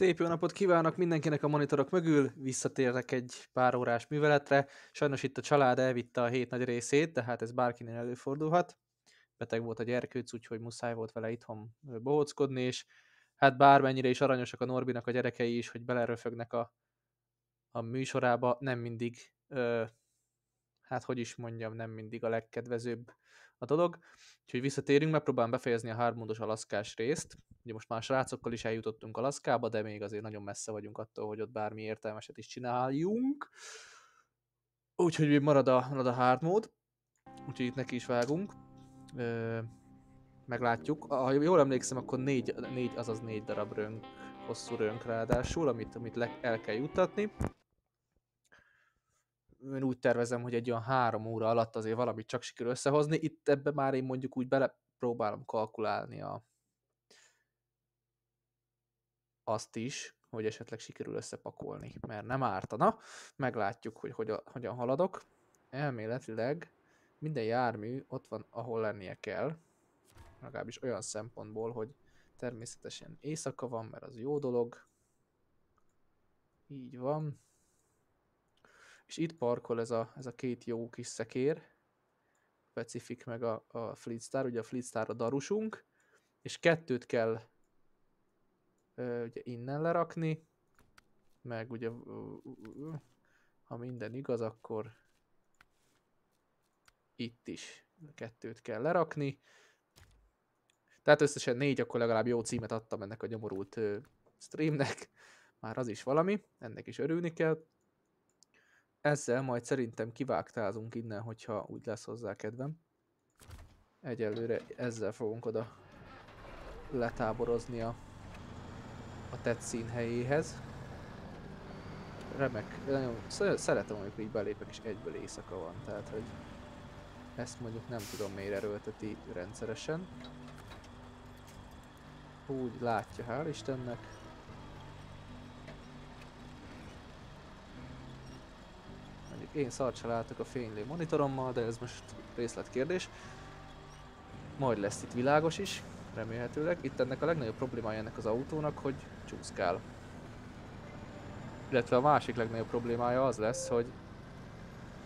Szép jó napot kívánok mindenkinek a monitorok mögül, visszatérek egy pár órás műveletre. Sajnos itt a család elvitte a hét nagy részét, tehát ez bárkinél előfordulhat. Beteg volt a gyerkőc, úgyhogy muszáj volt vele itthon bohóckodni, és hát bármennyire is aranyosak a Norbinak a gyerekei is, hogy beleröfögnek a, a műsorába, nem mindig, ö, hát hogy is mondjam, nem mindig a legkedvezőbb a dolog. Úgyhogy visszatérünk, megpróbálom befejezni a hármódos alaszkás részt. Ugye most már srácokkal is eljutottunk Alaszkába, de még azért nagyon messze vagyunk attól, hogy ott bármi értelmeset is csináljunk. Úgyhogy marad a, marad a hard mód. Úgyhogy itt neki is vágunk. Ö, meglátjuk. Ha jól emlékszem, akkor négy, négy azaz négy darab rönk, hosszú rönk ráadásul, amit, amit le, el kell juttatni én úgy tervezem, hogy egy olyan három óra alatt azért valamit csak sikerül összehozni. Itt ebbe már én mondjuk úgy bele próbálom kalkulálni a, azt is, hogy esetleg sikerül összepakolni, mert nem ártana. Meglátjuk, hogy hogyan, hogyan haladok. Elméletileg minden jármű ott van, ahol lennie kell. Legalábbis olyan szempontból, hogy természetesen éjszaka van, mert az jó dolog. Így van. És itt parkol ez a, ez a két jó kis szekér. Pacific meg a, a Fleetstar, ugye a Fleetstar a darusunk. És kettőt kell ugye innen lerakni. Meg ugye, ha minden igaz, akkor itt is kettőt kell lerakni. Tehát összesen négy, akkor legalább jó címet adtam ennek a nyomorult streamnek. Már az is valami, ennek is örülni kell. Ezzel majd szerintem kivágtázunk innen, hogyha úgy lesz hozzá kedvem. Egyelőre ezzel fogunk oda letáborozni a, a tett színhelyéhez. Remek, nagyon szeretem, amikor így belépek és egyből éjszaka van, tehát hogy ezt mondjuk nem tudom miért erőlteti rendszeresen. Úgy látja, hál' Istennek. én szart látok a fénylő monitorommal, de ez most részletkérdés. Majd lesz itt világos is, remélhetőleg. Itt ennek a legnagyobb problémája ennek az autónak, hogy csúszkál. Illetve a másik legnagyobb problémája az lesz, hogy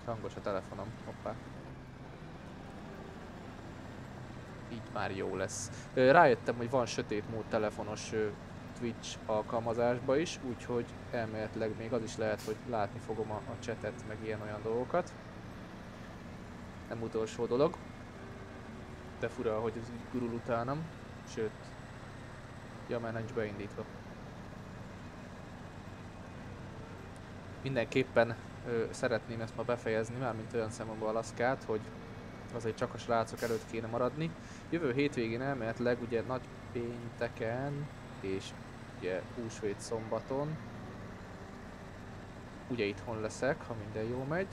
hangos a telefonom, hoppá. Így már jó lesz. Rájöttem, hogy van sötét mód telefonos Twitch alkalmazásba is, úgyhogy elméletileg még az is lehet, hogy látni fogom a, a chatet, meg ilyen-olyan dolgokat. Nem utolsó dolog. De fura, hogy ez így gurul utánam. Sőt, ja, már nincs beindítva. Mindenképpen ö, szeretném ezt ma befejezni, mármint olyan szemben Alaszkát, hogy azért csak a srácok előtt kéne maradni. Jövő hétvégén elméletileg ugye nagy pénteken és ugye húsvét szombaton. Ugye itthon leszek, ha minden jó megy.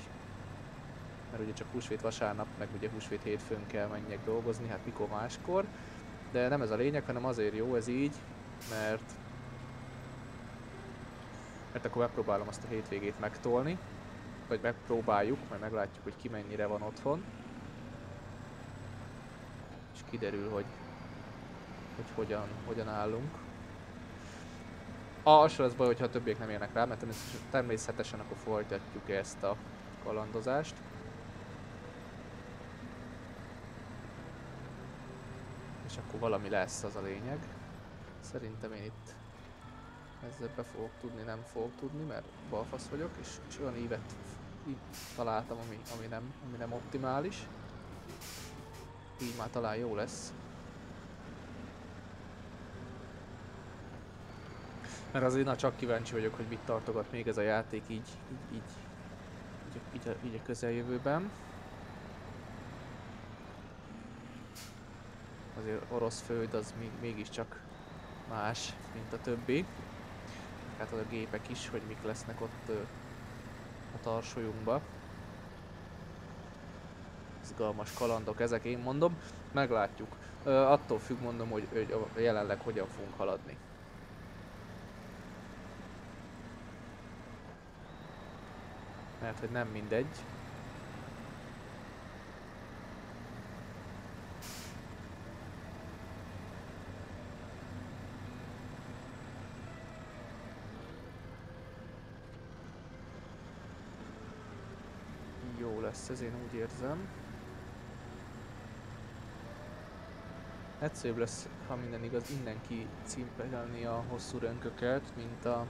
Mert ugye csak húsvét vasárnap, meg ugye húsvét hétfőn kell menjek dolgozni, hát mikor máskor. De nem ez a lényeg, hanem azért jó ez így, mert mert akkor megpróbálom azt a hétvégét megtolni, vagy megpróbáljuk, majd meglátjuk, hogy ki mennyire van otthon. És kiderül, hogy, hogy hogyan, hogyan állunk. Az az baj, hogyha a többiek nem érnek rá, mert természetesen akkor folytatjuk ezt a kalandozást. És akkor valami lesz, az a lényeg. Szerintem én itt ezzel be fogok tudni, nem fogok tudni, mert balfasz vagyok, és, és olyan ívet találtam, ami, ami, nem, ami nem optimális. Így már talán jó lesz. Mert azért na, csak kíváncsi vagyok, hogy mit tartogat még ez a játék így, így, így, így, így, a, így a közeljövőben. Azért orosz föld az még, mégiscsak más, mint a többi. Hát a gépek is, hogy mik lesznek ott a tarsolyunkba. Izgalmas kalandok ezek, én mondom. Meglátjuk. attól függ mondom, hogy, hogy jelenleg hogyan fogunk haladni. mert hogy nem mindegy. jó lesz ez, én úgy érzem. Egyszerűbb lesz, ha minden igaz, innen cimpelni a hosszú rönköket, mint a...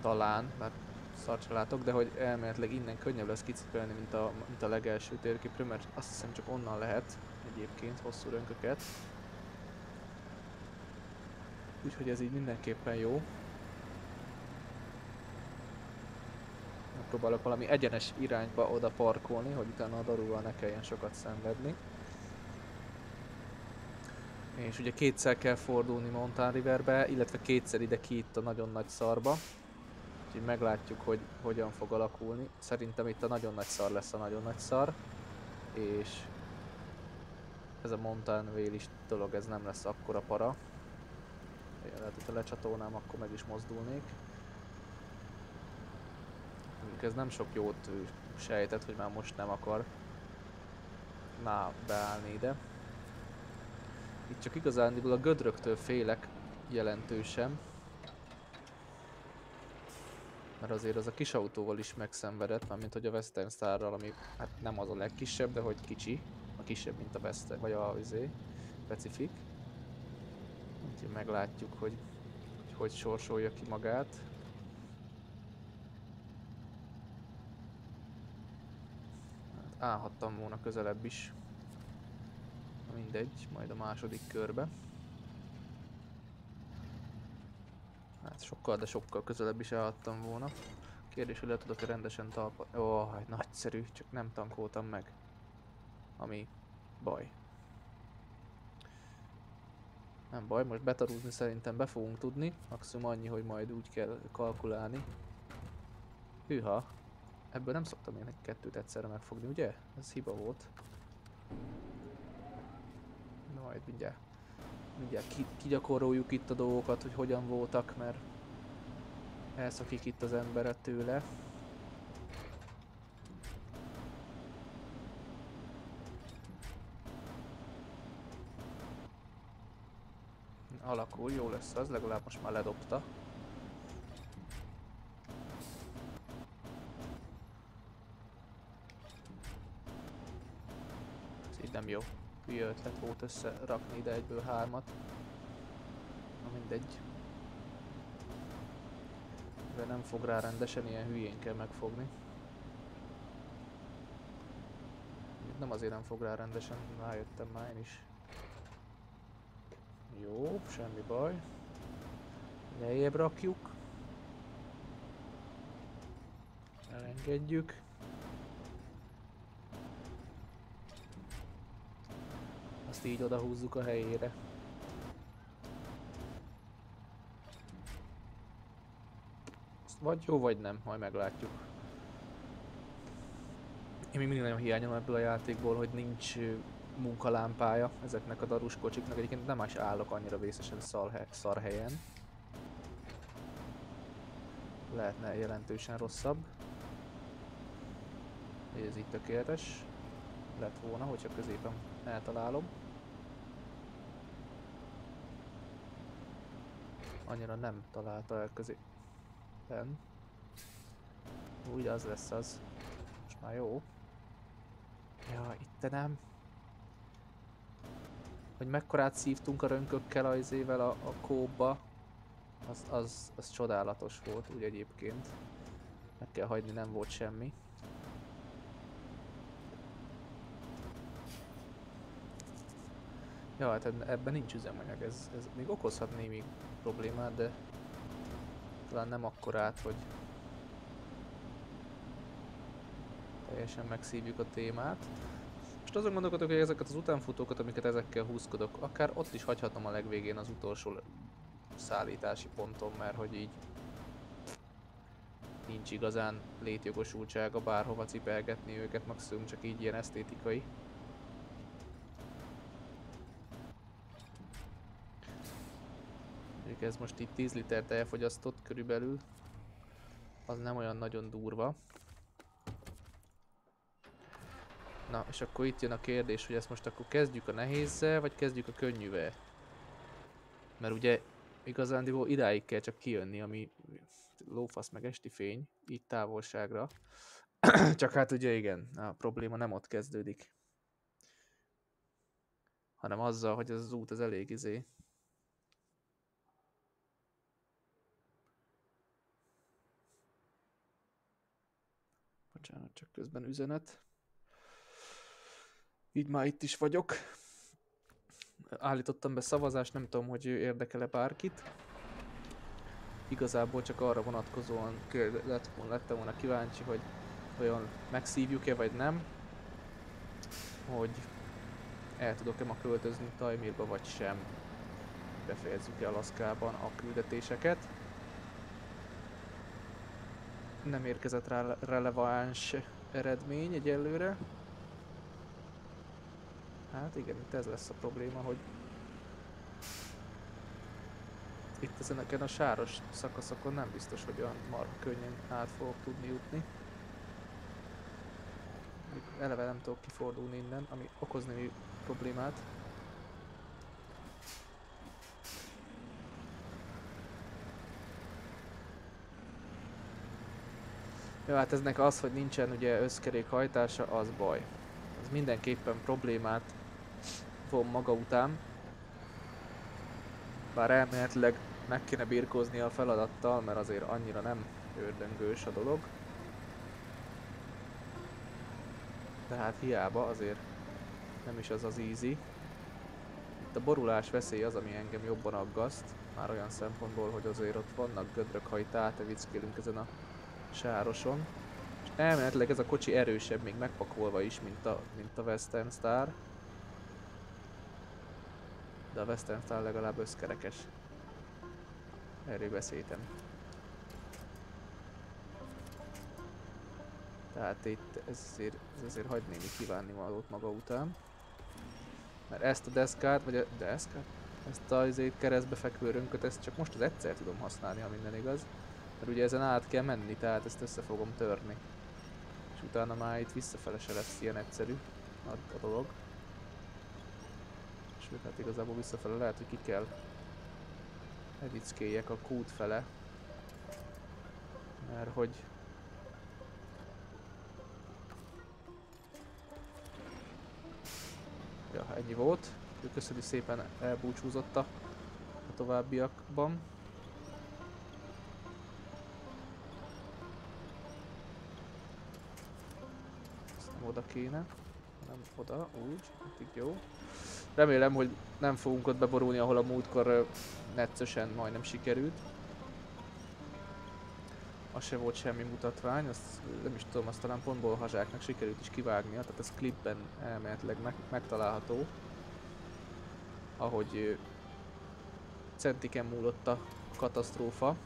Talán, mert szarcsa látok, de hogy elméletileg innen könnyebb lesz kicipelni, mint a, mint a legelső térképről, mert azt hiszem csak onnan lehet egyébként hosszú rönköket. Úgyhogy ez így mindenképpen jó. Megpróbálok valami egyenes irányba oda parkolni, hogy utána a darúval ne kelljen sokat szenvedni. És ugye kétszer kell fordulni Mountain Riverbe, illetve kétszer ide ki itt a nagyon nagy szarba. Úgyhogy meglátjuk, hogy hogyan fog alakulni. Szerintem itt a nagyon nagy szar lesz a nagyon nagy szar. És ez a Mountain Vale is dolog, ez nem lesz akkora para. Lehet, hogyha lecsatolnám, akkor meg is mozdulnék. Mondjuk ez nem sok jót sejtett, hogy már most nem akar már beállni ide. Itt csak igazándiból a gödröktől félek jelentősen. Mert azért az a kis autóval is megszenvedett, mármint hogy a Western Starral, ami hát nem az a legkisebb, de hogy kicsi. A kisebb, mint a Western, vagy a izé, Pacific. Úgyhogy meglátjuk, hogy, hogy hogy sorsolja ki magát. Állhattam volna közelebb is. Mindegy, majd a második körbe. Hát sokkal, de sokkal közelebb is állhattam volna. Kérdés, hogy le tudok-e rendesen talpa... Ó, oh, nagyszerű, csak nem tankoltam meg. Ami baj. Nem baj, most betarúzni szerintem be fogunk tudni. Maximum annyi, hogy majd úgy kell kalkulálni. Hűha. Ebből nem szoktam én kettőt egyszerre megfogni, ugye? Ez hiba volt. Na, majd mindjárt. Mindjárt ki, kigyakoroljuk itt a dolgokat, hogy hogyan voltak, mert elszakik itt az emberet tőle. Alakul, jó lesz az, legalább most már ledobta. Nem jó. Hülye ötlet volt összerakni ide egyből hármat. Na mindegy. De nem fog rá rendesen, ilyen hülyén kell megfogni. Nem azért nem fog rá rendesen, rájöttem már én is. Jó, semmi baj. Lejjebb rakjuk. Elengedjük. Azt így odahúzzuk a helyére. Azt vagy jó, vagy nem, majd meglátjuk. Én még mindig nagyon hiányom ebből a játékból, hogy nincs munkalámpája ezeknek a darus kocsiknak. Egyébként nem is állok annyira vészesen szar, helyen. Lehetne jelentősen rosszabb. Ez itt tökéletes. Lett volna, hogyha középen eltalálom. Annyira nem találta el középen. Úgy az lesz az. Most már jó. Ja, itt nem hogy mekkorát szívtunk a rönkökkel az izével a, a kóba, az, az, az csodálatos volt úgy egyébként. Meg kell hagyni, nem volt semmi. Ja, hát ebben nincs üzemanyag, ez, ez még okozhat némi problémát, de talán nem akkorát, hogy teljesen megszívjuk a témát. Most azon gondolkodok, hogy ezeket az utánfutókat, amiket ezekkel húzkodok, akár ott is hagyhatom a legvégén az utolsó szállítási ponton, mert hogy így nincs igazán létjogosultsága bárhova cipelgetni őket, maximum csak így ilyen esztétikai. Ez most itt 10 litert elfogyasztott körülbelül, az nem olyan nagyon durva. Na, és akkor itt jön a kérdés, hogy ezt most akkor kezdjük a nehézzel, vagy kezdjük a könnyűvel? Mert ugye igazándiból idáig kell csak kijönni, ami lófasz meg esti fény, így távolságra. csak hát ugye igen, a probléma nem ott kezdődik. Hanem azzal, hogy ez az út az elég izé. Bocsánat, csak közben üzenet. Így már itt is vagyok állítottam be szavazást, nem tudom, hogy érdekele bárkit. Igazából csak arra vonatkozóan lett, lettem volna kíváncsi, hogy olyan megszívjuk-e vagy nem. Hogy el tudok-e ma költözni Tajmirba vagy sem. Befejezzük-e Alaszkában a küldetéseket. Nem érkezett rá releváns eredmény egyelőre. Hát igen, itt ez lesz a probléma, hogy itt ezeneken a sáros szakaszokon nem biztos, hogy olyan marha könnyen át fogok tudni jutni. Eleve nem tudok kifordulni innen, ami okoz némi problémát. Jó, hát eznek az, hogy nincsen ugye összkerék hajtása, az baj. Ez mindenképpen problémát von maga után. Bár elméletileg meg kéne birkózni a feladattal, mert azért annyira nem ördöngős a dolog. De hát hiába azért nem is az az easy. Itt a borulás veszély az, ami engem jobban aggaszt. Már olyan szempontból, hogy azért ott vannak gödrök, ha itt átevickélünk ezen a sároson. És elméletileg ez a kocsi erősebb még megpakolva is, mint a, mint a Western Star. De a Western Star legalább összkerekes. Erről beszéltem. Tehát itt ez azért, ez azért hagy némi kívánni valót maga után. Mert ezt a deszkát, vagy a deszkát? Ezt a azért keresztbe fekvő rönköt, ezt csak most az egyszer tudom használni, ha minden igaz. Mert ugye ezen át kell menni, tehát ezt össze fogom törni. És utána már itt visszafele se lesz ilyen egyszerű a, a dolog. Sőt, hát igazából visszafele lehet, hogy ki kell evickéljek a kút fele. Mert hogy... Ja, ennyi volt. Ő köszöni szépen elbúcsúzott a továbbiakban. Oda kéne, hanem oda, úgy, addig jó. Remélem, hogy nem fogunk ott beborulni, ahol a múltkor neccösen majdnem sikerült. Az se volt semmi mutatvány, azt nem is tudom, azt talán pontból hazsáknak sikerült is kivágnia, tehát ez klipben elméletileg meg, megtalálható. Ahogy centiken múlott a katasztrófa.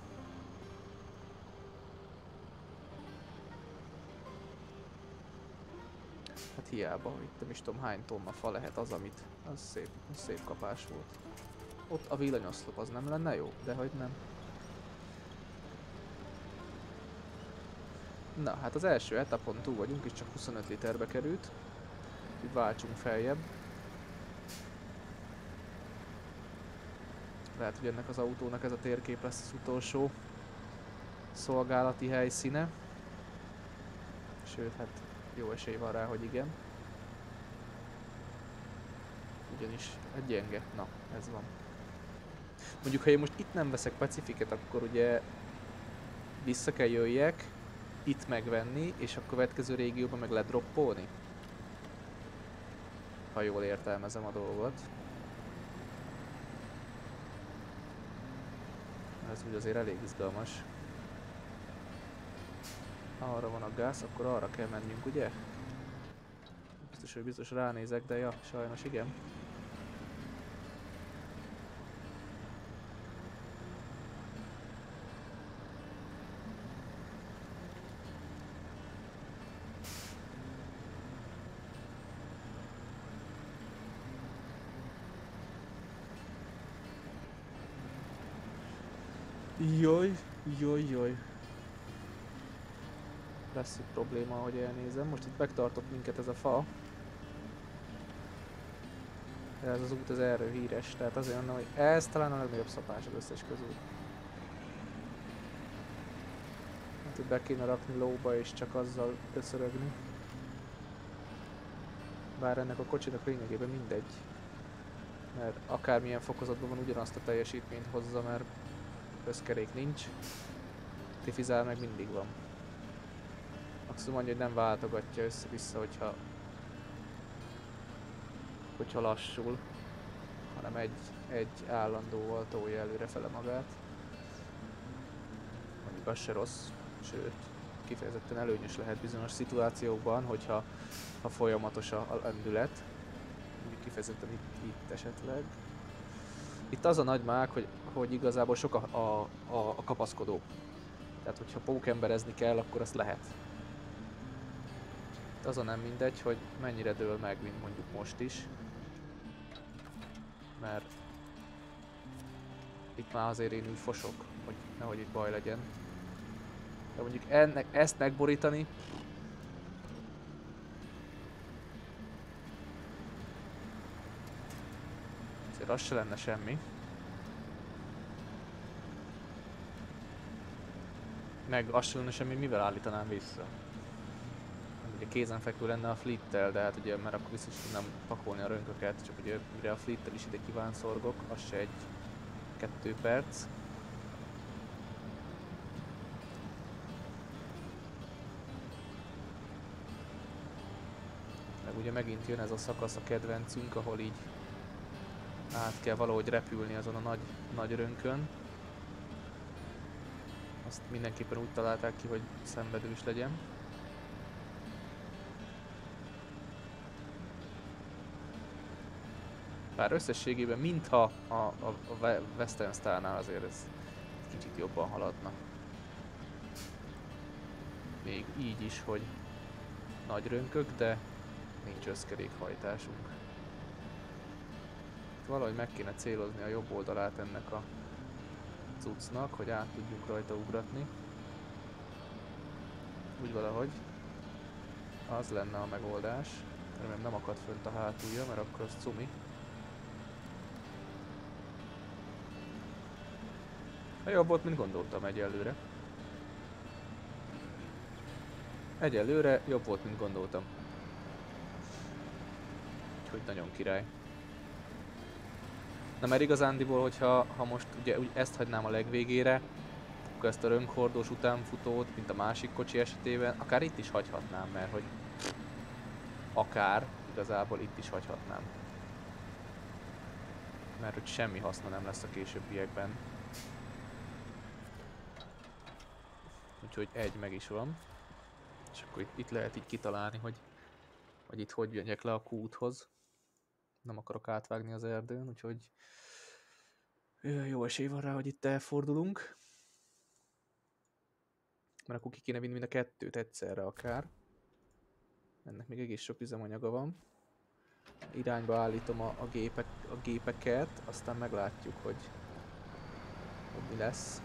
Hiába, itt nem is tudom hány tonna fa lehet az, amit, az szép, az szép kapás volt. Ott a villanyoszlop az nem lenne jó, de hogy nem. Na, hát az első etapon túl vagyunk, és csak 25 literbe került. Úgy váltsunk feljebb. Lehet, hogy ennek az autónak ez a térkép lesz az utolsó szolgálati helyszíne. Sőt, hát jó esély van rá, hogy igen. Ugyanis egy gyenge. Na, ez van. Mondjuk, ha én most itt nem veszek Pacifiket, akkor ugye vissza kell jöjjek, itt megvenni, és a következő régióban meg ledroppolni. Ha jól értelmezem a dolgot. Ez úgy azért elég izgalmas. Arra van a gáz, akkor arra kell mennünk, ugye? Biztos, hogy biztos ránézek, de ja, sajnos igen. Jaj, jaj, jaj. Itt probléma, hogy elnézem. Most itt megtartott minket ez a fa. Ez az út az erről híres, tehát azért mondom, hogy ez talán a legnagyobb szapás az összes közül. Hát hogy be kéne rakni lóba és csak azzal összörögni. Bár ennek a kocsinak lényegében mindegy. Mert akármilyen fokozatban van ugyanazt a teljesítményt hozza, mert összkerék nincs. Tifizál meg mindig van. Maximum annyi, hogy nem váltogatja össze-vissza, hogyha hogyha lassul, hanem egy, egy állandóval tolja előrefele magát. Mondjuk az se rossz, sőt, kifejezetten előnyös lehet bizonyos szituációkban, hogyha ha folyamatos a lendület. Mondjuk kifejezetten itt, itt esetleg. Itt az a nagy mák, hogy, hogy igazából sok a, a, a, a kapaszkodó. Tehát, hogyha pókemberezni kell, akkor azt lehet. Itt azon nem mindegy, hogy mennyire dől meg, mint mondjuk most is mert itt már azért én úgy fosok, hogy nehogy itt baj legyen. De mondjuk ennek, ezt megborítani, azért az se lenne semmi. Meg az se lenne semmi, mivel állítanám vissza kézenfekvő lenne a flittel, de hát ugye mert akkor biztos tudnám pakolni a rönköket, csak ugye mire a flittel is ide kíván szorgok, az se egy kettő perc. Meg ugye megint jön ez a szakasz a kedvencünk, ahol így át kell valahogy repülni azon a nagy, nagy rönkön. Azt mindenképpen úgy találták ki, hogy szenvedős legyen. Bár összességében mintha a, a, a Western Star-nál azért ez kicsit jobban haladna. Még így is, hogy nagy rönkök, de nincs összkerékhajtásunk. Valahogy meg kéne célozni a jobb oldalát ennek a cuccnak, hogy át tudjunk rajta ugratni. Úgy valahogy. Az lenne a megoldás. Remélem nem akad fönt a hátulja, mert akkor az cumi. Jobb volt, mint gondoltam egyelőre. Egyelőre jobb volt, mint gondoltam. Úgyhogy nagyon király. Na mert igazándiból, hogyha ha most ugye úgy ezt hagynám a legvégére, akkor ezt a rönkhordós utánfutót, mint a másik kocsi esetében, akár itt is hagyhatnám, mert hogy akár igazából itt is hagyhatnám. Mert hogy semmi haszna nem lesz a későbbiekben. Úgyhogy egy meg is van. És akkor itt, itt lehet így kitalálni, hogy, hogy itt hogy jönjek le a kúthoz. Nem akarok átvágni az erdőn, úgyhogy jó esély van rá, hogy itt elfordulunk. Mert akkor ki kéne vinni mind a kettőt egyszerre akár. Ennek még egész sok üzemanyaga van. Irányba állítom a, a, gépek, a gépeket, aztán meglátjuk, hogy, hogy mi lesz.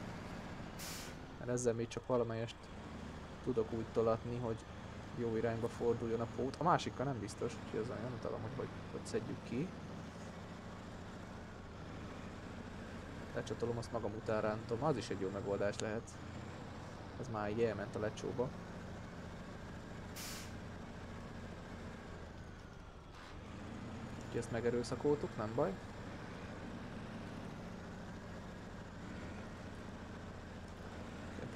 Mert ezzel még csak valamelyest tudok úgy tolatni, hogy jó irányba forduljon a pót. A másikkal nem biztos, úgyhogy az nem tudom, hogy, hogy hogy szedjük ki. Lecsatolom, azt magam után rántom. Az is egy jó megoldás lehet. Ez már így elment a lecsóba. Úgyhogy ezt megerőszakoltuk, nem baj.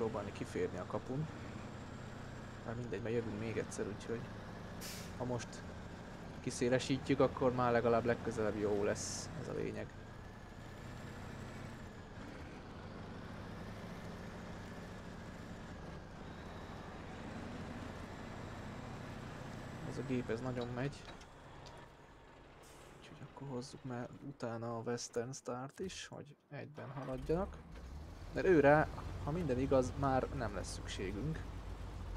Próbálni kiférni a kapun. Már mindegy, mert jövünk még egyszer, úgyhogy ha most kiszélesítjük, akkor már legalább legközelebb jó lesz, ez a lényeg. Ez a gép, ez nagyon megy. Úgyhogy akkor hozzuk már utána a Western Start is, hogy egyben haladjanak. Mert őre, ha minden igaz, már nem lesz szükségünk.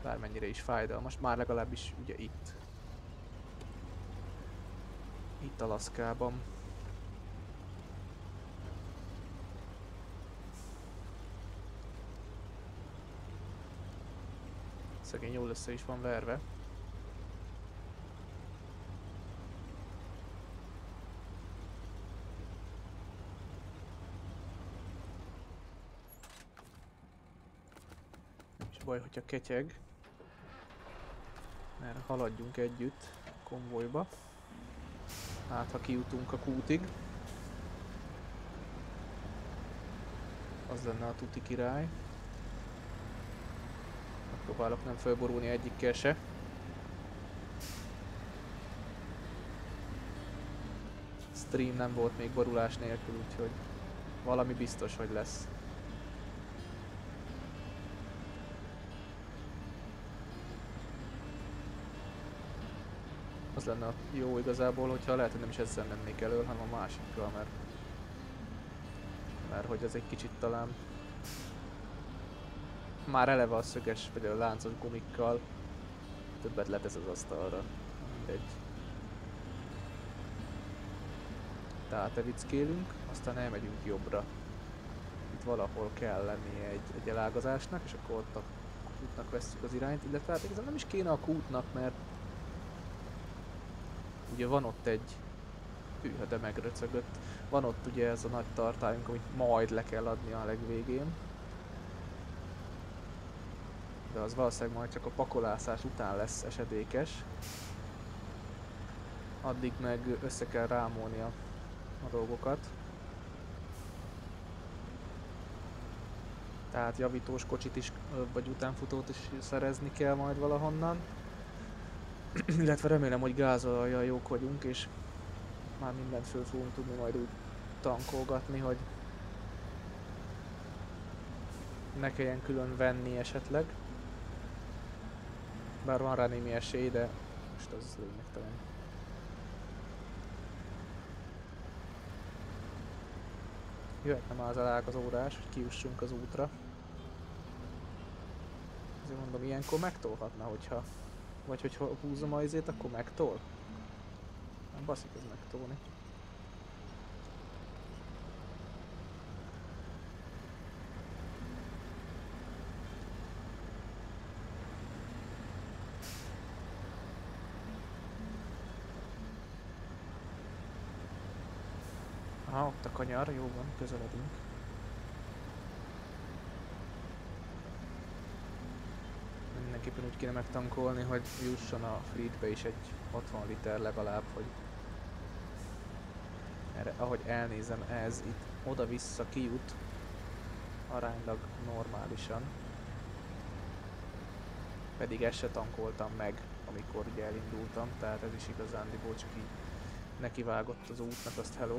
Bármennyire is fájdalmas, már legalábbis ugye itt. Itt Alaszkában. Szegény jól össze is van verve. Baj, hogyha ketyeg. Mert haladjunk együtt konvojba. Hát, ha kijutunk a kútig. Az lenne a tuti király. Próbálok nem fölborulni egyikkel se. Stream nem volt még borulás nélkül, úgyhogy valami biztos, hogy lesz. Az lenne jó igazából, hogyha lehet, hogy nem is ezzel mennék elő, hanem a másikkal, mert mert hogy ez egy kicsit talán már eleve a szöges vagy a láncos gumikkal többet letesz az asztalra. Mindegy. Tehát evickélünk, aztán elmegyünk jobbra. Itt valahol kell lennie egy, egy elágazásnak, és akkor ott a kútnak vesszük az irányt, illetve hát igazán nem is kéne a kútnak, mert ugye van ott egy hűha de megröcögött. Van ott ugye ez a nagy tartályunk, amit majd le kell adni a legvégén de az valószínűleg majd csak a pakolászás után lesz esedékes. Addig meg össze kell rámolni a, a dolgokat. Tehát javítós kocsit is, vagy utánfutót is szerezni kell majd valahonnan. Illetve remélem, hogy gázolajjal jók vagyunk, és már mindent föl fogunk tudni majd úgy tankolgatni, hogy ne kelljen külön venni esetleg. Bár van rá némi esély, de most az lényegtelen. Jöhetne már az elágazódás, hogy kiussunk az útra. Azért mondom, ilyenkor megtolhatna, hogyha... Vagy hogyha húzom a izét, akkor megtol? Nem baszik ez megtolni. Aha, ott a kanyar, jó van, közeledünk. Mindenképpen úgy kéne megtankolni, hogy jusson a fleetbe is egy 60 liter legalább, hogy erre, ahogy elnézem, ez itt oda-vissza kijut aránylag normálisan. Pedig ezt se tankoltam meg, amikor ugye elindultam, tehát ez is igazándiból csak így nekivágott az útnak, azt hello.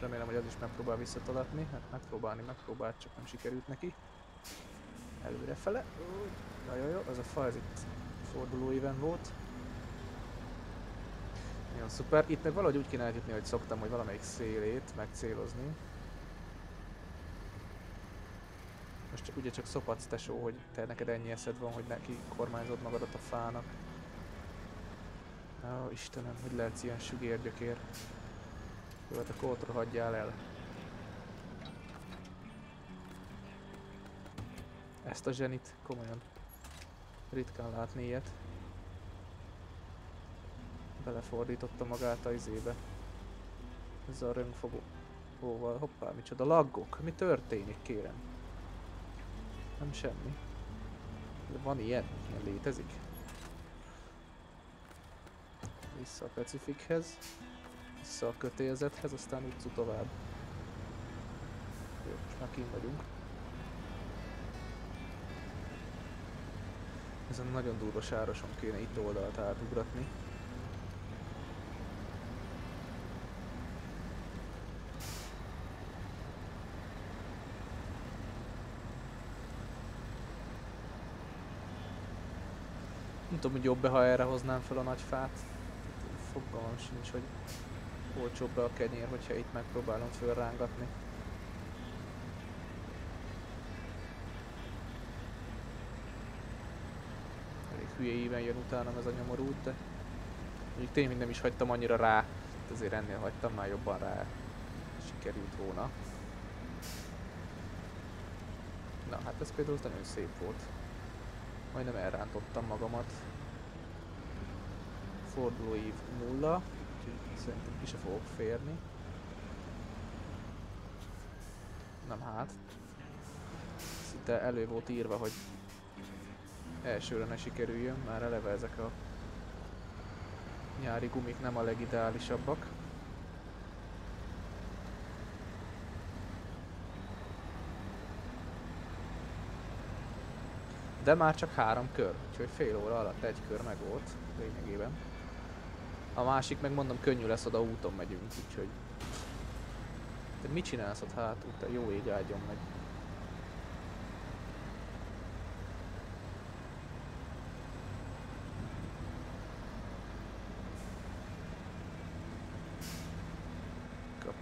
Remélem, hogy az is megpróbál visszatolatni. Hát megpróbálni megpróbált, csak nem sikerült neki. Előrefele. Nagyon jó, az a fa, ez itt fordulóiven volt. Nagyon szuper. Itt meg valahogy úgy kéne elhitni, hogy szoktam, hogy valamelyik szélét megcélozni. Most csak, ugye csak szopatsz tesó, hogy te neked ennyi eszed van, hogy neki kormányzod magadat a fának. Ó, Istenem, hogy lehetsz ilyen sügérgyökér. Jó, hát akkor ott hagyjál el. Ezt a zsenit komolyan ritkán látni ilyet. Belefordította magát a izébe. Ezzel a röngfogóval. Hoppá, micsoda laggok. Mi történik, kérem? Nem semmi. De van ilyen? Ilyen létezik? Vissza a Pacifichez vissza a kötélzethez, aztán utcu tovább. Jó, most már kint vagyunk. Ezen nagyon durva sároson kéne itt oldalt átugratni. Nem tudom, hogy jobb-e, ha erre hoznám fel a nagy fát. Fogalmam sincs, hogy olcsóbb a kenyér, hogyha itt megpróbálom fölrángatni. Elég hülye íven jön utánam ez a nyomorút, de mondjuk tényleg nem is hagytam annyira rá, ezért ennél hagytam már jobban rá, sikerült volna. Na hát ez például nagyon szép volt. Majdnem elrántottam magamat. Fordulóív nulla, Szerintem ki se fogok férni. Nem hát. Szinte elő volt írva, hogy elsőre ne sikerüljön, már eleve ezek a nyári gumik nem a legideálisabbak. De már csak három kör, úgyhogy fél óra alatt egy kör meg volt lényegében. A másik meg mondom könnyű lesz, oda úton megyünk, úgyhogy... Te mit csinálsz ott hátul? Te jó ég áldjon meg.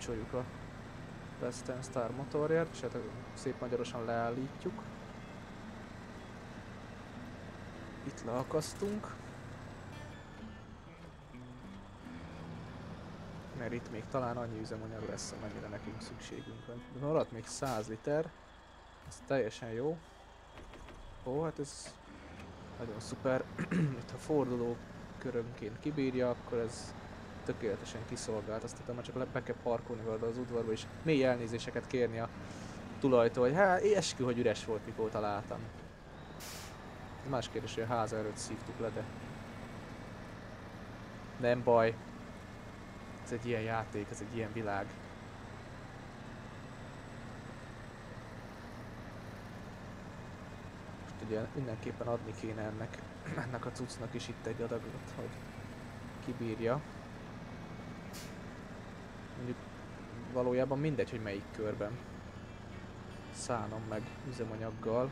Kapcsoljuk a Western Star motorját, és hát szép magyarosan leállítjuk. Itt leakasztunk. Mert itt még talán annyi üzemanyag lesz, amennyire nekünk szükségünk van. De maradt még 100 liter. Ez teljesen jó. Ó, hát ez nagyon szuper. itt ha forduló körönként kibírja, akkor ez tökéletesen kiszolgált. Azt hiszem, csak be kell parkolni valahol az udvarba, és mély elnézéseket kérni a tulajtól, hogy hát eskü, hogy üres volt, mikor találtam. Ez más kérdés, hogy a háza előtt szívtuk le, de... Nem baj. Ez egy ilyen játék, ez egy ilyen világ. Most ugye mindenképpen adni kéne ennek, ennek a cuccnak is itt egy adagot, hogy kibírja. Mondjuk valójában mindegy, hogy melyik körben szánom meg üzemanyaggal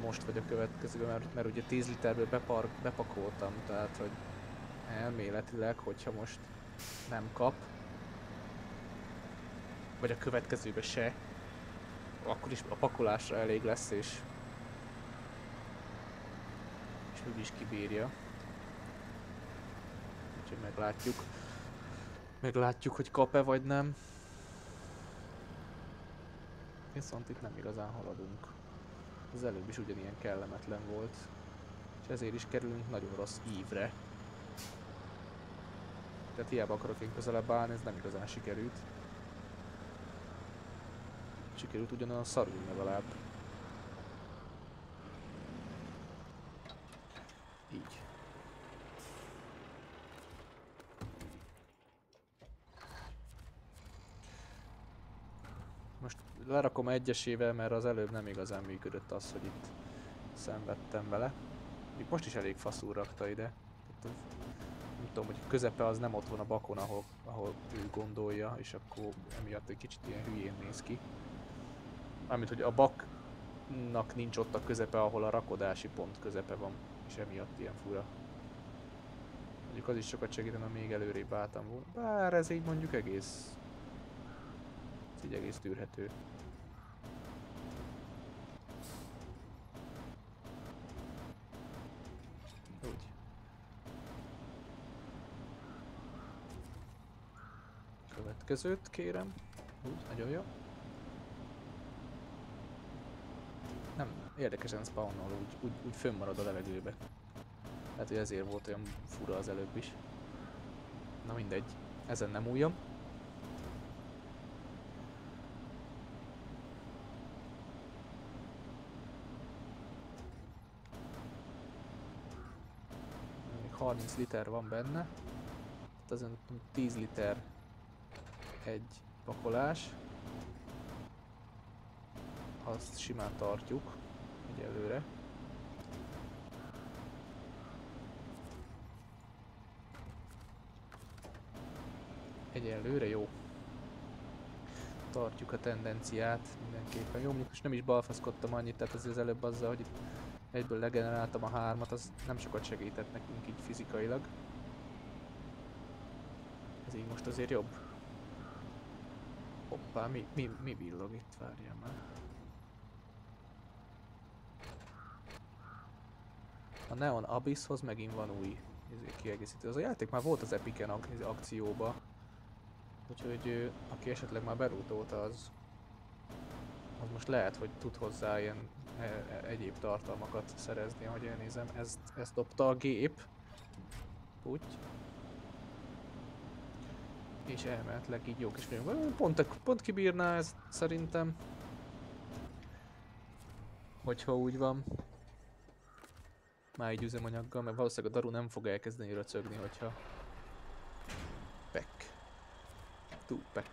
most vagy a következőben, mert, mert ugye 10 literből bepar, bepakoltam, tehát hogy elméletileg, hogyha most nem kap, vagy a következőbe se, akkor is a pakolásra elég lesz, és, és úgyis kibírja. Úgyhogy meglátjuk. Meglátjuk, hogy kap-e vagy nem. Viszont itt nem igazán haladunk. Az előbb is ugyanilyen kellemetlen volt. És ezért is kerülünk nagyon rossz ívre. Tehát hiába akarok én közelebb állni, ez nem igazán sikerült. Sikerült ugyanolyan szarul legalább. Így. Most lerakom egyesével, mert az előbb nem igazán működött az, hogy itt szenvedtem vele. Itt most is elég faszul rakta ide. Nem tudom, hogy közepe az nem ott van a bakon, ahol, ahol ő gondolja, és akkor emiatt egy kicsit ilyen hülyén néz ki. Mármint, hogy a baknak nincs ott a közepe, ahol a rakodási pont közepe van, és emiatt ilyen fura. Mondjuk az is sokat segítene, még előrébb álltam volna. Bár ez így mondjuk egész így egész tűrhető. Következőt kérem. Úgy, nagyon jó. Nem, érdekesen spawnol, úgy, úgy, úgy fönnmarad a levegőbe. Hát, hogy ezért volt olyan fura az előbb is. Na mindegy, ezen nem újom. Még 30 liter van benne. Tehát azon 10 liter egy pakolás. Azt simán tartjuk egyelőre. Egyelőre jó. Tartjuk a tendenciát mindenképpen. Jó, mondjuk nem is balfaszkodtam annyit, tehát az, az előbb azzal, hogy egyből legeneráltam a hármat, az nem sokat segített nekünk így fizikailag. Ez így most azért jobb. Hoppá, mi, mi, mi villog itt? Várjál már. A Neon Abysshoz megint van új izé, kiegészítő. Az a játék már volt az Epicen ak akcióba. Úgyhogy aki esetleg már berútolta, az, az most lehet, hogy tud hozzá ilyen e e egyéb tartalmakat szerezni, ahogy elnézem. Ezt, ezt dobta a gép. Úgy. És elmehetleg így jó kis vagyunk. Pont, pont kibírná ez szerintem. Hogyha úgy van. Már egy üzemanyaggal, mert valószínűleg a daru nem fog elkezdeni röcögni, hogyha... Pek. Tupek.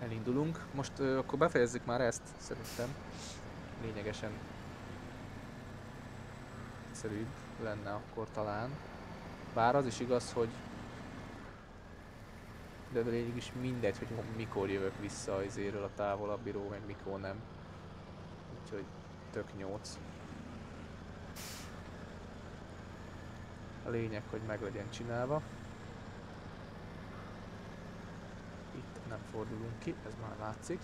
Elindulunk. Most ö, akkor befejezzük már ezt, szerintem. Lényegesen egyszerűbb lenne akkor talán. Bár az is igaz, hogy de végig is mindegy, hogy mikor jövök vissza az éről a távolabbiról, meg mikor nem. Úgyhogy tök nyolc. A lényeg, hogy meg legyen csinálva. Itt nem fordulunk ki, ez már látszik.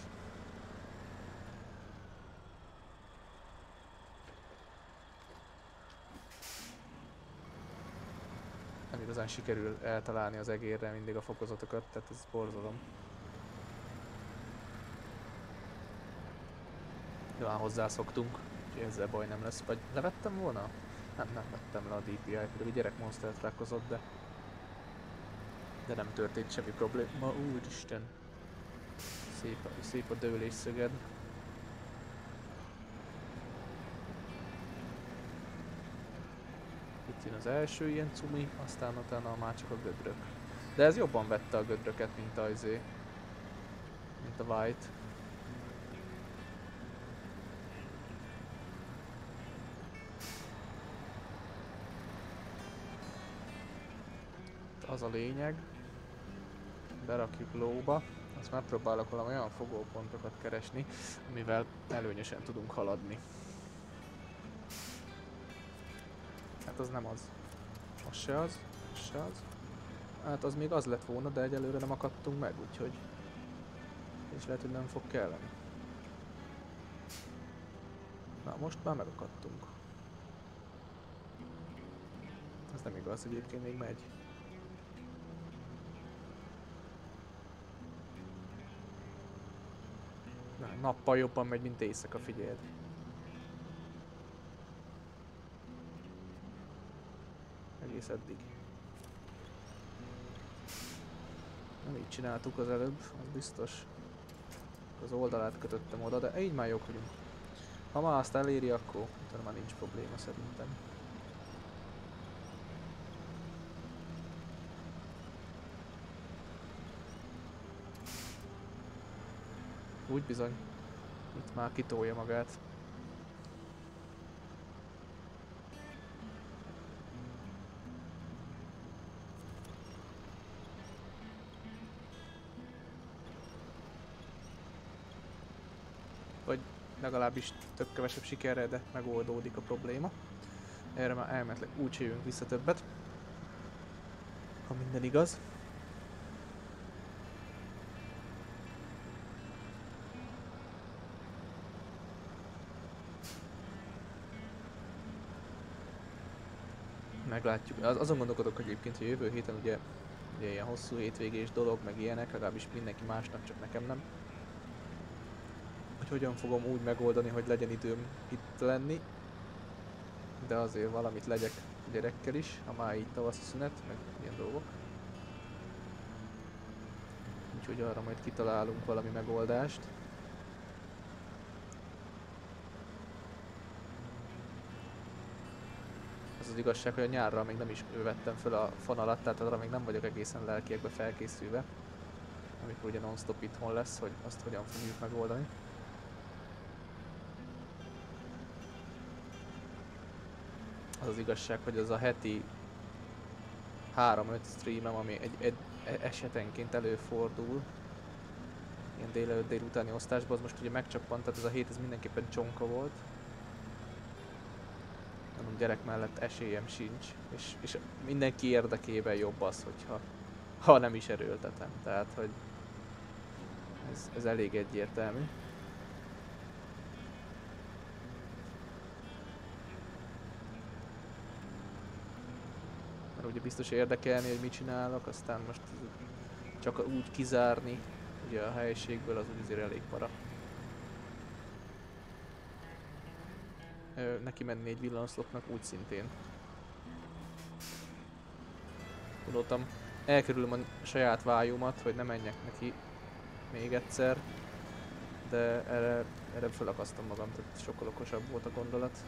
Nem igazán sikerül eltalálni az egérre mindig a fokozatokat, tehát ez borzalom. Már hozzászoktunk, úgyhogy ezzel baj nem lesz. Vagy levettem volna? Nem, nem vettem le a DPI-t, pedig a gyerek monstert rákozott, de... De nem történt semmi probléma, úristen. Szép, szép a dőlés jön az első ilyen cumi, aztán utána már csak a gödrök. De ez jobban vette a gödröket, mint a izé. Mint a White. Az a lényeg. Berakjuk lóba. Azt megpróbálok valami olyan fogópontokat keresni, amivel előnyösen tudunk haladni. Hát az nem az. Az se az, az se az. Hát az még az lett volna, de egyelőre nem akadtunk meg, úgyhogy... És lehet, hogy nem fog kelleni. Na, most már megakadtunk. Ez nem igaz, egyébként még megy. Na, nappal jobban megy, mint éjszaka, figyeld. Egész eddig. Nem így csináltuk az előbb, az biztos. Az oldalát kötöttem oda, de így már jók vagyunk. Ha már azt eléri, akkor utána már nincs probléma szerintem. Úgy bizony. Itt már kitolja magát. Legalábbis tök kevesebb sikerrel, de megoldódik a probléma. Erre már elmetleg úgy jövünk vissza többet. Ha minden igaz. Meglátjuk. Az, azon gondolkodok egyébként, hogy jövő héten ugye, ugye ilyen hosszú hétvégés dolog, meg ilyenek, legalábbis mindenki másnak, csak nekem nem. Hogy hogyan fogom úgy megoldani, hogy legyen időm itt lenni. De azért valamit legyek gyerekkel is, ha már így tavaszi szünet, meg ilyen dolgok. Úgyhogy arra majd kitalálunk valami megoldást. Az az igazság, hogy a nyárra még nem is vettem föl a fonalat, tehát arra még nem vagyok egészen lelkiekbe felkészülve. Amikor ugye non-stop itthon lesz, hogy azt hogyan fogjuk megoldani. Az az igazság, hogy az a heti 3-5 streamem, ami egy, egy esetenként előfordul, ilyen délelőtt délutáni osztásban, az most ugye megcsappant, tehát ez a hét ez mindenképpen csonka volt. Mondom, gyerek mellett esélyem sincs, és, és mindenki érdekében jobb az, hogyha ha nem is erőltetem, tehát hogy ez, ez elég egyértelmű. Ugye biztos érdekelni, hogy mit csinálok, aztán most csak úgy kizárni ugye a helyiségből az úgy azért elég para. Ö, neki menni egy villanszlopnak úgy szintén. Gondoltam, elkerülöm a saját vájumat, hogy ne menjek neki még egyszer, de erre, erre felakasztom magam, tehát sokkal okosabb volt a gondolat.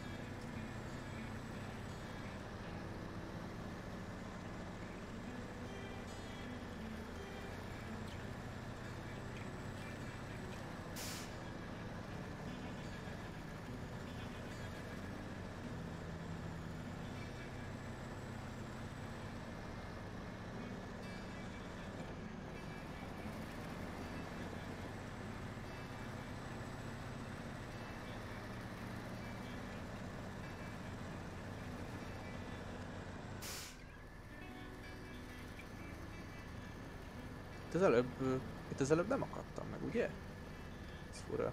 Előbb, itt az előbb nem akadtam meg, ugye? Ez fura.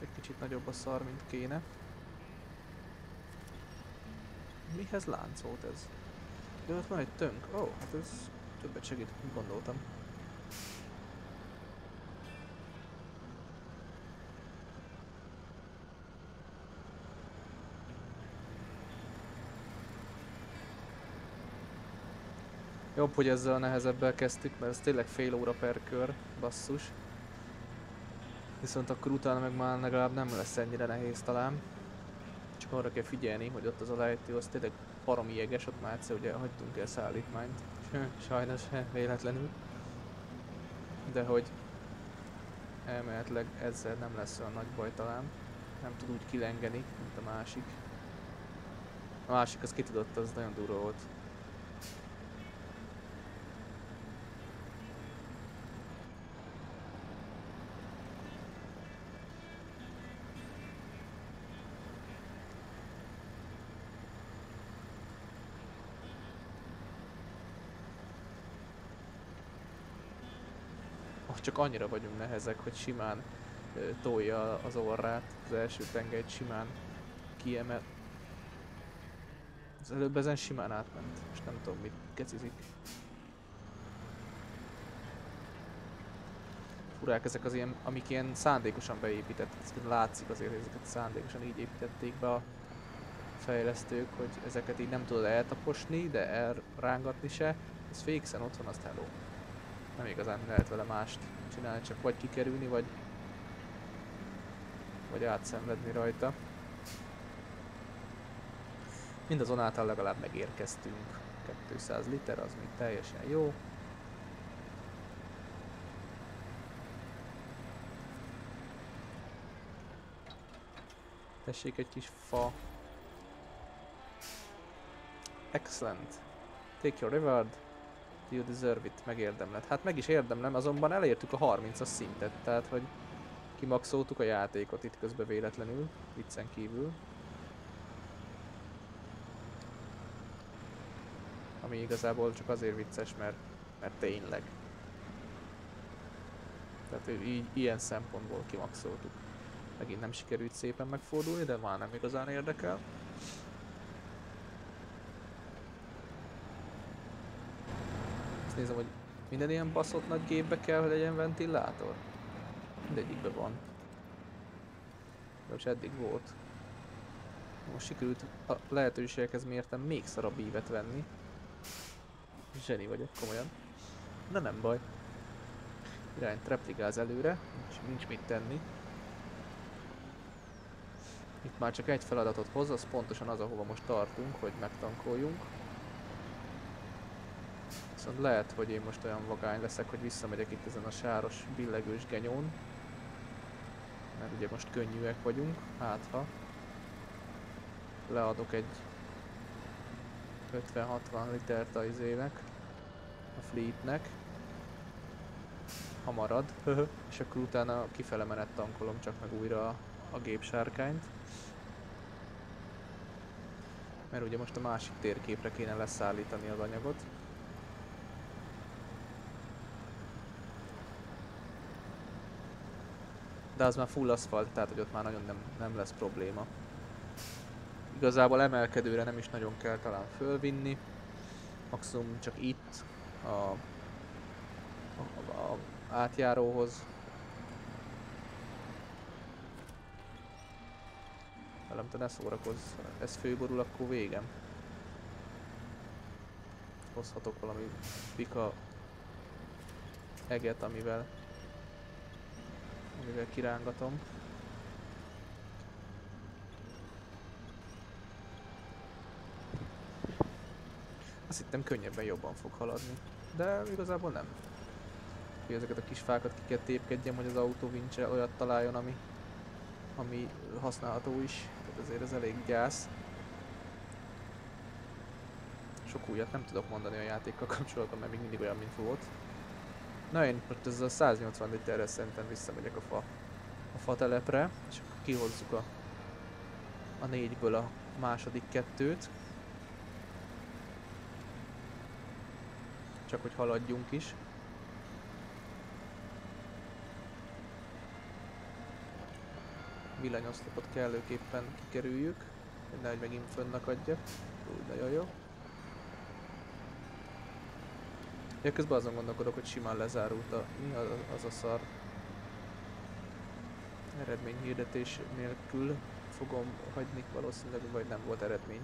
Egy kicsit nagyobb a szar, mint kéne. Mihez láncolt ez? De ott van egy tönk. Ó, oh, hát ez többet segít, mint gondoltam. Jobb, hogy ezzel a nehezebbel kezdtük, mert ez tényleg fél óra per kör, basszus. Viszont akkor utána meg már legalább nem lesz ennyire nehéz talán. Csak arra kell figyelni, hogy ott az a lejtő, az tényleg baromi jeges, ott már egyszer ugye hagytunk el szállítmányt. Sajnos véletlenül. De hogy elméletileg ezzel nem lesz olyan nagy baj talán. Nem tud úgy kilengeni, mint a másik. A másik az ki tudott, az nagyon durva volt. Csak annyira vagyunk nehezek, hogy simán ö, tolja az orrát, az első tengelyt simán kiemel. Az előbb ezen simán átment, és nem tudom mit kecizik. Furák ezek az ilyen, amik ilyen szándékosan beépített, látszik azért, hogy ezeket szándékosan így építették be a fejlesztők, hogy ezeket így nem tudod eltaposni, de elrángatni se. Ez fixen ott van, azt hello nem igazán lehet vele mást csinálni, csak vagy kikerülni, vagy vagy átszenvedni rajta. Mindazonáltal legalább megérkeztünk. 200 liter, az még teljesen jó. Tessék egy kis fa. Excellent. Take your reward. You deserve it, megérdemled. Hát meg is érdemlem, azonban elértük a 30-as szintet, tehát hogy kimaxoltuk a játékot itt közben véletlenül, viccen kívül. Ami igazából csak azért vicces, mert, mert tényleg. Tehát így, ilyen szempontból kimaxoltuk. Megint nem sikerült szépen megfordulni, de már nem igazán érdekel. Azt nézem, hogy minden ilyen baszott nagy gépbe kell, hogy legyen ventilátor. Mindegyikben van. Most eddig volt. Most sikerült a lehetőségekhez mértem még szarabb ívet venni. Zseni vagyok, komolyan. Na nem baj. Irány trepligáz előre, nincs, nincs mit tenni. Itt már csak egy feladatot hoz, az pontosan az, ahova most tartunk, hogy megtankoljunk. Viszont lehet, hogy én most olyan vagány leszek, hogy visszamegyek itt ezen a sáros, billegős genyón. Mert ugye most könnyűek vagyunk, hát ha leadok egy 50-60 litert a izének, a fleetnek, ha marad, és akkor utána kifele menet tankolom csak meg újra a, a gépsárkányt. Mert ugye most a másik térképre kéne leszállítani az anyagot. De az már full aszfalt, tehát hogy ott már nagyon nem, nem lesz probléma. Igazából emelkedőre nem is nagyon kell talán fölvinni, maximum csak itt a, a, a, átjáróhoz. Velem te ne szórakozz, ez főborul, akkor végem. Hozhatok valami pika eget, amivel amivel kirángatom. Azt hittem könnyebben jobban fog haladni, de igazából nem. Hogy ezeket a kis fákat ki kell tépkedjem, hogy az autó vincse olyat találjon, ami, ami használható is. Tehát azért ez elég gyász. Sok újat nem tudok mondani a játékkal kapcsolatban, mert még mindig olyan, mint volt. Na én most ezzel a 180 literre szerintem visszamegyek a fa, a fa telepre, és akkor kihozzuk a, a négyből a második kettőt. Csak hogy haladjunk is. Villanyoszlopot kellőképpen kikerüljük, hogy nehogy megint fönnakadjak. Úgy nagyon jó. Ja, közben azon gondolkodok, hogy simán lezárult a... Mi az, az a szar? Eredményhirdetés nélkül fogom hagyni valószínűleg, vagy nem volt eredmény.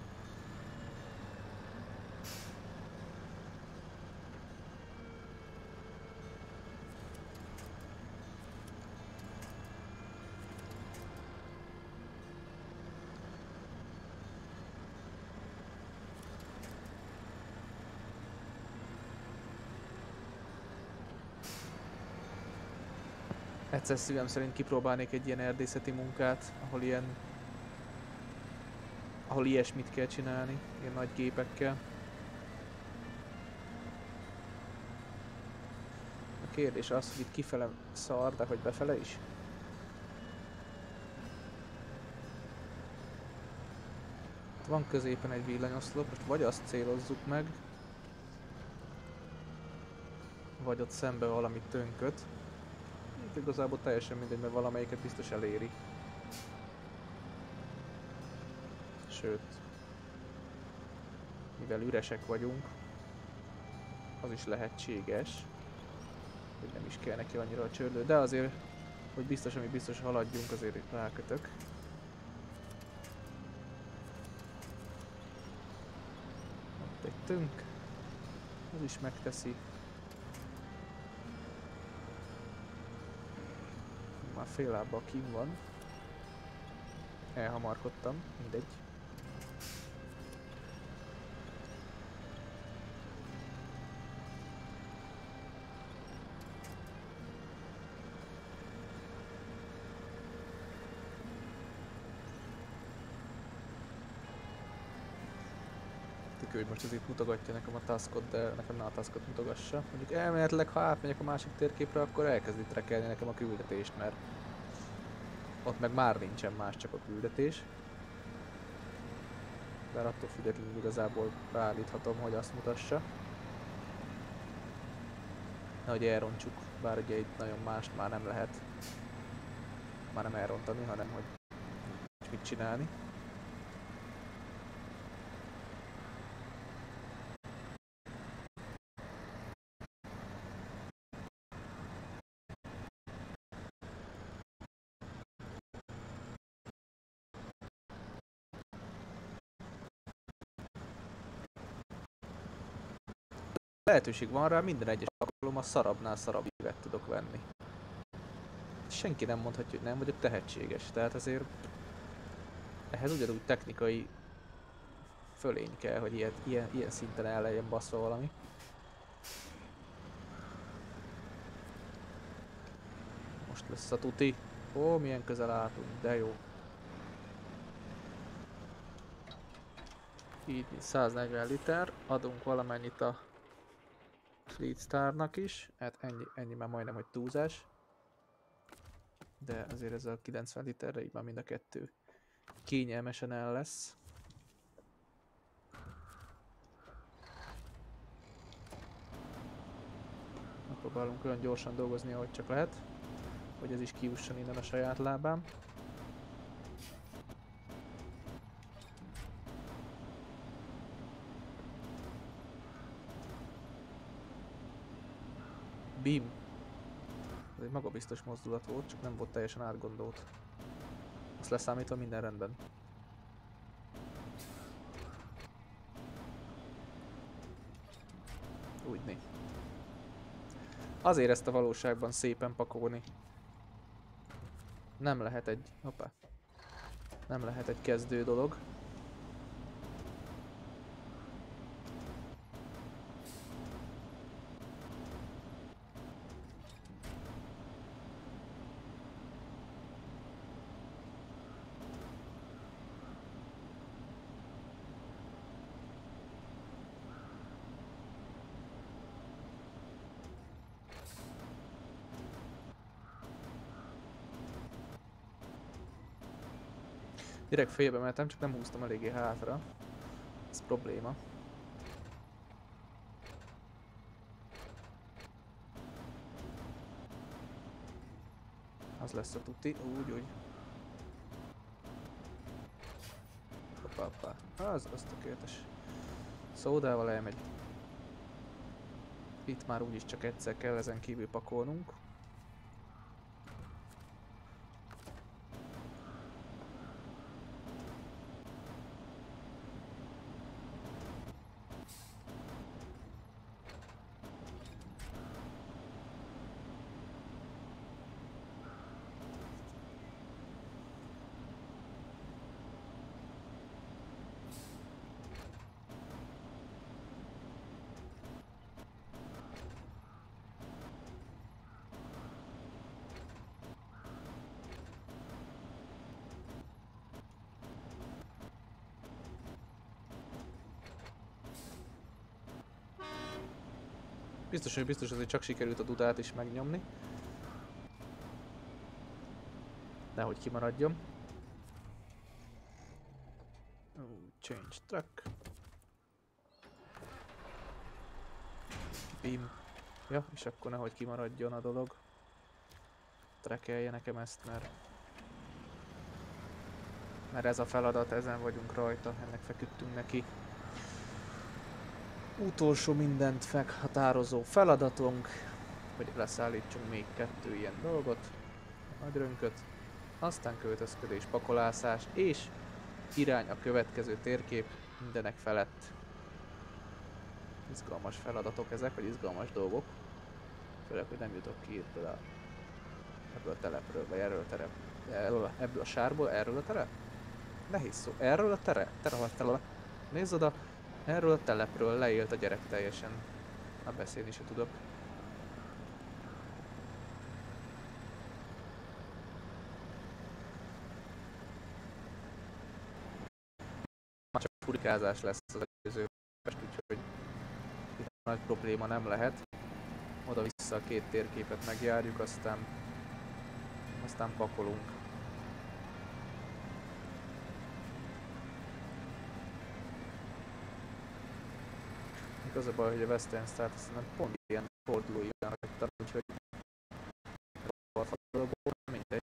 Egyszer szívem szerint kipróbálnék egy ilyen erdészeti munkát, ahol ilyen... Ahol ilyesmit kell csinálni, ilyen nagy gépekkel. A kérdés az, hogy itt kifele szar, de hogy befele is? Itt van középen egy villanyoszlop, most vagy azt célozzuk meg, vagy ott szembe valamit tönköt. Itt igazából teljesen mindegy, mert valamelyiket biztos eléri. Sőt, mivel üresek vagyunk, az is lehetséges, hogy nem is kell neki annyira a csörlő, de azért, hogy biztos, ami biztos haladjunk, azért rákötök. Ott egy tönk, az is megteszi. Fél lábbal kim van. Elhamarkodtam, mindegy. Tök hogy most ez itt mutogatja nekem a taskot, de nekem ne a taskot mutogassa. Mondjuk elméletileg, ha átmegyek a másik térképre, akkor elkezdi trekelni nekem a küldetést, mert ott meg már nincsen más, csak a küldetés. De attól függetlenül igazából beállíthatom, hogy azt mutassa. Nehogy elrontsuk, bár ugye itt nagyon mást már nem lehet. Már nem elrontani, hanem hogy mit csinálni. Lehetőség van rá, minden egyes alkalommal szarabbnál szarabb évet tudok venni. Senki nem mondhatja, hogy nem vagyok tehetséges, tehát azért ehhez ugyanúgy technikai fölény kell, hogy ilyet, ilyen, ilyen szinten el legyen baszva valami. Most lesz a tuti. Ó, milyen közel álltunk, de jó. Így 140 liter, adunk valamennyit a Fleet Starnak is, hát ennyi, ennyi már majdnem, hogy túlzás. De azért ez a 90 literre így már mind a kettő kényelmesen el lesz. Próbálunk olyan gyorsan dolgozni, ahogy csak lehet, hogy ez is kiusson innen a saját lábám. Bim. Ez egy magabiztos mozdulat volt, csak nem volt teljesen átgondolt. Azt leszámítva minden rendben. Úgyni. Azért ezt a valóságban szépen pakolni. Nem lehet egy... Hoppá. Nem lehet egy kezdő dolog. Direkt félbe mentem, csak nem húztam eléggé hátra. Ez probléma. Az lesz a tuti, úgy, úgy. Hoppá, hoppá. Az, az tökéletes. Szódával elmegy. Itt már úgyis csak egyszer kell ezen kívül pakolnunk. Biztos, hogy biztos, hogy csak sikerült a dudát is megnyomni. Nehogy kimaradjon. Oh, change track. Beam. Ja, és akkor nehogy kimaradjon a dolog. Trekelje nekem ezt, mert... Mert ez a feladat, ezen vagyunk rajta, ennek feküdtünk neki utolsó mindent meghatározó feladatunk, hogy leszállítsunk még kettő ilyen dolgot, nagy rönköt, aztán költözködés, pakolászás, és irány a következő térkép mindenek felett. Izgalmas feladatok ezek, vagy izgalmas dolgok. Főleg, hogy nem jutok ki ebből a, ebből a telepről, vagy erről a terep, ebből a sárból, erről a terep? Nehéz szó. Erről a tere? Tere, Nézd oda, Erről a telepről leélt a gyerek teljesen. Na beszélni se tudok. Már csak furikázás lesz az előző úgyhogy nagy probléma nem lehet. Oda-vissza a két térképet megjárjuk, aztán aztán pakolunk. Az a baj, hogy a Western Start nem pont ilyen fordulói hagytam, úgyhogy mindegy.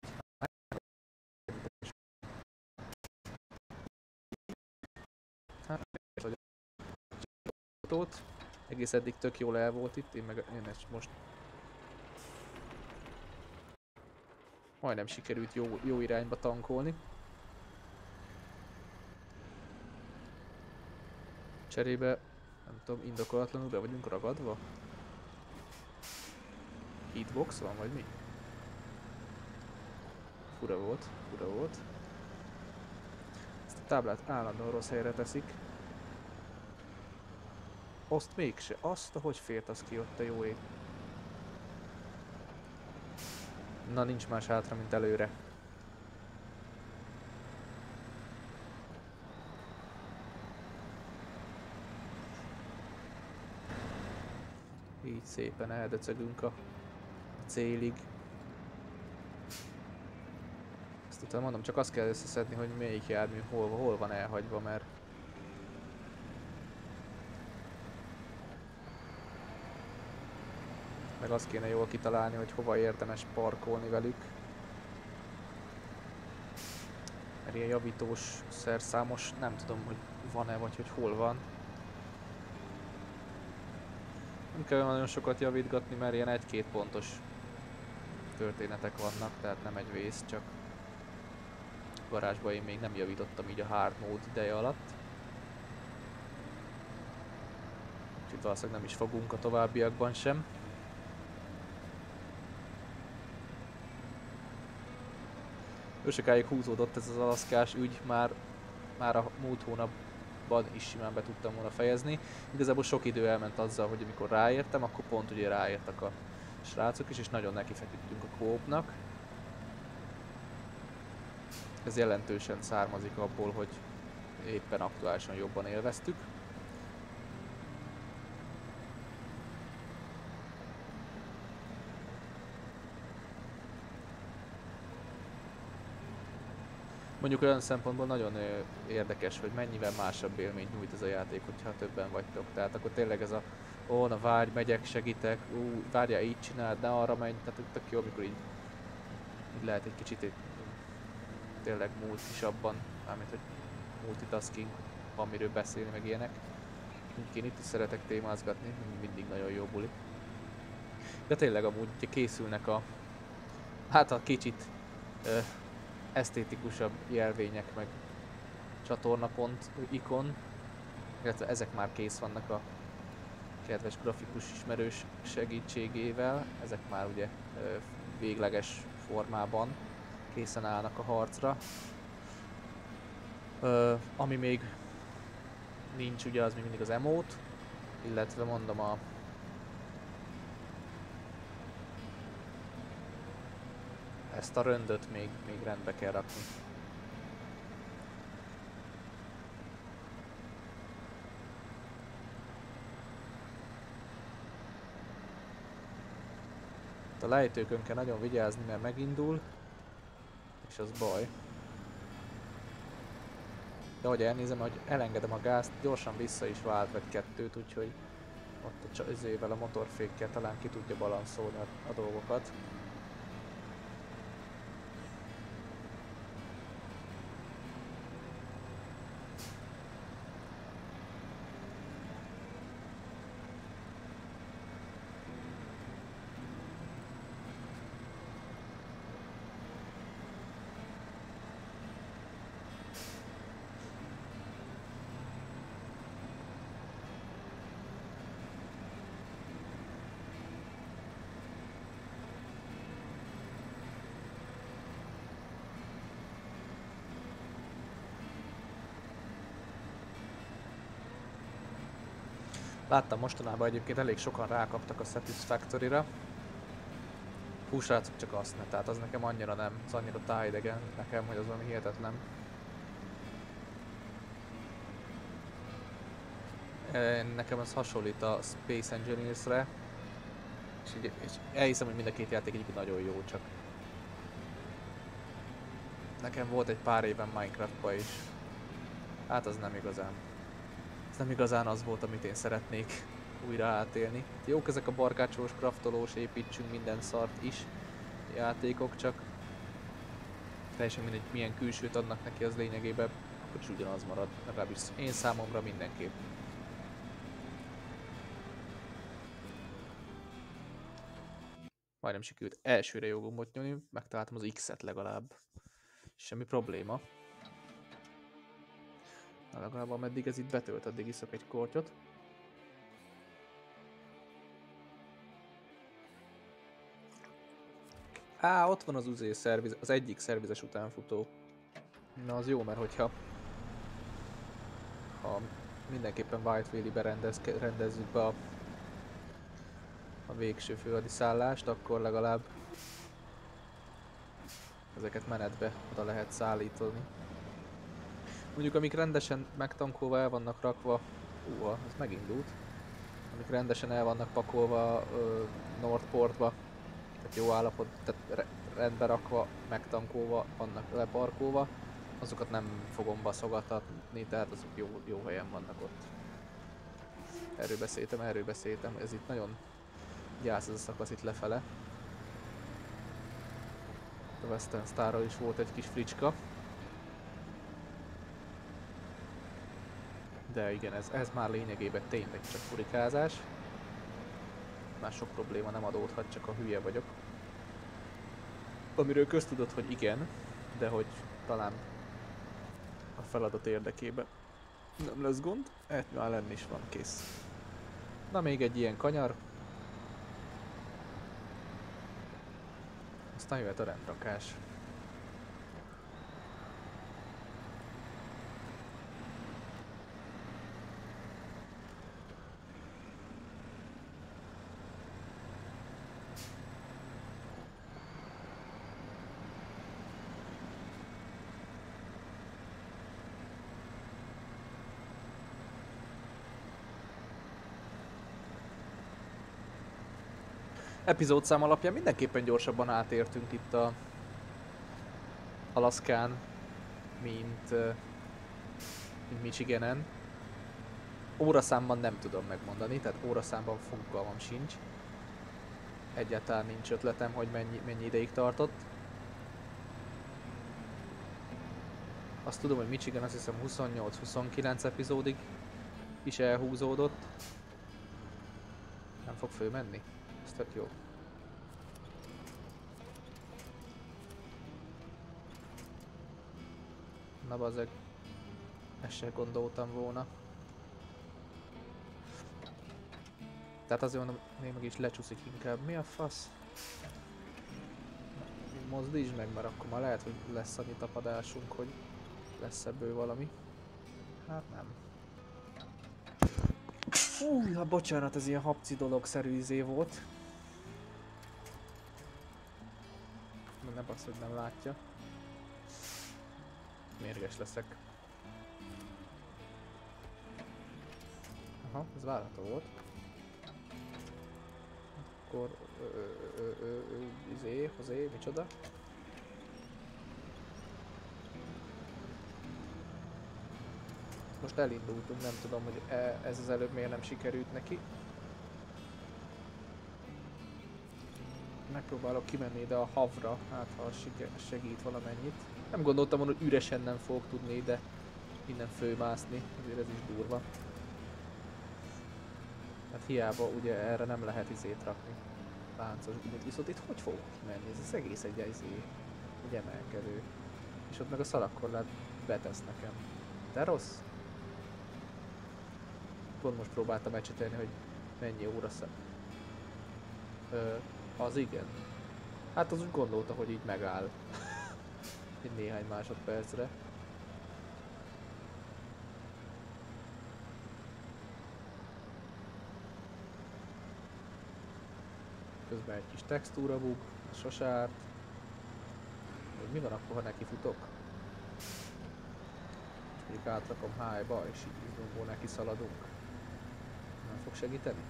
Hát, egész eddig tök jól el volt itt, én meg én ezt most majdnem sikerült jó, jó irányba tankolni. Cserébe nem tudom, indokolatlanul be vagyunk ragadva? Hitbox van, vagy mi? Fura volt, fura volt. Ezt a táblát állandóan rossz helyre teszik. Azt mégse, azt, hogy fért az ki ott a jó ég. Na nincs más hátra, mint előre. Így szépen eldöcögünk a célig. Ezt utána mondom, csak azt kell összeszedni, hogy melyik jármű hol, hol van elhagyva, mert meg azt kéne jól kitalálni, hogy hova érdemes parkolni velük. Mert ilyen javítós szerszámos nem tudom, hogy van-e, vagy hogy hol van. Nem kell nagyon sokat javítgatni, mert ilyen egy-két pontos történetek vannak, tehát nem egy vész, csak garázsban én még nem javítottam így a hard mode ideje alatt. Úgyhogy valószínűleg nem is fogunk a továbbiakban sem. Ősekáig húzódott ez az alaszkás ügy, már, már a múlt hónap ban is simán be tudtam volna fejezni. Igazából sok idő elment azzal, hogy amikor ráértem, akkor pont ugye ráértek a srácok is, és nagyon nekifeküdtünk a kópnak. Ez jelentősen származik abból, hogy éppen aktuálisan jobban élveztük. Mondjuk olyan szempontból nagyon érdekes, hogy mennyivel másabb élményt nyújt ez a játék, hogyha többen vagytok. Tehát akkor tényleg ez a ó, na várj, megyek, segítek, ú, várjál, így csináld, ne arra menj, tehát tök jó, amikor így, így lehet egy kicsit egy, tényleg multisabban, mármint hogy multitasking, van miről beszélni, meg ilyenek. Én itt is szeretek témázgatni, mindig nagyon jó buli. De tényleg amúgy ugye készülnek a, hát a kicsit esztétikusabb jelvények, meg csatornapont ikon, illetve ezek már kész vannak a kedves grafikus ismerős segítségével, ezek már ugye végleges formában készen állnak a harcra. Ami még nincs ugye az még mindig az emót, illetve mondom a ezt a röndöt még, még rendbe kell rakni. A lejtőkön kell nagyon vigyázni, mert megindul, és az baj. De ahogy elnézem, hogy elengedem a gázt, gyorsan vissza is vált vagy kettőt, úgyhogy ott a izével a motorfékkel talán ki tudja balanszolni a, a dolgokat. Láttam mostanában egyébként elég sokan rákaptak a Satisfactory-ra. Hú csak azt ne, tehát az nekem annyira nem, az annyira tájdegen nekem, hogy az valami hihetetlen. E, Nekem ez hasonlít a Space Engineers-re. És, és elhiszem, hogy mind a két játék egyébként nagyon jó, csak... Nekem volt egy pár éven Minecraftba is. Hát az nem igazán ez nem igazán az volt, amit én szeretnék újra átélni. Jók ezek a barkácsolós, kraftolós, építsünk minden szart is játékok, csak teljesen mindegy milyen külsőt adnak neki, az lényegében akkor is ugyanaz marad, legalábbis én számomra mindenképp. Majdnem sikerült elsőre jó gombot nyomni, megtaláltam az X-et legalább. Semmi probléma. Na legalább ameddig ez itt betölt, addig iszok egy kortyot. Á, ott van az uzé szerviz, az egyik szervizes utánfutó. Na az jó, mert hogyha ha mindenképpen White Valley-be rendez, rendezzük be a, a végső főhadiszállást, akkor legalább ezeket menetbe oda lehet szállítani. Mondjuk amik rendesen megtankolva el vannak rakva, ú, ez megindult. Amik rendesen el vannak pakolva ö, Northportba, tehát jó állapot, tehát re, rendbe rakva, megtankolva, vannak leparkolva, azokat nem fogom baszogatni, tehát azok jó, jó helyen vannak ott. Erről beszéltem, erről beszéltem, ez itt nagyon gyász ez a szakasz itt lefele. A Western Starral is volt egy kis fricska. De igen, ez, ez már lényegében tényleg csak furikázás. Már sok probléma nem adódhat, csak a hülye vagyok. Amiről köztudott, hogy igen, de hogy talán a feladat érdekében nem lesz gond. Hát már lenni is van, kész. Na még egy ilyen kanyar. Aztán jöhet a rendrakás. Epizódszám alapján mindenképpen gyorsabban átértünk itt a Alaszkán, mint, mint Michiganen. Óraszámban nem tudom megmondani, tehát óraszámban fogalmam sincs. Egyáltalán nincs ötletem, hogy mennyi, mennyi ideig tartott. Azt tudom, hogy Michigan azt hiszem 28-29 epizódig is elhúzódott. Nem fog fölmenni? Ez tök jó. Na bazeg. Ezt se gondoltam volna. Tehát azért mondom, még meg is lecsúszik inkább. Mi a fasz? Mozdítsd meg, mert akkor már lehet, hogy lesz annyi tapadásunk, hogy lesz ebből valami. Hát nem. Fú, ha bocsánat, ez ilyen hapci dolog-szerű izé volt. Nem az, hogy nem látja. Mérges leszek. Aha, ez várható volt. Akkor... Ö, ö, ö, izé, hozé, micsoda? Most elindultunk, nem tudom, hogy e- ez az előbb miért nem sikerült neki. Megpróbálok kimenni ide a havra, hát ha segít valamennyit. Nem gondoltam volna, hogy üresen nem fogok tudni ide innen fölmászni, azért ez is durva. Hát hiába ugye erre nem lehet izét rakni. Láncos gumit, viszont itt hogy fogok kimenni? Ez az egész egy izé, egy emelkedő. És ott meg a szalagkorlát betesz nekem. De rossz? Pont most próbáltam ecsetelni, hogy mennyi óra szem. Az igen. Hát az úgy gondolta, hogy így megáll. egy néhány másodpercre. Közben egy kis textúra bug, sose árt. Hogy mi van akkor, ha neki futok? És mondjuk átrakom hájba, és így neki szaladunk. Nem fog segíteni?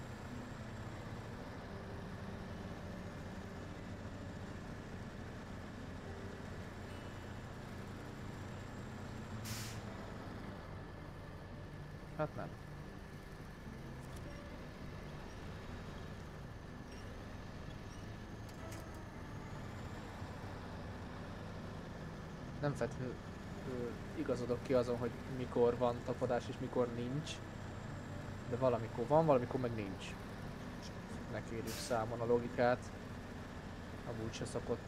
Hát nem. Nem feltétlenül igazodok ki azon, hogy mikor van tapadás és mikor nincs. De valamikor van, valamikor meg nincs. Ne kérjük számon a logikát. Amúgy se szokott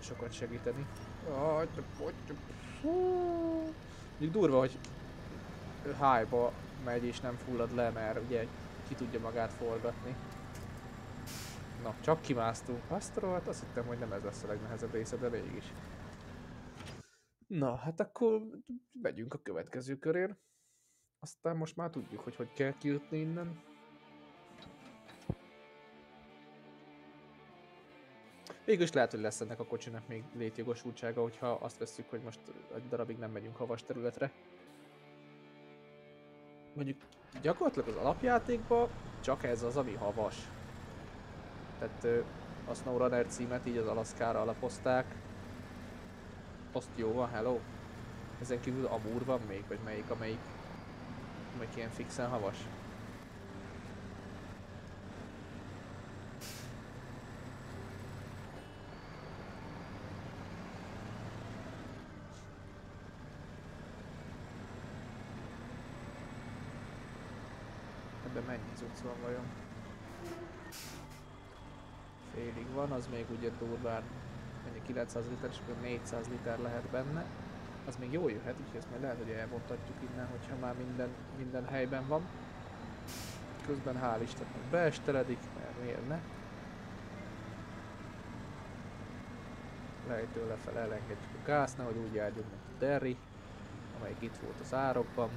sokat segíteni. Aj, de. Mondjuk durva, hogy high-ba megy és nem fullad le, mert ugye ki tudja magát forgatni. Na, csak kimásztunk. Azt rohadt, azt hittem, hogy nem ez lesz a legnehezebb része, de mégis. Na, hát akkor megyünk a következő körén. Aztán most már tudjuk, hogy hogy kell kijutni innen. Végül is lehet, hogy lesz ennek a kocsinak még létjogosultsága, hogyha azt vesszük, hogy most egy darabig nem megyünk havas területre. Mondjuk gyakorlatilag az alapjátékban csak ez az, ami havas. Tehát a SnowRunner címet így az Alaszkára alapozták. Azt jó van, hello. Ezen kívül Amur van még, vagy melyik, amelyik, amelyik ilyen fixen havas? Ebben mennyi cucc van vajon? Félig van, az még ugye durván mennyi 900 liter, és akkor 400 liter lehet benne. Az még jól jöhet, úgyhogy ezt majd lehet, hogy elmondhatjuk innen, hogyha már minden, minden helyben van. Közben hál' Istennek beesteledik, mert miért ne? Lejtő lefele elengedjük a gázt, nehogy úgy járjunk, mint a Derry, amelyik itt volt az árokban.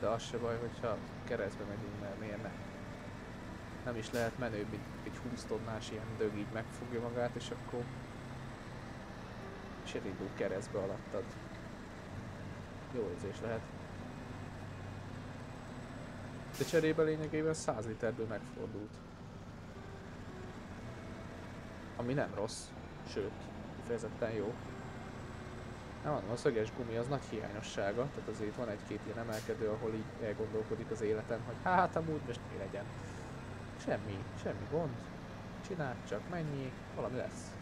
De az se baj, hogyha keresztbe megyünk, mert miért ne? Nem is lehet menőbb, mint egy 20 tonnás ilyen dög így megfogja magát, és akkor és elindul keresztbe alattad. Jó érzés lehet. De cserébe lényegében 100 literből megfordult. Ami nem rossz, sőt, kifejezetten jó. Nem mondom, a szöges gumi az nagy hiányossága, tehát azért van egy-két ilyen emelkedő, ahol így elgondolkodik az életen, hogy hát amúgy most mi legyen. Semmi, semmi gond. Csináld csak, mennyi, valami lesz.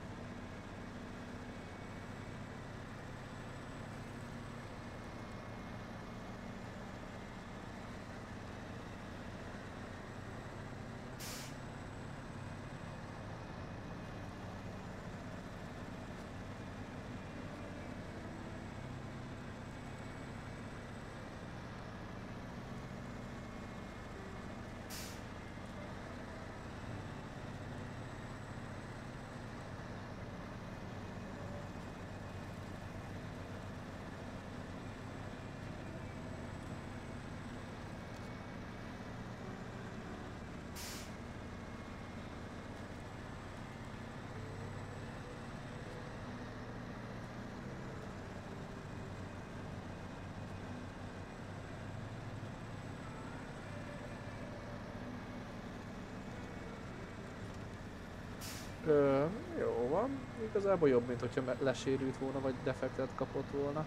Jó van. Igazából jobb, mint hogyha lesérült volna, vagy defektet kapott volna.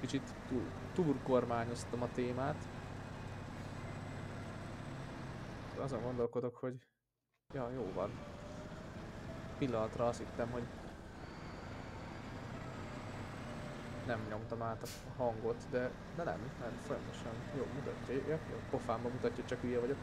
Kicsit túl, túl kormányoztam a témát. Azon gondolkodok, hogy ja, jó van. Pillanatra azt hittem, hogy nem nyomtam át a hangot, de, de nem, nem, folyamatosan jó mutatja, ja, jó, pofámba mutatja, csak hülye vagyok.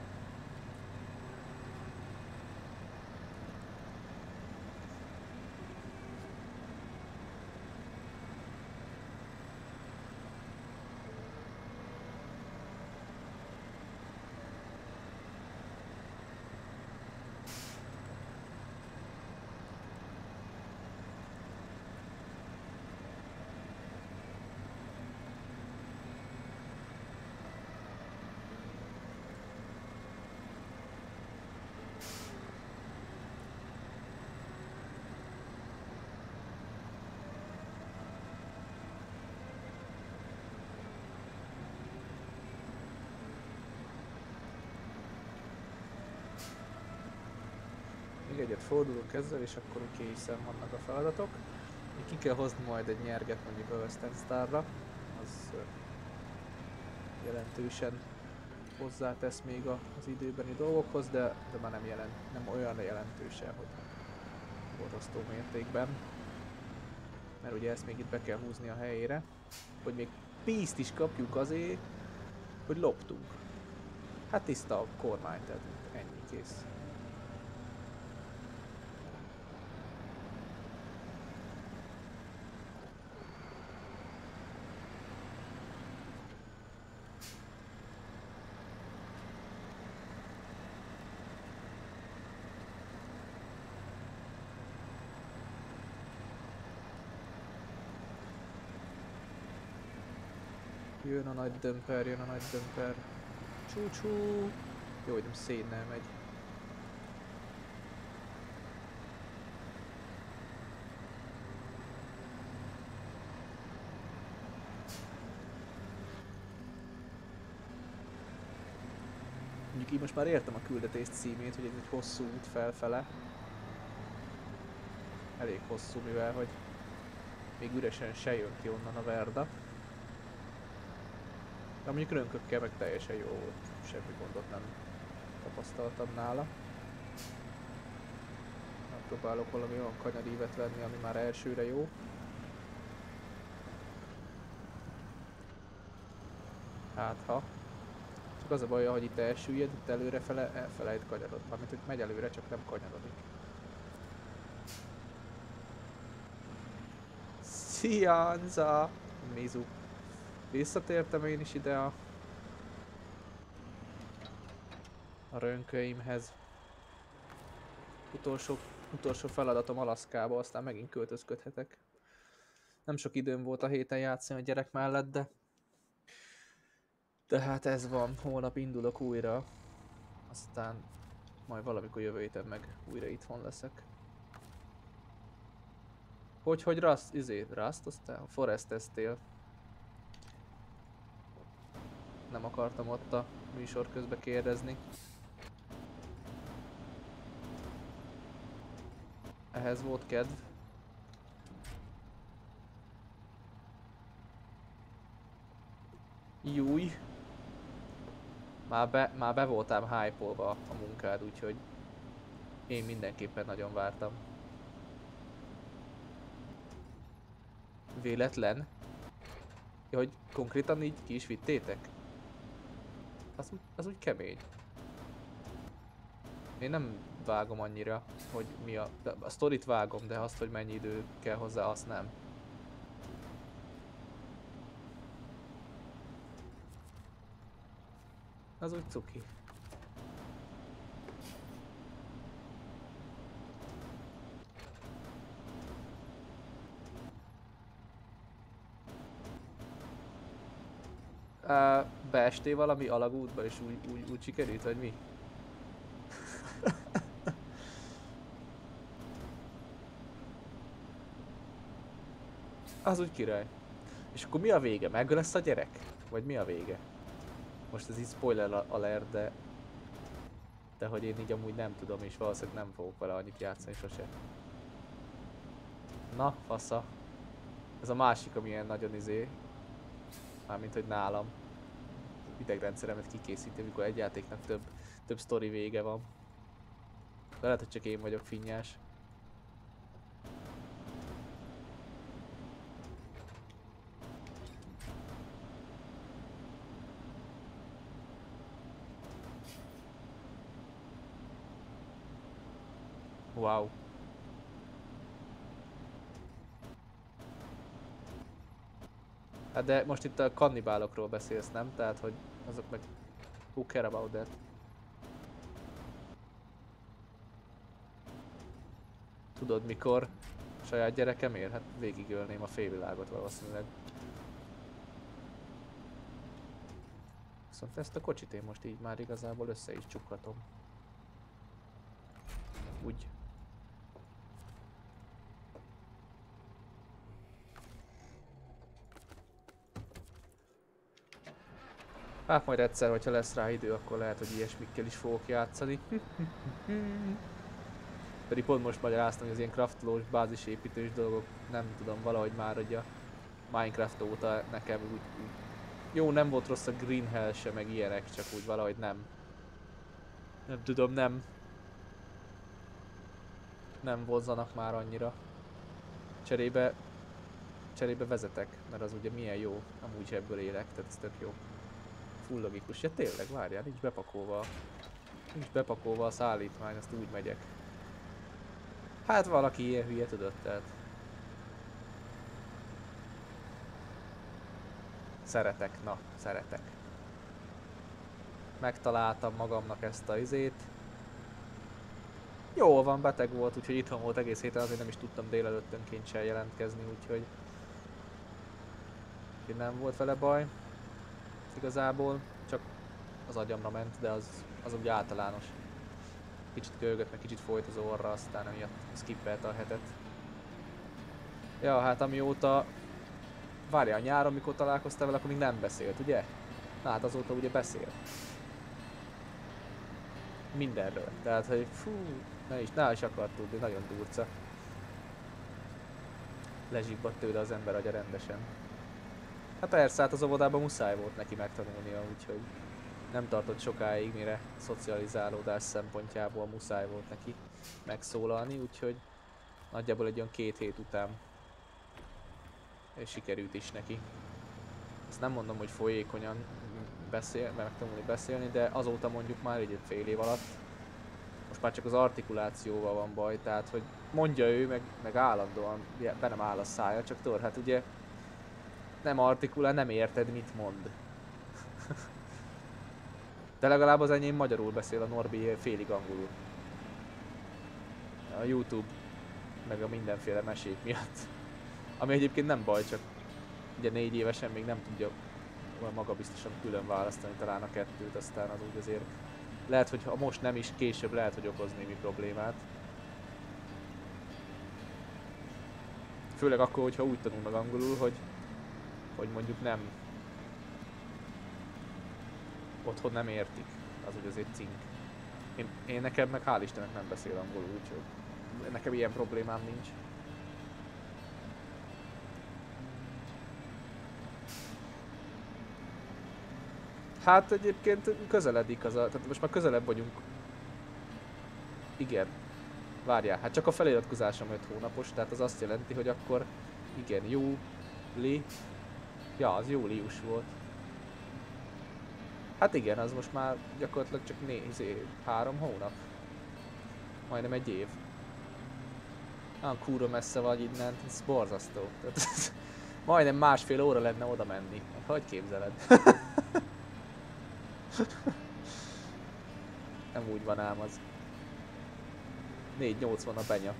Még egyet fordulunk ezzel, és akkor készen vannak a feladatok. Még ki kell hozni majd egy nyerget mondjuk a Western Starra, az jelentősen hozzátesz még az időbeni dolgokhoz, de, de már nem, jelent, nem olyan jelentősen, hogy borzasztó mértékben. Mert ugye ezt még itt be kell húzni a helyére, hogy még pénzt is kapjuk azért, hogy loptunk. Hát tiszta a kormány, tehát ennyi kész. Jön a nagy dömper, jön a nagy dömper. Csúcsú. Jó, hogy nem szénnel megy. Mondjuk így most már értem a küldetés címét, hogy ez egy hosszú út felfele. Elég hosszú, mivel hogy még üresen se jön ki onnan a Verda. De mondjuk rönkökkel meg teljesen jó volt, semmi gondot nem tapasztaltam nála. Megpróbálok valami olyan kanyarívet venni, ami már elsőre jó. Hát ha. Csak az a baj, hogy itt elsüllyed, itt előrefele elfelejt kanyarodni. Mármint, hogy megy előre, csak nem kanyarodik. Szia, Anza! Mizu. Visszatértem én is ide a, a rönköimhez. Utolsó, utolsó feladatom Alaszkába, aztán megint költözködhetek. Nem sok időm volt a héten játszani a gyerek mellett, de... De hát ez van, holnap indulok újra. Aztán majd valamikor jövő héten meg újra itthon leszek. Hogy, hogy Rust, izé, Rust, aztán Forest eztél. Nem akartam ott a műsor közben kérdezni. ehhez volt kedv. Júj. Már be, már be voltám hype a munkád, úgyhogy én mindenképpen nagyon vártam. Véletlen? Ja, hogy konkrétan így ki is vittétek? Az, az úgy kemény. Én nem vágom annyira, hogy mi a... A sztorit vágom, de azt, hogy mennyi idő kell hozzá, azt nem. Az úgy cuki. Beestél valami alagútba és úgy, úgy, úgy sikerült, vagy mi? Az úgy király. És akkor mi a vége? Meg lesz a gyerek? Vagy mi a vége? Most ez így spoiler alert, de... De hogy én így amúgy nem tudom, és valószínűleg nem fogok vele annyit játszani sose. Na, fasza. Ez a másik, ami ilyen nagyon izé. Mármint, hogy nálam. Idegrendszeremet kikészíti, amikor egy játéknak több, több sztori vége van. De lehet, hogy csak én vagyok finnyás. Wow. Hát de most itt a kannibálokról beszélsz, nem? Tehát, hogy azok meg... Who care about that? Tudod mikor? Saját gyerekemért? Hát végigölném a félvilágot valószínűleg. Viszont ezt a kocsit én most így már igazából össze is csukhatom. Úgy. Hát majd egyszer, hogyha lesz rá idő, akkor lehet, hogy ilyesmikkel is fogok játszani. Pedig pont most magyaráztam, hogy az ilyen craftolós, bázisépítős dolgok, nem tudom, valahogy már hogy a Minecraft óta nekem úgy jó, nem volt rossz a Green Hell se, meg ilyenek, csak úgy valahogy nem. Nem tudom, nem. Nem vonzanak már annyira. Cserébe, cserébe vezetek, mert az ugye milyen jó, amúgy ebből élek, tehát ez tök jó full logikus. Ja tényleg, várjál, nincs bepakolva. Nincs bepakolva a szállítmány, azt úgy megyek. Hát valaki ilyen hülye tudott, tehát. Szeretek, na, szeretek. Megtaláltam magamnak ezt a izét. Jó van, beteg volt, úgyhogy itthon volt egész héten, azért nem is tudtam délelőttönként sem jelentkezni, úgyhogy... Úgyhogy nem volt vele baj igazából, csak az agyamra ment, de az, az ugye általános. Kicsit kölgött, meg kicsit folyt az orra, aztán emiatt skippelte a hetet. Ja, hát amióta... Várjál, nyáron, mikor találkoztál vele, akkor még nem beszélt, ugye? Na hát azóta ugye beszél. Mindenről. Tehát, hogy fú, ne is, ne is akart tudni, nagyon durca. Lezsibbadt tőle az ember agya rendesen. Hát persze, hát az óvodában muszáj volt neki megtanulnia, úgyhogy nem tartott sokáig, mire szocializálódás szempontjából muszáj volt neki megszólalni, úgyhogy nagyjából egy olyan két hét után és sikerült is neki. Ezt nem mondom, hogy folyékonyan beszél, megtanulni beszélni, de azóta mondjuk már egy fél év alatt most már csak az artikulációval van baj, tehát hogy mondja ő, meg, meg állandóan be nem áll a szája, csak tudod, hát ugye nem artikulál, nem érted, mit mond. De legalább az enyém magyarul beszél, a Norbi félig angolul. A Youtube, meg a mindenféle mesék miatt. Ami egyébként nem baj, csak ugye négy évesen még nem tudja maga biztosan külön választani talán a kettőt, aztán az úgy azért lehet, hogy ha most nem is, később lehet, hogy okoz némi problémát. Főleg akkor, hogyha úgy tanul meg angolul, hogy hogy mondjuk nem otthon nem értik, az úgy azért cink. Én, én nekem meg hál' Istennek nem beszél angolul, úgyhogy nekem ilyen problémám nincs. Hát egyébként közeledik az a... Tehát most már közelebb vagyunk. Igen. Várjál, hát csak a feliratkozásom 5 hónapos, tehát az azt jelenti, hogy akkor igen, júli... Ja, az július volt. Hát igen, az most már gyakorlatilag csak nézé, három hónap. Majdnem egy év. Olyan kúra messze vagy innen, ez borzasztó. Tehát, majdnem másfél óra lenne oda menni. Hogy képzeled? Nem úgy van ám az. 480 a benya.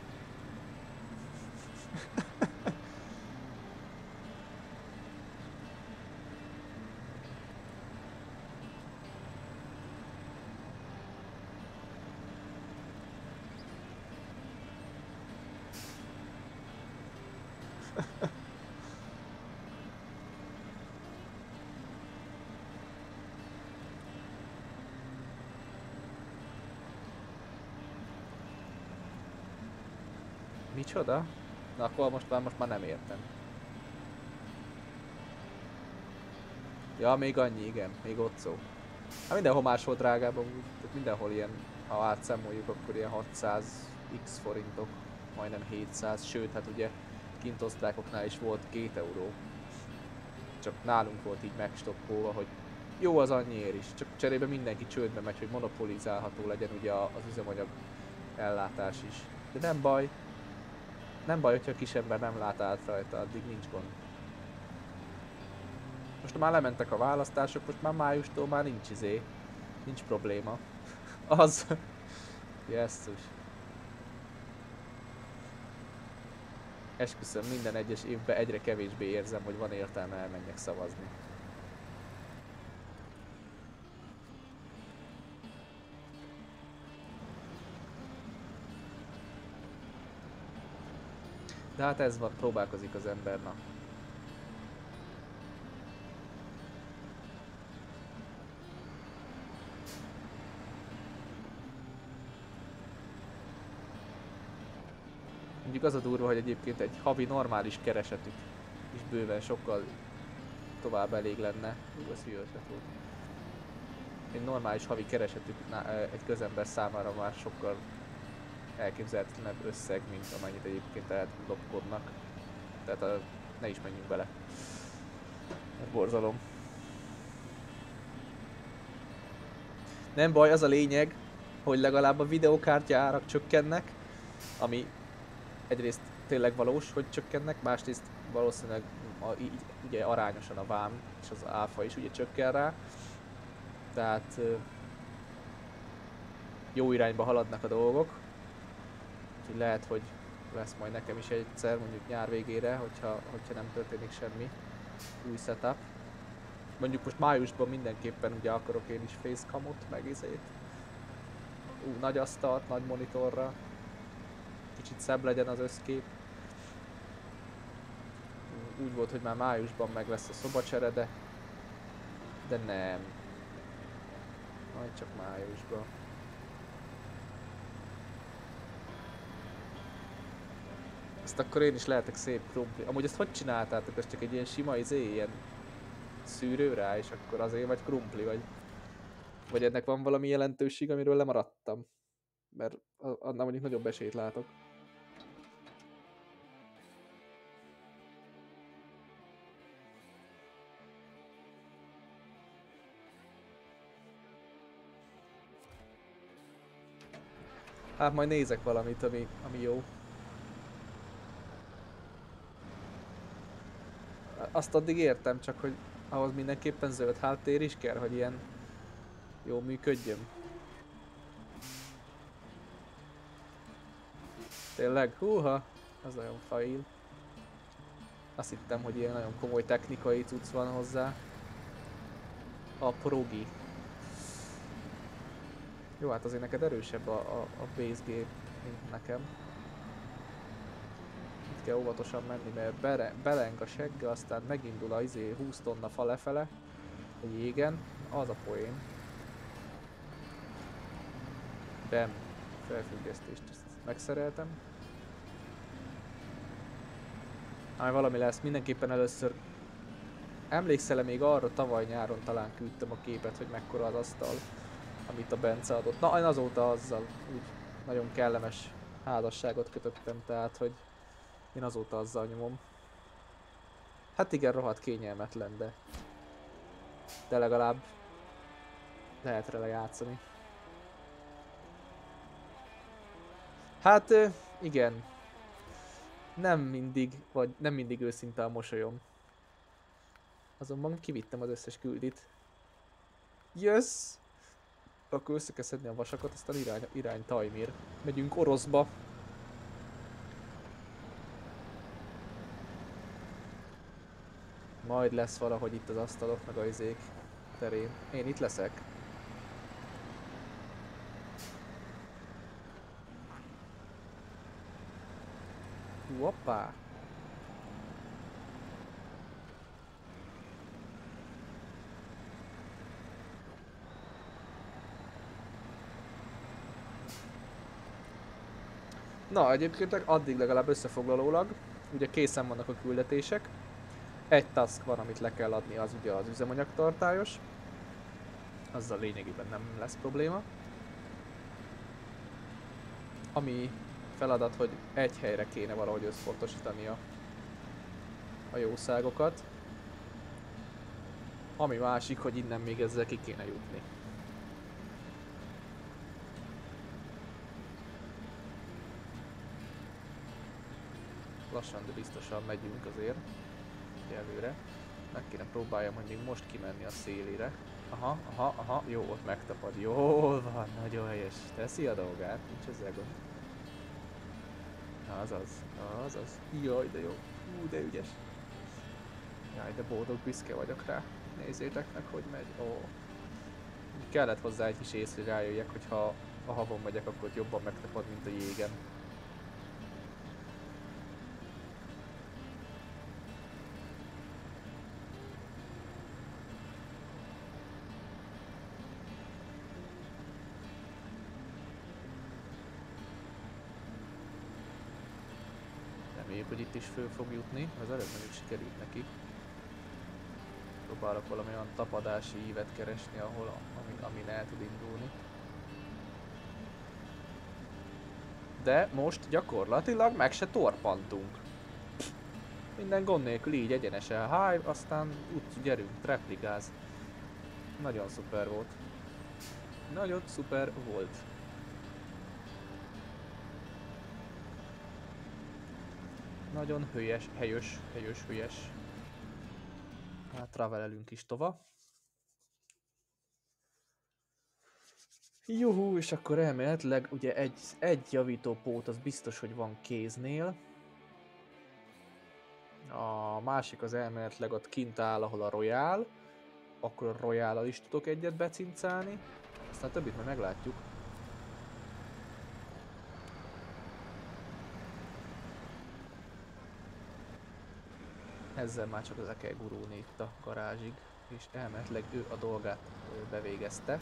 Micsoda? Na akkor most már, most már nem értem. Ja, még annyi, igen, még ott szó. Hát mindenhol máshol drágább amúgy, tehát mindenhol ilyen, ha átszámoljuk, akkor ilyen 600 x forintok, majdnem 700, sőt, hát ugye kint osztrákoknál is volt 2 euró. Csak nálunk volt így megstoppolva, hogy jó az annyiért is, csak cserébe mindenki csődbe megy, hogy monopolizálható legyen ugye az üzemanyag ellátás is. De nem baj, nem baj, hogyha a kisember nem lát át rajta, addig nincs gond. Most már lementek a választások, most már májustól már nincs izé. Nincs probléma. Az. Jesszus. Esküszöm, minden egyes évben egyre kevésbé érzem, hogy van értelme elmenjek szavazni. De hát ez van, próbálkozik az ember, na. Mondjuk az a durva, hogy egyébként egy havi normális keresetük is bőven sokkal tovább elég lenne. Ú, ez hülye ötlet volt. Egy normális havi keresetük egy közember számára már sokkal elképzelhetetlenebb összeg, mint amennyit egyébként el lopkodnak. Tehát a, ne is menjünk bele. Ez borzalom. Nem baj, az a lényeg, hogy legalább a videokártya árak csökkennek, ami egyrészt tényleg valós, hogy csökkennek, másrészt valószínűleg a, így, ugye arányosan a vám és az áfa is ugye csökken rá. Tehát jó irányba haladnak a dolgok. Úgyhogy lehet, hogy lesz majd nekem is egyszer, mondjuk nyár végére, hogyha, hogyha nem történik semmi új setup. Mondjuk most májusban mindenképpen ugye akarok én is facecamot, meg izét. Ú, nagy asztalt, nagy monitorra. Kicsit szebb legyen az összkép. Úgy volt, hogy már májusban meg lesz a szobacsere, de... De nem. Majd csak májusban. Ezt akkor én is lehetek szép krumpli. Amúgy ezt hogy csináltátok? Ez csak egy ilyen sima izé, ilyen szűrő rá, és akkor azért vagy krumpli, vagy... Vagy ennek van valami jelentőség, amiről lemaradtam? Mert annál mondjuk nagyobb esélyt látok. Hát majd nézek valamit, ami, ami jó. Azt addig értem, csak hogy ahhoz mindenképpen zöld háttér is kell, hogy ilyen jó működjön. Tényleg? Húha! Az nagyon fail. Azt hittem, hogy ilyen nagyon komoly technikai cucc van hozzá. A progi. Jó, hát azért neked erősebb a, a, a base game, mint nekem kell óvatosan menni, mert bere, beleng a segge, aztán megindul a izé 20 tonna fa lefele, a jégen, az a poén. Bem, felfüggesztést ezt megszereltem. Ami valami lesz, mindenképpen először Emlékszel-e még arra tavaly nyáron talán küldtem a képet, hogy mekkora az asztal, amit a Bence adott. Na, én azóta azzal úgy nagyon kellemes házasságot kötöttem, tehát hogy én azóta azzal nyomom. Hát igen, rohadt kényelmetlen, de... De legalább lehet vele játszani. Hát igen. Nem mindig, vagy nem mindig őszinte a mosolyom. Azonban kivittem az összes küldit. Yes! Akkor össze kell szedni a vasakat, aztán irány, irány Tajmir. Megyünk oroszba. Majd lesz valahogy itt az asztalok, meg a izék terén. Én itt leszek. Hoppá! Na, egyébként addig legalább összefoglalólag, ugye készen vannak a küldetések. Egy task van, amit le kell adni, az ugye az üzemanyagtartályos. Azzal lényegében nem lesz probléma. Ami feladat, hogy egy helyre kéne valahogy összpontosítani a, a jószágokat. Ami másik, hogy innen még ezzel ki kéne jutni. lassan, de biztosan megyünk azért előre. Meg kéne próbáljam, hogy még most kimenni a szélére. Aha, aha, aha, jó, ott megtapad. Jól van, nagyon helyes. Teszi a dolgát, nincs ezzel gond. Azaz, azaz. Jaj, de jó. Ú, de ügyes. Jaj, de boldog, büszke vagyok rá. Nézzétek meg, hogy megy. Ó. Kellett hozzá egy kis ész, hogy rájöjjek, hogy ha a havon megyek, akkor jobban megtapad, mint a jégen. hogy itt is föl fog jutni, az előbb meg is sikerült neki. Próbálok valami olyan tapadási ívet keresni, ahol amin, amin el tud indulni. De most gyakorlatilag meg se torpantunk. Minden gond nélkül így egyenesen háj, aztán úgy gyerünk, replikáz. Nagyon szuper volt. Nagyon szuper volt. Nagyon hőes, helyös, helyös, hőes. Hát travelelünk is tovább. Juhú, és akkor elméletileg ugye egy, egy javító pót az biztos, hogy van kéznél. A másik az elméletileg ott kint áll, ahol a Royal. Akkor a royal is tudok egyet becincálni. Aztán többit majd meglátjuk. Ezzel már csak az kell gurulni itt a garázsig, és elméletileg ő a dolgát bevégezte.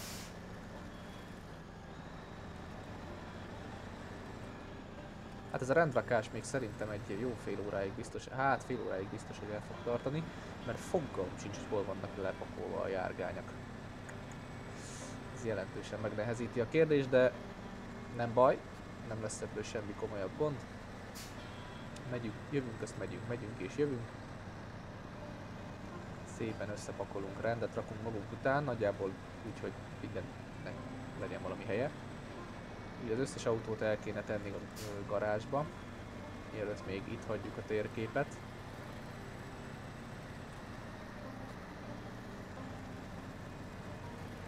Hát ez a rendrakás még szerintem egy jó fél óráig biztos, hát fél óráig biztos, hogy el fog tartani, mert foggam sincs, hogy hol vannak lepakolva a járgányak. Ez jelentősen megnehezíti a kérdést, de nem baj, nem lesz ebből semmi komolyabb gond. Megyünk, jövünk, azt megyünk, megyünk és jövünk szépen összepakolunk, rendet rakunk magunk után, nagyjából úgy, hogy mindennek legyen valami helye. Ugye az összes autót el kéne tenni a garázsba, mielőtt még itt hagyjuk a térképet.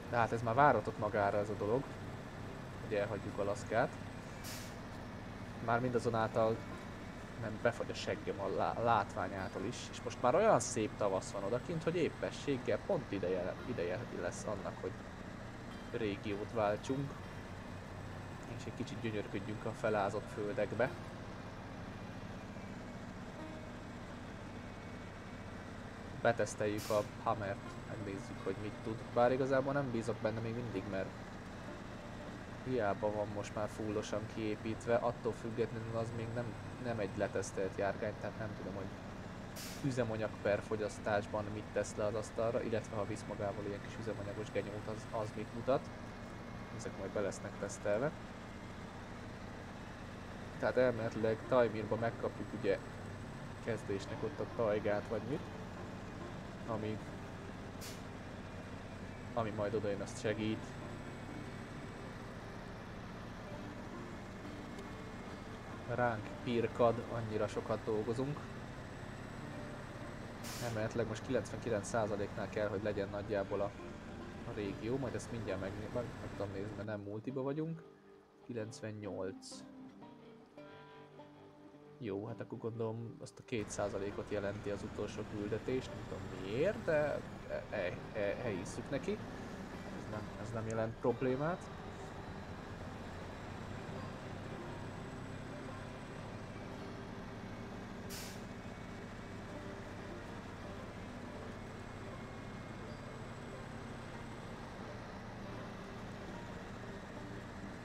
De hát ez már váratott magára ez a dolog, hogy elhagyjuk Alaszkát. Már mindazonáltal nem befagy a seggem a látványától is, és most már olyan szép tavasz van odakint, hogy éppességgel pont ideje, ideje lesz annak, hogy régiót váltsunk, és egy kicsit gyönyörködjünk a felázott földekbe. Beteszteljük a Hammert, megnézzük, hogy mit tud. Bár igazából nem bízok benne még mindig, mert hiába van most már fullosan kiépítve, attól függetlenül az még nem, nem egy letesztelt járgány, tehát nem tudom, hogy üzemanyag per fogyasztásban mit tesz le az asztalra, illetve ha visz magával ilyen kis üzemanyagos genyót, az, az mit mutat. Ezek majd be lesznek tesztelve. Tehát elméletileg Tajmirba megkapjuk ugye kezdésnek ott a tajgát vagy mit, ami, ami majd odajön azt segít. Ránk pirkad, annyira sokat dolgozunk. Emeletileg most 99%-nál kell, hogy legyen nagyjából a, a régió, majd ezt mindjárt meg, meg, meg tudom nézni, mert nem multiba vagyunk. 98. Jó, hát akkor gondolom azt a 2%-ot jelenti az utolsó küldetés, nem tudom miért, de elhisszük neki. Ez nem, ez nem jelent problémát.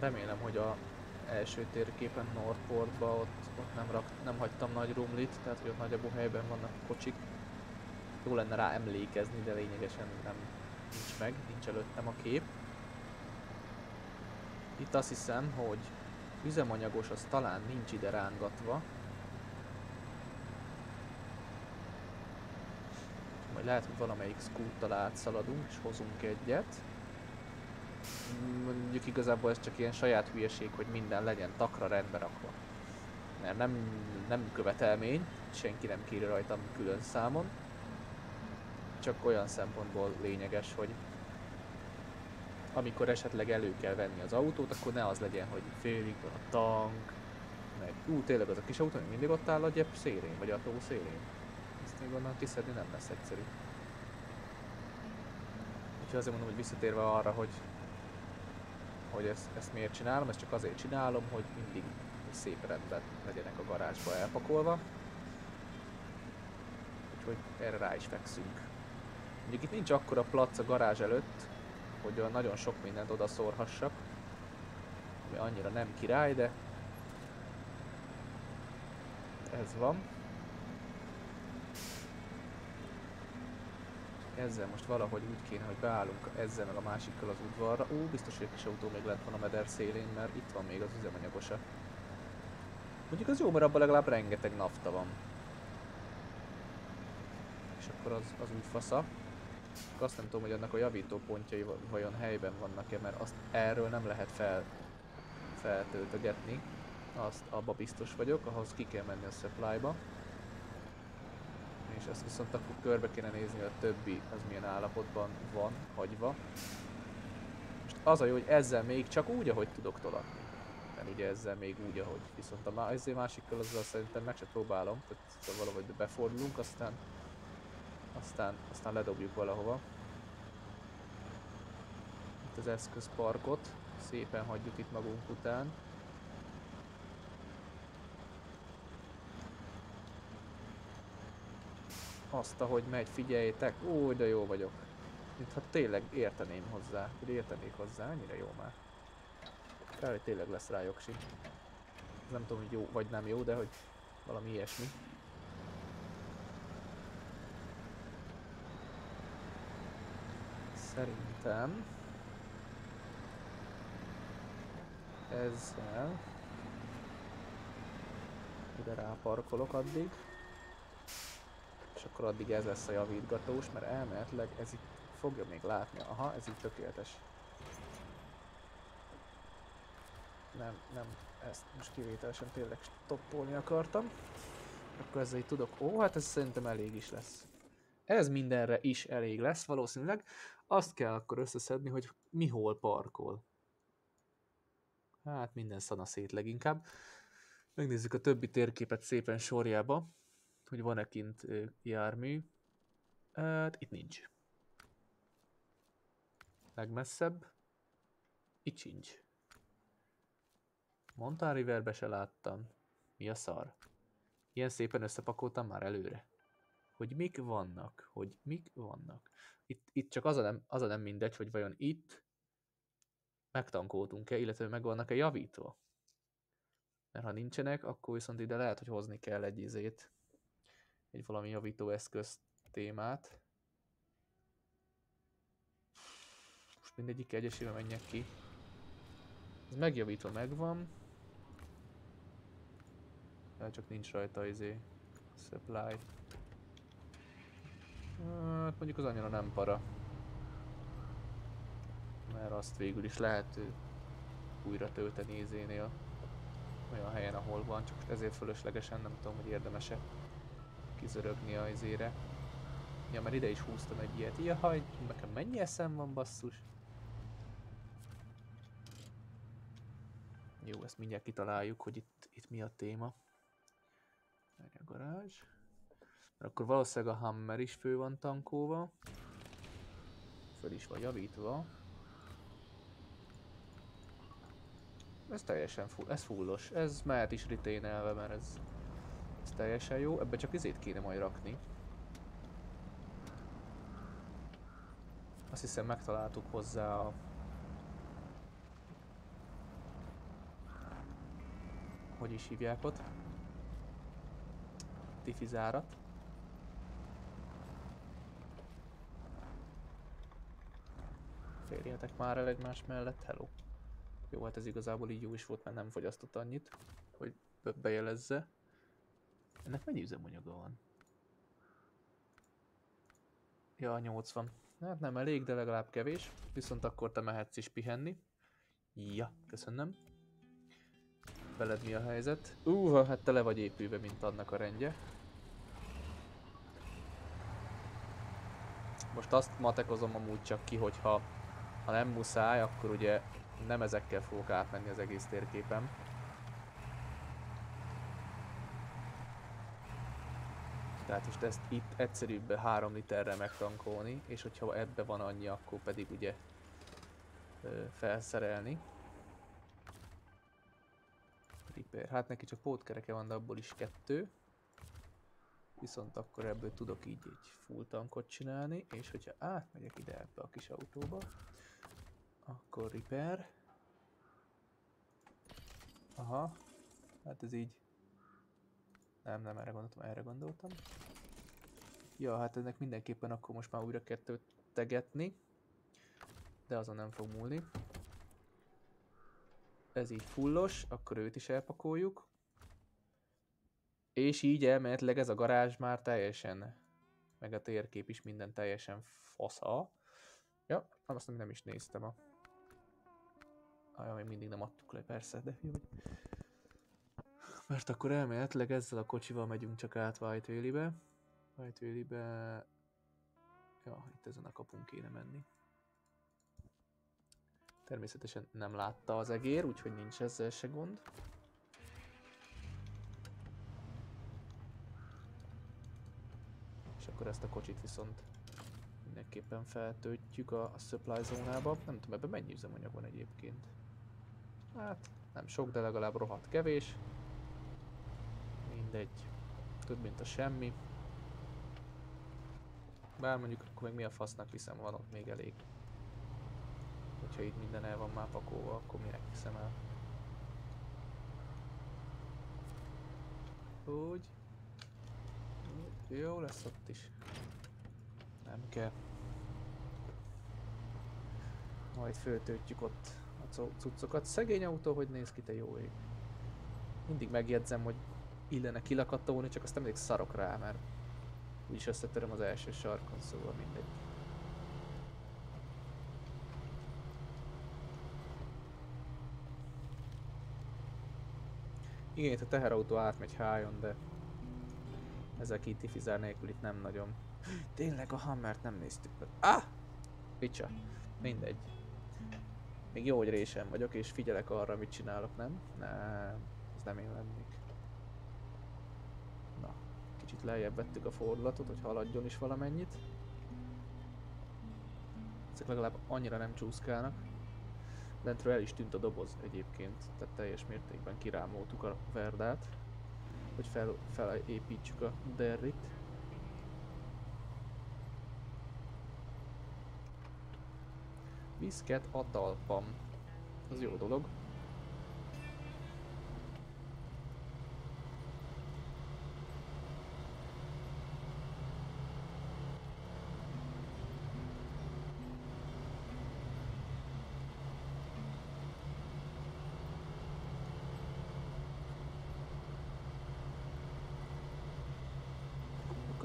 Remélem, hogy a első térképen Northportba ott, ott nem, rak, nem hagytam nagy rumlit, tehát hogy ott nagyobb helyben vannak kocsik. Jó lenne rá emlékezni, de lényegesen nem nincs meg, nincs előttem a kép. Itt azt hiszem, hogy üzemanyagos az talán nincs ide rángatva. Majd lehet, hogy valamelyik scoottal átszaladunk és hozunk egyet mondjuk igazából ez csak ilyen saját hülyeség, hogy minden legyen takra rendbe rakva. Mert nem, nem követelmény, senki nem kéri rajtam külön számon. Csak olyan szempontból lényeges, hogy amikor esetleg elő kell venni az autót, akkor ne az legyen, hogy félig van a tank, meg ú, tényleg az a kis autó, mindig ott áll a gyep szélén, vagy a tó szélén. Ezt még onnan kiszedni nem lesz egyszerű. Úgyhogy azért mondom, hogy visszatérve arra, hogy hogy ezt, ezt miért csinálom, ezt csak azért csinálom, hogy mindig szép rendben legyenek a garázsba elpakolva. Úgyhogy erre rá is fekszünk. Mondjuk itt nincs akkora plac a garázs előtt, hogy nagyon sok mindent oda szórhassak. Ami annyira nem király, de ez van. Ezzel most valahogy úgy kéne, hogy beállunk ezzel meg a másikkal az udvarra. Ó, biztos, hogy egy kis autó még lent van a meder szélén, mert itt van még az üzemanyagosa. Mondjuk az jó, mert abban legalább rengeteg nafta van. És akkor az, az úgy fasza. Azt nem tudom, hogy annak a javító pontjai vajon helyben vannak-e, mert azt erről nem lehet fel, feltöltögetni. Azt abba biztos vagyok, ahhoz ki kell menni a supply-ba és ezt viszont akkor körbe kéne nézni, a többi az milyen állapotban van hagyva. Most az a jó, hogy ezzel még csak úgy, ahogy tudok tolatni. Mert ugye ezzel még úgy, ahogy. Viszont a ezzel másikkal azzal szerintem meg se próbálom, tehát szóval valahogy befordulunk, aztán, aztán, aztán ledobjuk valahova. Itt az eszközparkot szépen hagyjuk itt magunk után. Azt, ahogy megy, figyeljétek. Ó, de jó vagyok. Mint ha tényleg érteném hozzá, hogy értenék hozzá, annyira jó már. Kár, hogy tényleg lesz rá jogsi. Nem tudom, hogy jó vagy nem jó, de hogy valami ilyesmi. Szerintem ezzel ide ráparkolok addig akkor addig ez lesz a javítgatós, mert elméletileg ez itt fogja még látni. Aha, ez így tökéletes. Nem, nem, ezt most kivételesen tényleg stoppolni akartam. Akkor ezzel így tudok. Ó, hát ez szerintem elég is lesz. Ez mindenre is elég lesz valószínűleg. Azt kell akkor összeszedni, hogy mi hol parkol. Hát minden szana szét leginkább. Megnézzük a többi térképet szépen sorjába hogy van-e kint jármű. Hát itt nincs. Legmesszebb. Itt sincs. Montán Riverbe se láttam. Mi a szar? Ilyen szépen összepakoltam már előre. Hogy mik vannak, hogy mik vannak. Itt, itt csak az a, nem, az a nem mindegy, hogy vajon itt megtankoltunk-e, illetve meg vannak-e javítva. Mert ha nincsenek, akkor viszont ide lehet, hogy hozni kell egy izét egy valami javító eszköz témát. Most mindegyik egyesével menjek ki. Ez megjavítva megvan. De csak nincs rajta izé supply. Hát mondjuk az annyira nem para. Mert azt végül is lehet újra tölteni izénél. Olyan helyen, ahol van, csak ezért fölöslegesen nem tudom, hogy érdemese kizörögni a izére. Ja, mert ide is húztam egy ilyet. Jaj, nekem mennyi eszem van basszus? Jó, ezt mindjárt kitaláljuk, hogy itt, itt mi a téma. Erre a garázs. Mert akkor valószínűleg a Hammer is fő van tankolva. Föl is van javítva. Ez teljesen full, ez fullos. Ez mehet is retainelve, mert ez, ez teljesen jó. Ebbe csak izét kéne majd rakni. Azt hiszem megtaláltuk hozzá a hogy is hívják ott? Tifizárat. Férjetek már el egymás mellett, hello. Jó, hát ez igazából így jó is volt, mert nem fogyasztott annyit, hogy bejelezze. Ennek mennyi üzemanyaga van? Ja, 80. Hát nem elég, de legalább kevés. Viszont akkor te mehetsz is pihenni. Ja, köszönöm. Veled mi a helyzet? Uh, hát tele vagy épülve, mint annak a rendje. Most azt matekozom amúgy csak ki, hogyha ha nem muszáj, akkor ugye nem ezekkel fogok átmenni az egész térképen. Tehát most ezt itt egyszerűbb 3 literre megtankolni, és hogyha ebbe van annyi, akkor pedig ugye felszerelni. Repair. Hát neki csak pótkereke van, de abból is kettő. Viszont akkor ebből tudok így egy full tankot csinálni, és hogyha átmegyek ide ebbe a kis autóba, akkor repair. Aha. Hát ez így... Nem, nem erre gondoltam, erre gondoltam. Ja, hát ennek mindenképpen akkor most már újra kettőt tegetni. De azon nem fog múlni. Ez így fullos, akkor őt is elpakoljuk. És így elméletileg ez a garázs már teljesen, meg a térkép is minden teljesen fasza. Ja, azt nem is néztem a Ah, még mindig nem adtuk le, persze, de jó. Mert akkor elméletileg ezzel a kocsival megyünk csak át White Valley-be. White Valley-be... Ja, itt ezen a kapunk kéne menni. Természetesen nem látta az egér, úgyhogy nincs ezzel se gond. És akkor ezt a kocsit viszont mindenképpen feltöltjük a, a supply zónába. Nem tudom, ebben mennyi üzemanyag van egyébként. Hát nem sok, de legalább rohadt kevés. Mindegy. Több mint a semmi. Bár mondjuk akkor még mi a fasznak viszem, van ott még elég. Hogyha itt minden el van már pakolva, akkor minek viszem el. Úgy. Jó lesz ott is. Nem kell. Majd föltöltjük ott cuccokat. Szegény autó, hogy néz ki, te jó ég. Mindig megjegyzem, hogy illene kilakatolni, csak azt nem mindig szarok rá, mert úgyis összetöröm az első sarkon, szóval mindegy. Igen, itt a teherautó átmegy hájon, de ezek itt tifizár nélkül itt nem nagyon. Tényleg a Hammert nem néztük meg. Ah! Picsa. Mindegy. Még jó, hogy résen vagyok, és figyelek arra, mit csinálok, nem? Nem, ez nem én lennék. Kicsit lejjebb vettük a fordulatot, hogy haladjon is valamennyit. Ezek legalább annyira nem csúszkálnak. Lentről el is tűnt a doboz egyébként, tehát teljes mértékben kirámoltuk a verdát, hogy fel, felépítsük a derrit. Viszket a talpam. Az jó dolog.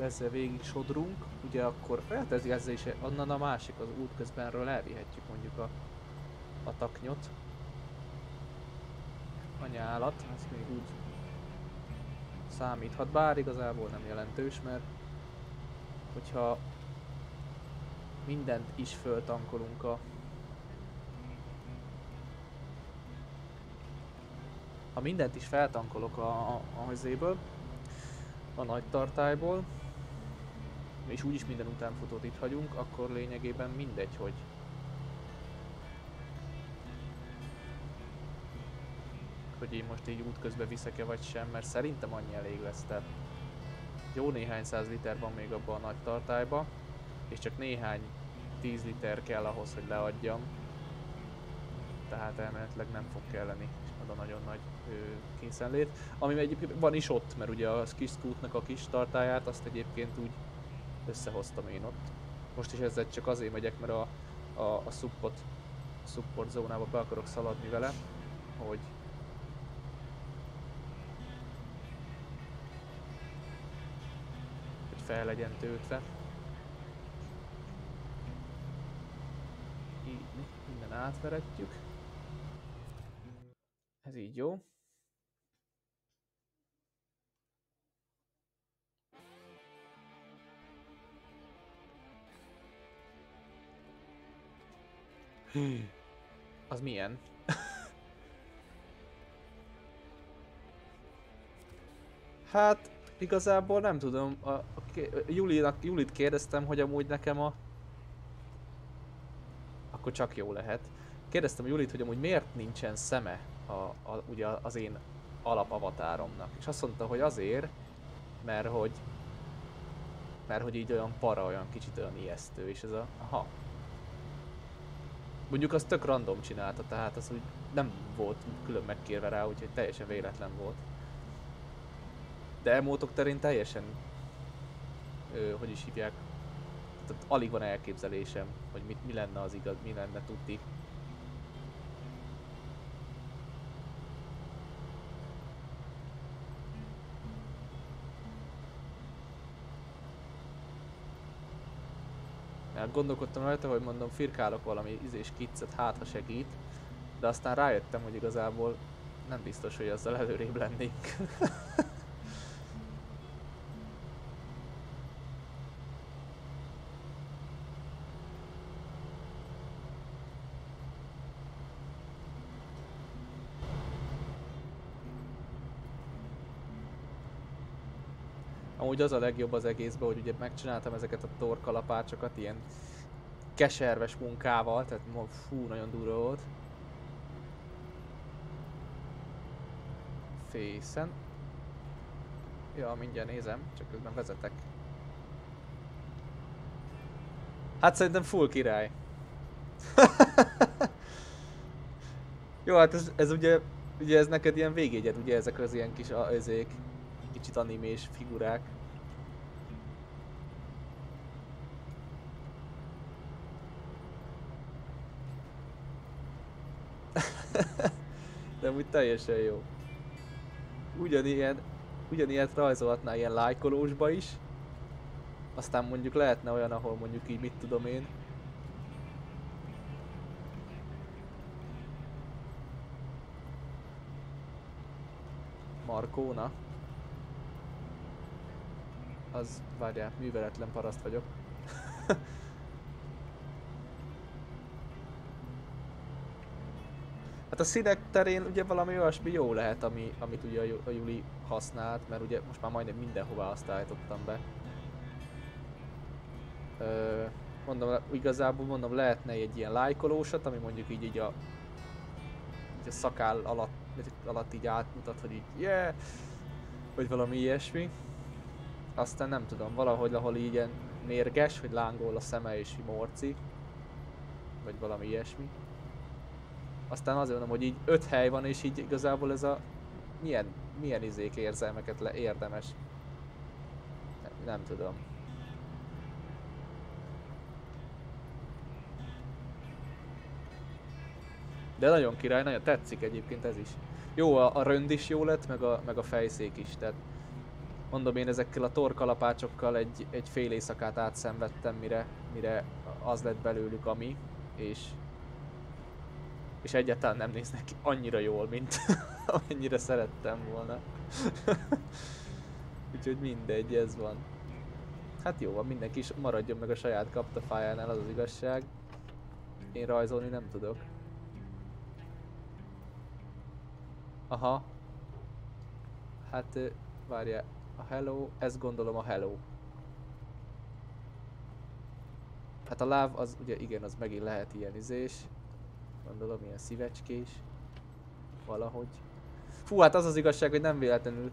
Ezzel végig sodrunk, ugye akkor ez, ezzel is onnan a másik az út közbenről elvihetjük mondjuk a, a taknyot. A nyálat, ez még úgy számíthat, bár igazából nem jelentős, mert hogyha mindent is föltankolunk a ha mindent is feltankolok a, a, a hazéből, a nagy tartályból, és úgyis minden utánfutót itt hagyunk, akkor lényegében mindegy, hogy hogy én most így útközben viszek-e vagy sem, mert szerintem annyi elég lesz, tehát jó néhány száz liter van még abban a nagy tartályba, és csak néhány 10 liter kell ahhoz, hogy leadjam, tehát elméletileg nem fog kelleni az a nagyon nagy kényszenlét. Ami egyébként van is ott, mert ugye a kis scootnak a kis tartáját azt egyébként úgy összehoztam én ott. Most is ezzel csak azért megyek, mert a, a, a support, support zónába be akarok szaladni vele, hogy hogy fel legyen töltve. Így minden átveretjük. Ez így jó. Az milyen? hát, igazából nem tudom. A, a, a Julinak, Julit kérdeztem, hogy amúgy nekem a... Akkor csak jó lehet. Kérdeztem Julit, hogy amúgy miért nincsen szeme a, a, ugye az én alapavatáromnak. És azt mondta, hogy azért, mert hogy mert hogy így olyan para, olyan kicsit olyan ijesztő, és ez a, aha, Mondjuk az tök random csinálta, tehát az úgy nem volt külön megkérve rá, úgyhogy teljesen véletlen volt. De emótok terén teljesen, ö, hogy is hívják, tehát alig van elképzelésem, hogy mit, mi lenne az igaz, mi lenne tudni. Hát gondolkodtam rajta, hogy mondom, firkálok valami izés kiccet, hát ha segít. De aztán rájöttem, hogy igazából nem biztos, hogy azzal előrébb lennénk. Amúgy az a legjobb az egészben, hogy ugye megcsináltam ezeket a torkalapácsokat ilyen keserves munkával, tehát fú, nagyon durva volt. Fészen. Ja, mindjárt nézem, csak közben vezetek. Hát szerintem full király. Jó, hát ez, ez ugye, ugye ez neked ilyen végégyed, ugye ezek az ilyen kis ezék, kicsit animés figurák. De úgy teljesen jó. Ugyanilyen, ugyanilyet rajzolhatná ilyen lájkolósba is. Aztán mondjuk lehetne olyan, ahol mondjuk így mit tudom én. Markóna. Az, várjál, műveletlen paraszt vagyok. Hát a színek terén ugye valami olyasmi jó lehet, ami, amit ugye a Juli használt, mert ugye most már majdnem mindenhová azt állítottam be. Ö, mondom, igazából mondom, lehetne egy ilyen lájkolósat, ami mondjuk így, így, a, így a szakál alatt, alatt így átmutat, hogy így yeah, vagy valami ilyesmi. Aztán nem tudom, valahogy ahol így ilyen mérges, hogy lángol a szeme és morci, vagy valami ilyesmi. Aztán azért mondom, hogy így öt hely van, és így igazából ez a milyen, milyen izék érzelmeket le érdemes. Nem, nem tudom. De nagyon király, nagyon tetszik egyébként ez is. Jó, a, a rönd is jó lett, meg a, meg a fejszék is, tehát Mondom, én ezekkel a torkalapácsokkal egy, egy fél éjszakát átszenvedtem, mire, mire az lett belőlük ami, és és egyáltalán nem néznek ki annyira jól, mint amennyire szerettem volna. Úgyhogy mindegy, ez van. Hát jó van, mindenki is maradjon meg a saját kaptafájánál, az az igazság. Én rajzolni nem tudok. Aha. Hát, várja, a hello, ez gondolom a hello. Hát a láv az ugye igen, az megint lehet ilyen izés. Gondolom ilyen szívecskés. Valahogy. Fú, hát az az igazság, hogy nem véletlenül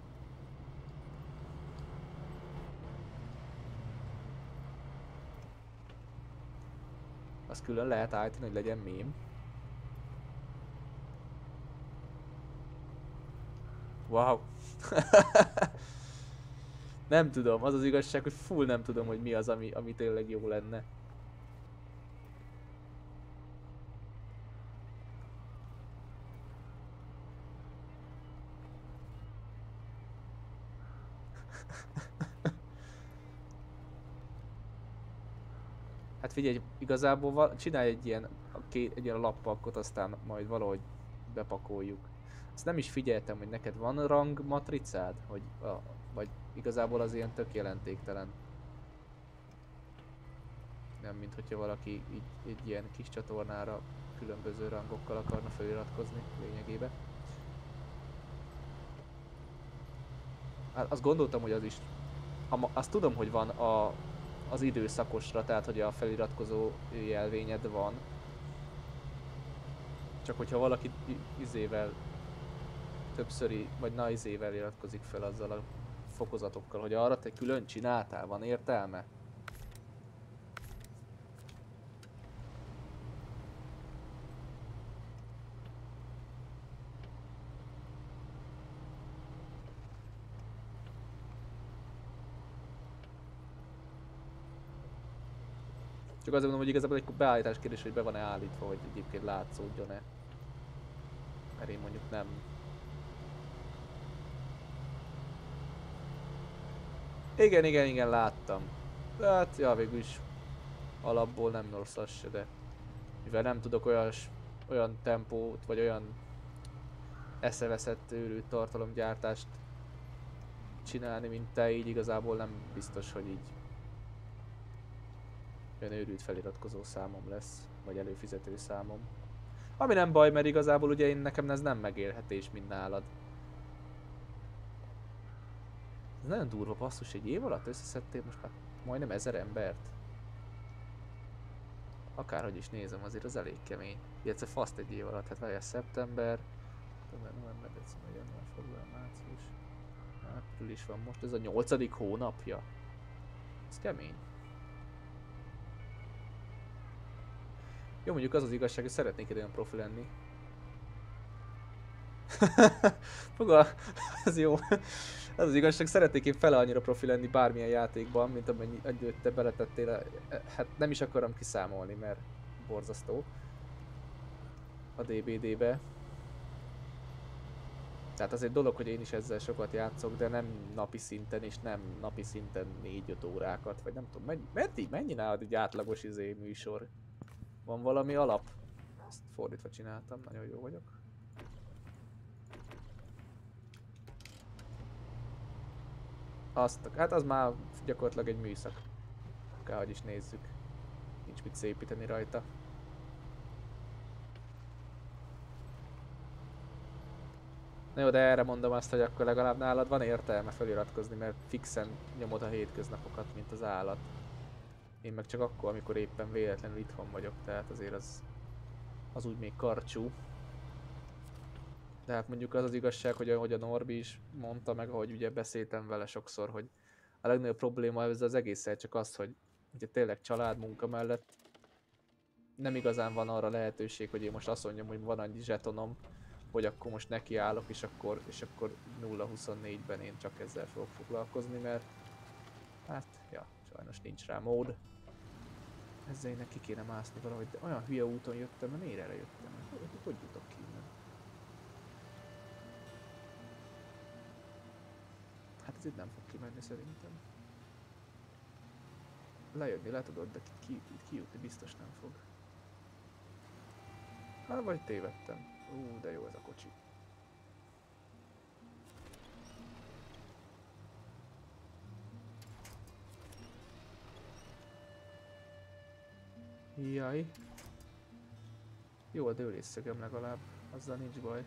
Azt külön lehet állítani, hogy legyen mém. Wow. nem tudom, az az igazság, hogy full nem tudom, hogy mi az, ami, ami tényleg jó lenne. Hát figyelj, igazából csinálj egy ilyen, két, egy ilyen lappalkot, aztán majd valahogy bepakoljuk. Ezt nem is figyeltem, hogy neked van rang matricád? Hogy, a, vagy igazából az ilyen tök jelentéktelen. Nem, mint hogyha valaki így, egy ilyen kis csatornára különböző rangokkal akarna feliratkozni lényegében. Hát azt gondoltam, hogy az is... Azt tudom, hogy van a az időszakosra, tehát hogy a feliratkozó jelvényed van. Csak hogyha valaki izével többszöri, vagy na izével iratkozik fel azzal a fokozatokkal, hogy arra te külön csináltál, van értelme? Csak azért mondom, hogy igazából egy beállítás kérdés, hogy be van-e állítva, hogy egyébként látszódjon-e. Mert én mondjuk nem. Igen, igen, igen, láttam. Hát, ja, végül is alapból nem rossz az se, de mivel nem tudok olyan, olyan tempót, vagy olyan eszeveszett őrült tartalomgyártást csinálni, mint te, így igazából nem biztos, hogy így olyan őrült feliratkozó számom lesz, vagy előfizető számom. Ami nem baj, mert igazából ugye én nekem ez nem megélhetés, mint nálad. Ez nagyon durva passzus, egy év alatt összeszedtél most már majdnem ezer embert. Akárhogy is nézem, azért az elég kemény. Illetve faszt egy év alatt, hát várjál szeptember, október, november, december, január, február, március, április van most, ez a nyolcadik hónapja. Ez kemény. Jó, mondjuk az az igazság, hogy szeretnék egy olyan profi lenni. Foga, az jó. Az az igazság, szeretnék én fele annyira profi lenni bármilyen játékban, mint amennyi időt te beletettél. Hát nem is akarom kiszámolni, mert borzasztó. A DBD-be. Tehát az egy dolog, hogy én is ezzel sokat játszok, de nem napi szinten, és nem napi szinten 4-5 órákat, vagy nem tudom, mennyi, mennyi, mennyi nálad egy átlagos izé műsor? Van valami alap? Ezt fordítva csináltam, nagyon jó vagyok. Azt, hát az már gyakorlatilag egy műszak. Akárhogy is nézzük. Nincs mit szépíteni rajta. Na jó, de erre mondom azt, hogy akkor legalább nálad van értelme feliratkozni, mert fixen nyomod a hétköznapokat, mint az állat. Én meg csak akkor, amikor éppen véletlenül itthon vagyok, tehát azért az, az úgy még karcsú. De hát mondjuk az az igazság, hogy ahogy a Norbi is mondta, meg ahogy ugye beszéltem vele sokszor, hogy a legnagyobb probléma ez az egészen csak az, hogy ugye tényleg családmunka mellett nem igazán van arra lehetőség, hogy én most azt mondjam, hogy van annyi zsetonom, hogy akkor most nekiállok, és akkor, és akkor 0-24-ben én csak ezzel fogok foglalkozni, mert hát, ja, sajnos nincs rá mód. Ezzel neki kéne mászni valahogy, de olyan hülye úton jöttem, mert miért erre jöttem? Hogy, hogy jutok ki innen? Hát ez itt nem fog kimenni szerintem. Lejönni le tudod, de ki, ki, kijutni biztos nem fog. Hát vagy tévedtem. Ú, de jó ez a kocsi. Jaj. Jó a dőlésszögem legalább, azzal nincs baj.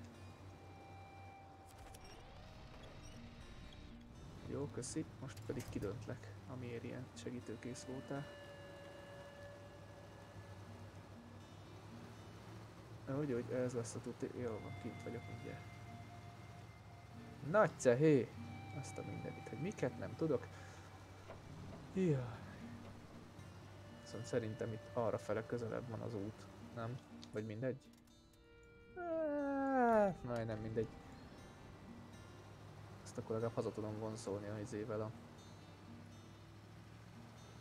Jó, köszi. Most pedig kidöntlek, amiért ilyen segítőkész voltál. Hogy, hogy ez lesz a tuti... Jó van, kint vagyok mindjárt. Nagy hé! Azt a mindenit, hogy miket nem tudok. Jaj. Viszont szerintem itt arra fele közelebb van az út, nem? Vagy mindegy? Na, nem mindegy. Ezt akkor legalább haza tudom vonszolni a izével a,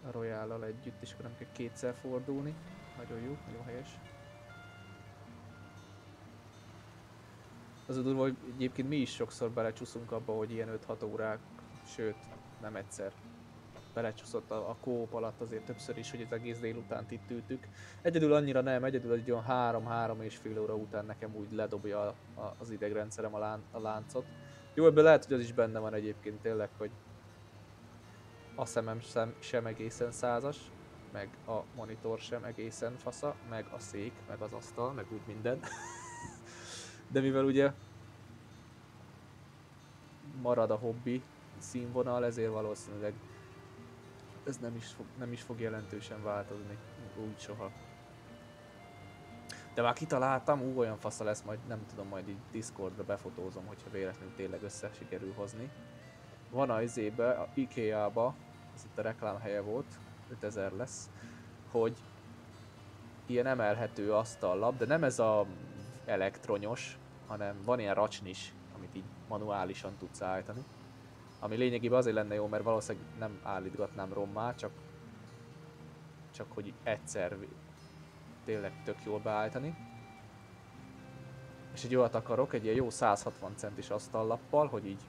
a royal együtt, és akkor nem kell kétszer fordulni. Nagyon jó, nagyon helyes. Az a durva, hogy egyébként mi is sokszor belecsúszunk abba, hogy ilyen 5-6 órák, sőt, nem egyszer belecsúszott a, a kóp alatt azért többször is, hogy az egész délután itt ültük. Egyedül annyira nem, egyedül egy olyan 3-3 és fél óra után nekem úgy ledobja a, a, az idegrendszerem a, lán, a láncot. Jó, ebből lehet, hogy az is benne van egyébként tényleg, hogy a szemem sem, sem egészen százas, meg a monitor sem egészen fasza, meg a szék, meg az asztal, meg úgy minden. De mivel ugye marad a hobbi színvonal, ezért valószínűleg ez nem is fog, nem is fog jelentősen változni, úgy soha. De már kitaláltam, ú, olyan fasza lesz, majd nem tudom, majd így Discordra befotózom, hogyha véletlenül tényleg össze sikerül hozni. Van a izébe, a Ikea-ba, ez itt a reklámhelye volt, 5000 lesz, hogy ilyen emelhető asztallap, de nem ez a elektronyos, hanem van ilyen racsnis, amit így manuálisan tudsz állítani. Ami lényegében azért lenne jó, mert valószínűleg nem állítgatnám rommá, csak, csak hogy egyszer tényleg tök jól beállítani. És egy olyat akarok, egy ilyen jó 160 centis asztallappal, hogy így,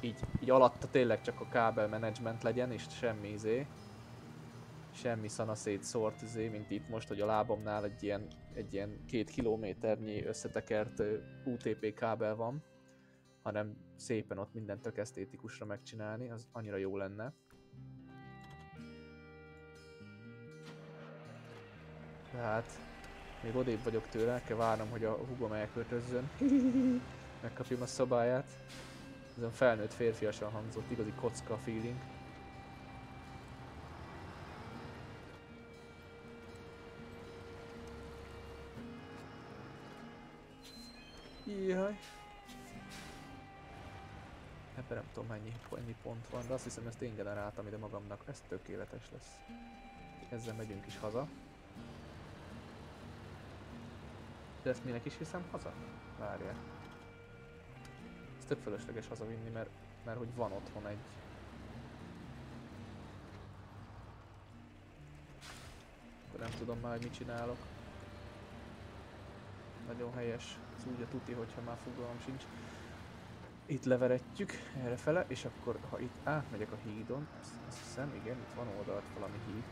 így, így alatta tényleg csak a kábel management legyen, és semmi izé, semmi szanaszét szort izé, mint itt most, hogy a lábamnál egy ilyen, egy ilyen két kilométernyi összetekert UTP kábel van, hanem szépen ott mindent tök esztétikusra megcsinálni, az annyira jó lenne. Tehát még odébb vagyok tőle, el kell várnom, hogy a hugom elköltözzön. Megkapjam a szobáját. Ez a felnőtt férfiasan hangzott, igazi kocka feeling. Jaj. Ebben nem tudom mennyi, mennyi pont van, de azt hiszem ezt én generáltam ide magamnak, ez tökéletes lesz. Ezzel megyünk is haza. De ezt minek is hiszem haza? Várjál. Ez több fölösleges hazavinni, mert, mert hogy van otthon egy... De nem tudom már, hogy mit csinálok. Nagyon helyes. Ez úgy a tuti, hogyha már fogalmam sincs. Itt leveretjük errefele, és akkor ha itt átmegyek a hídon, azt, azt hiszem, igen, itt van oldalt valami híd,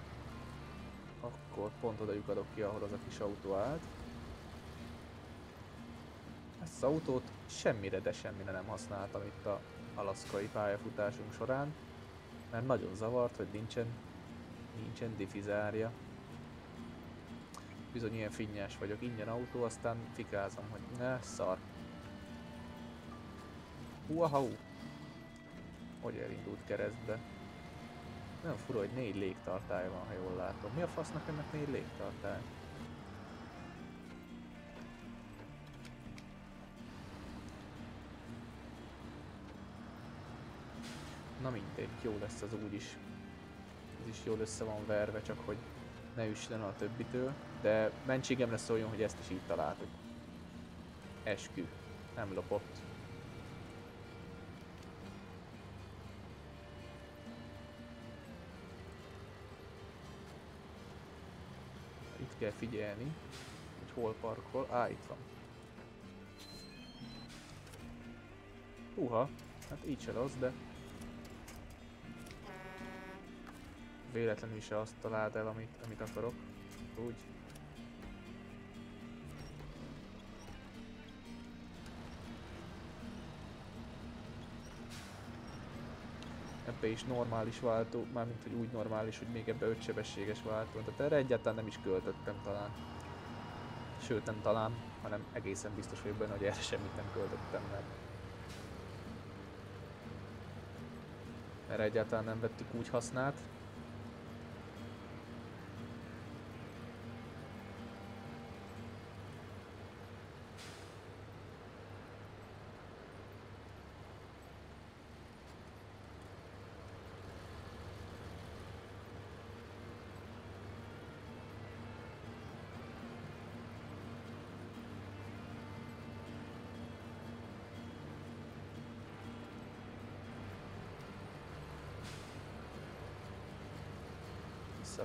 akkor pont oda lyukadok ki, ahol az a kis autó állt. Ezt az autót semmire, de semmire nem használtam itt a alaszkai pályafutásunk során, mert nagyon zavart, hogy nincsen, nincsen diffizárja. Bizony ilyen finnyás vagyok, ingyen autó, aztán fikázom, hogy ne, szar. Wow! Hogy elindult keresztbe. Nagyon fura, hogy négy légtartály van, ha jól látom. Mi a fasznak ennek négy légtartály? Na mindegy, jó lesz az úgy is. Ez is jól össze van verve, csak hogy ne üssön a többitől. De mentségemre szóljon, hogy ezt is így találtuk. Eskü. Nem lopott. Itt kell figyelni, hogy hol parkol. Á, itt van. Uha, hát így se rossz, de véletlenül se azt találd el, amit, amit akarok. Úgy. ebbe is normális váltó, mármint hogy úgy normális, hogy még ebbe öt sebességes váltó, tehát erre egyáltalán nem is költöttem talán. Sőt nem talán, hanem egészen biztos vagyok benne, hogy erre semmit nem költöttem, mert erre egyáltalán nem vettük úgy használt.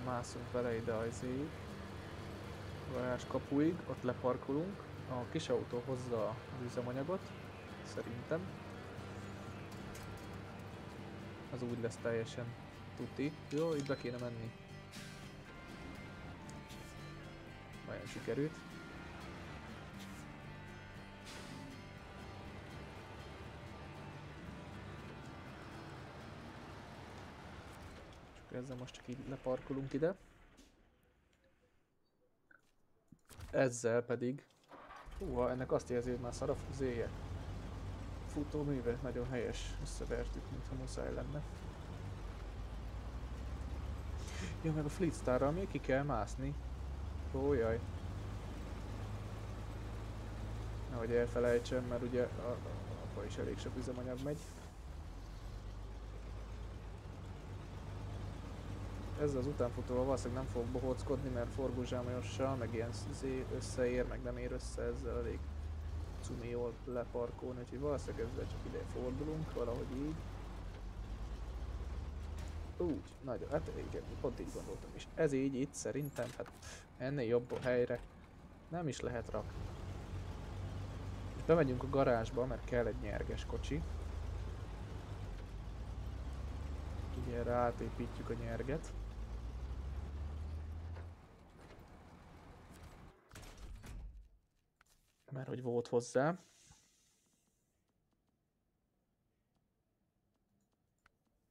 Visszamászunk vele ide az ég. Varázs kapuig, ott leparkolunk. A kis autó hozza az üzemanyagot, szerintem. Az úgy lesz teljesen tuti. Jó, itt be kéne menni. Nagyon sikerült. Ezzel most csak így leparkolunk ide. Ezzel pedig... Húha, ennek azt érzi, hogy már szar a fuzéje. Futóműve, nagyon helyes, összevertük, mintha muszáj lenne. Ja, meg a Fleetstarral még ki kell mászni. Ó, jaj. Nehogy elfelejtsem, mert ugye abban is elég sok üzemanyag megy. Ezzel az utánfutóval valószínűleg nem fogok bohóckodni, mert forgózsámolyossal, meg ilyen összeér, meg nem ér össze ezzel elég cumi jól leparkolni, úgyhogy valószínűleg ezzel csak ide fordulunk, valahogy így. Úgy, nagyon, hát igen, pont így gondoltam is. Ez így itt szerintem, hát ennél jobb a helyre nem is lehet rakni. És bemegyünk a garázsba, mert kell egy nyerges kocsi. Ugye erre átépítjük a nyerget. Mert hogy volt hozzá.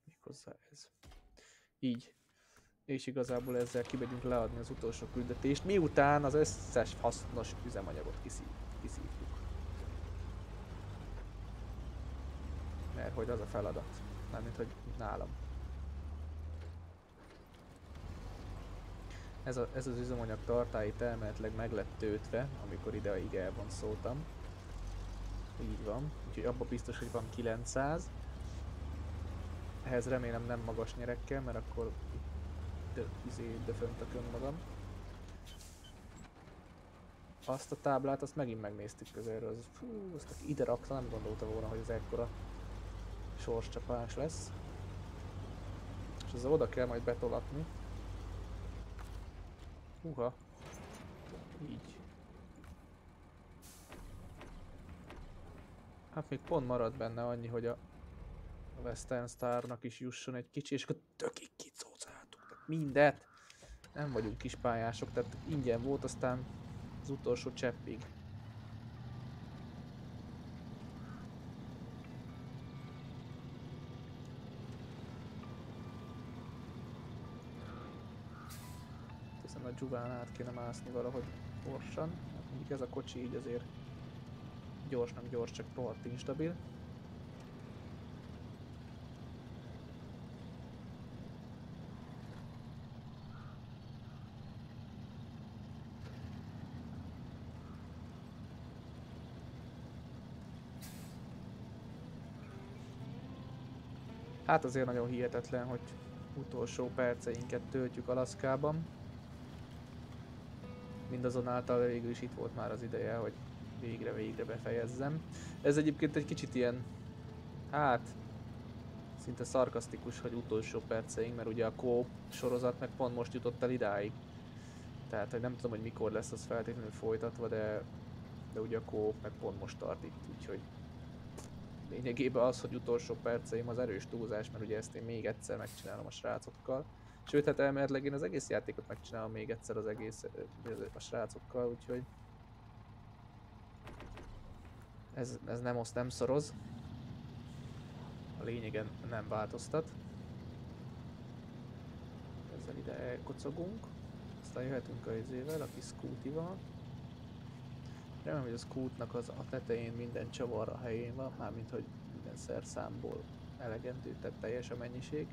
Méghozzá ez. Így. És igazából ezzel kimegyünk leadni az utolsó küldetést, miután az összes hasznos üzemanyagot kiszív, kiszívtuk. Mert hogy az a feladat. Mármint, hogy nálam. Ez, a, ez az üzemanyag tartály itt elméletileg meg lett töltve, amikor ideig el van szóltam. Így van, úgyhogy abban biztos, hogy van 900. Ehhez remélem nem magas nyerekkel, mert akkor de, izé, döföntököm magam. Azt a táblát, azt megint megnéztük közelről, az, fú, azt ide rakta, nem gondolta volna, hogy ez ekkora sorscsapás lesz. És az oda kell majd betolatni. Húha. Így. Hát még pont marad benne annyi, hogy a Western Starnak is jusson egy kicsi, és akkor tökig kicócáltuk. Tehát mindet. Nem vagyunk kis pályások, tehát ingyen volt, aztán az utolsó cseppig. Juván át kéne mászni valahogy gyorsan. Hát mondjuk ez a kocsi így azért gyorsnak gyors, csak rohadt instabil. Hát azért nagyon hihetetlen, hogy utolsó perceinket töltjük Alaszkában mindazonáltal végül is itt volt már az ideje, hogy végre-végre befejezzem. Ez egyébként egy kicsit ilyen, hát, szinte szarkasztikus, hogy utolsó perceink, mert ugye a Coop sorozat meg pont most jutott el idáig. Tehát, hogy nem tudom, hogy mikor lesz az feltétlenül folytatva, de, de ugye a Coop meg pont most tart itt, úgyhogy lényegében az, hogy utolsó perceim az erős túlzás, mert ugye ezt én még egyszer megcsinálom a srácokkal. Sőt, hát elméletileg én az egész játékot megcsinálom még egyszer az egész a srácokkal, úgyhogy... Ez, ez nem oszt, nem szoroz. A lényegen nem változtat. Ezzel ide elkocogunk. Aztán jöhetünk a izével, a kis scootival. Remélem, hogy a scootnak az a tetején minden csavar a helyén van, mármint hogy minden szerszámból elegendő, tehát teljes a mennyiség.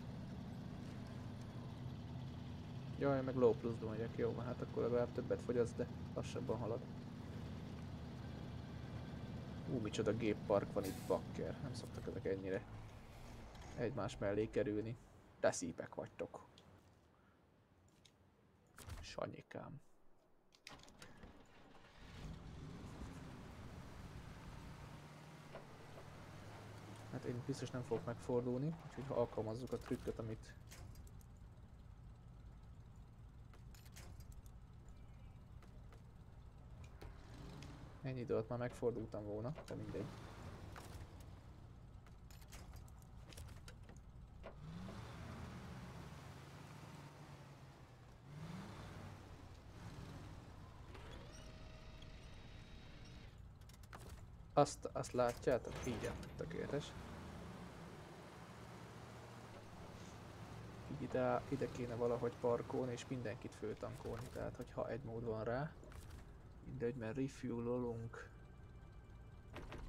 Jaj, meg low pluszban megyek, jó, hát akkor legalább többet fogyaszt, de lassabban halad. Ú, micsoda géppark van itt, bakker. Nem szoktak ezek ennyire egymás mellé kerülni. De szípek vagytok. Sanyikám. Hát én biztos nem fogok megfordulni, úgyhogy ha alkalmazzuk a trükköt, amit Ennyi idő alatt már megfordultam volna, de mindegy. Azt, azt látjátok? Igen, tökéletes. Ide, ide kéne valahogy parkolni és mindenkit főtankolni, tehát hogyha egy mód van rá. Mindegy, mert refuelolunk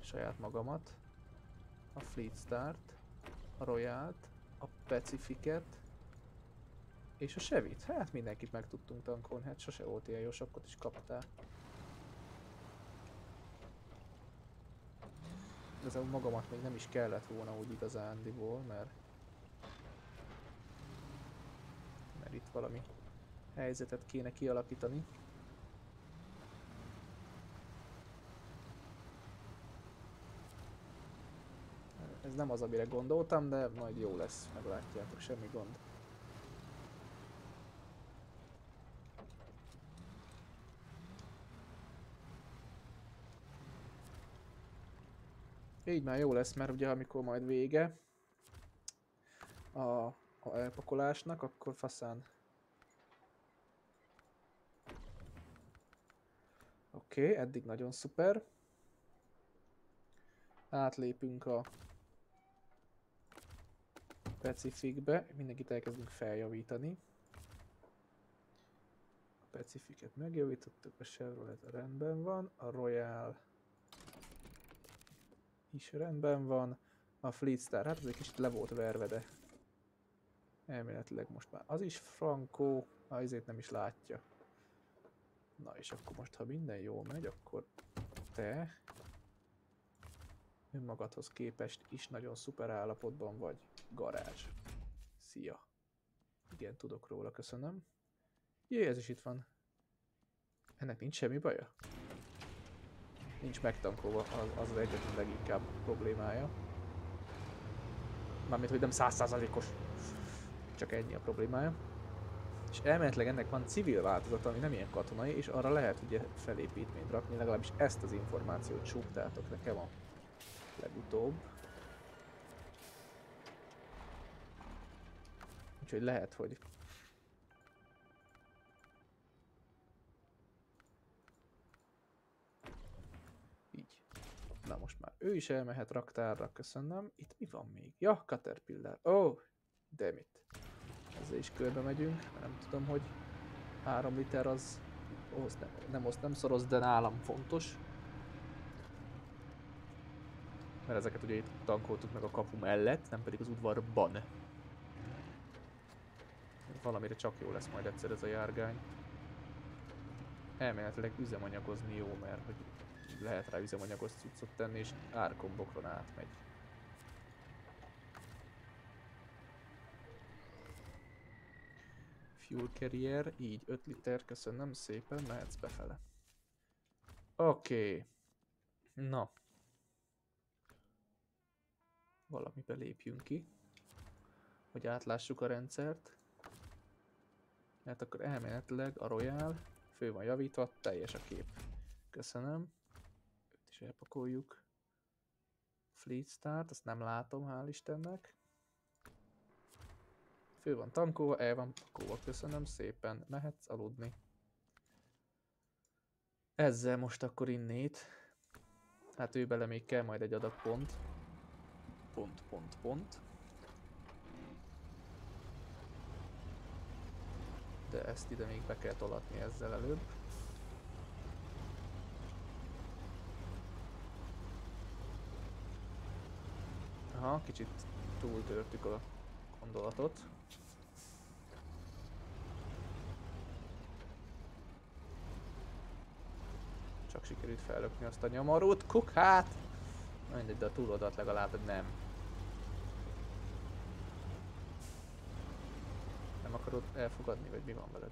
saját magamat, a Fleet Start, a Royalt, a Pacificet, és a Chevy-t. Hát mindenkit meg tudtunk tankolni, hát sose volt ilyen jó sokkot is kaptál. Igazából magamat még nem is kellett volna úgy igazándiból, mert mert itt valami helyzetet kéne kialakítani. Ez nem az, amire gondoltam, de majd jó lesz, meglátjátok, semmi gond. Így már jó lesz, mert ugye amikor majd vége a, a elpakolásnak, akkor faszán. Oké, okay, eddig nagyon szuper. Átlépünk a Pacificbe, mindenkit elkezdünk feljavítani. A Pacificet megjavítottuk, a Chevrolet rendben van, a Royal is rendben van, a Fleet Star, hát ez egy kicsit le volt verve, de elméletileg most már az is frankó, azért nem is látja. Na és akkor most, ha minden jól megy, akkor te önmagadhoz képest is nagyon szuper állapotban vagy. Garázs. Szia. Igen, tudok róla, köszönöm. Jé, ez is itt van. Ennek nincs semmi baja? Nincs megtankolva, az az, az egyetlen leginkább problémája. Mármint, hogy nem százszázalékos. Csak ennyi a problémája. És elméletileg ennek van civil változata, ami nem ilyen katonai, és arra lehet ugye felépítményt rakni, legalábbis ezt az információt csúptátok nekem a legutóbb. Úgyhogy lehet, hogy Így. Na most már ő is elmehet raktárra, köszönöm. Itt mi van még? Ja, Caterpillar. Oh, it. Ezzel is körbe megyünk, nem tudom, hogy 3 liter az ahhoz nem, nem, az nem szoros, de nálam fontos. Mert ezeket ugye itt tankoltuk meg a kapu mellett, nem pedig az udvarban. Valamire csak jó lesz majd egyszer ez a járgány. Elméletileg üzemanyagozni jó, mert hogy lehet rá üzemanyagos cuccot tenni, és árkombokron átmegy. Fuel carrier, így 5 liter, köszönöm szépen, mehetsz befele. Oké. Okay. Na. Valamibe lépjünk ki. Hogy átlássuk a rendszert. Mert akkor elméletileg a Royal fő van javítva, teljes a kép. Köszönöm is elpakoljuk. Fleet Start, azt nem látom, hál' Istennek. fő van tankolva, el van pakolva, köszönöm szépen, mehetsz aludni. Ezzel most akkor innét. Hát ő bele még kell majd egy adag pont. Pont, pont, pont. De ezt ide még be kell tolatni ezzel előbb. Aha, kicsit túltörtük a gondolatot. Csak sikerült fellökni azt a nyomorút kukát! Mindegy, de a túlodat legalább nem. Akarod elfogadni, vagy mi van veled?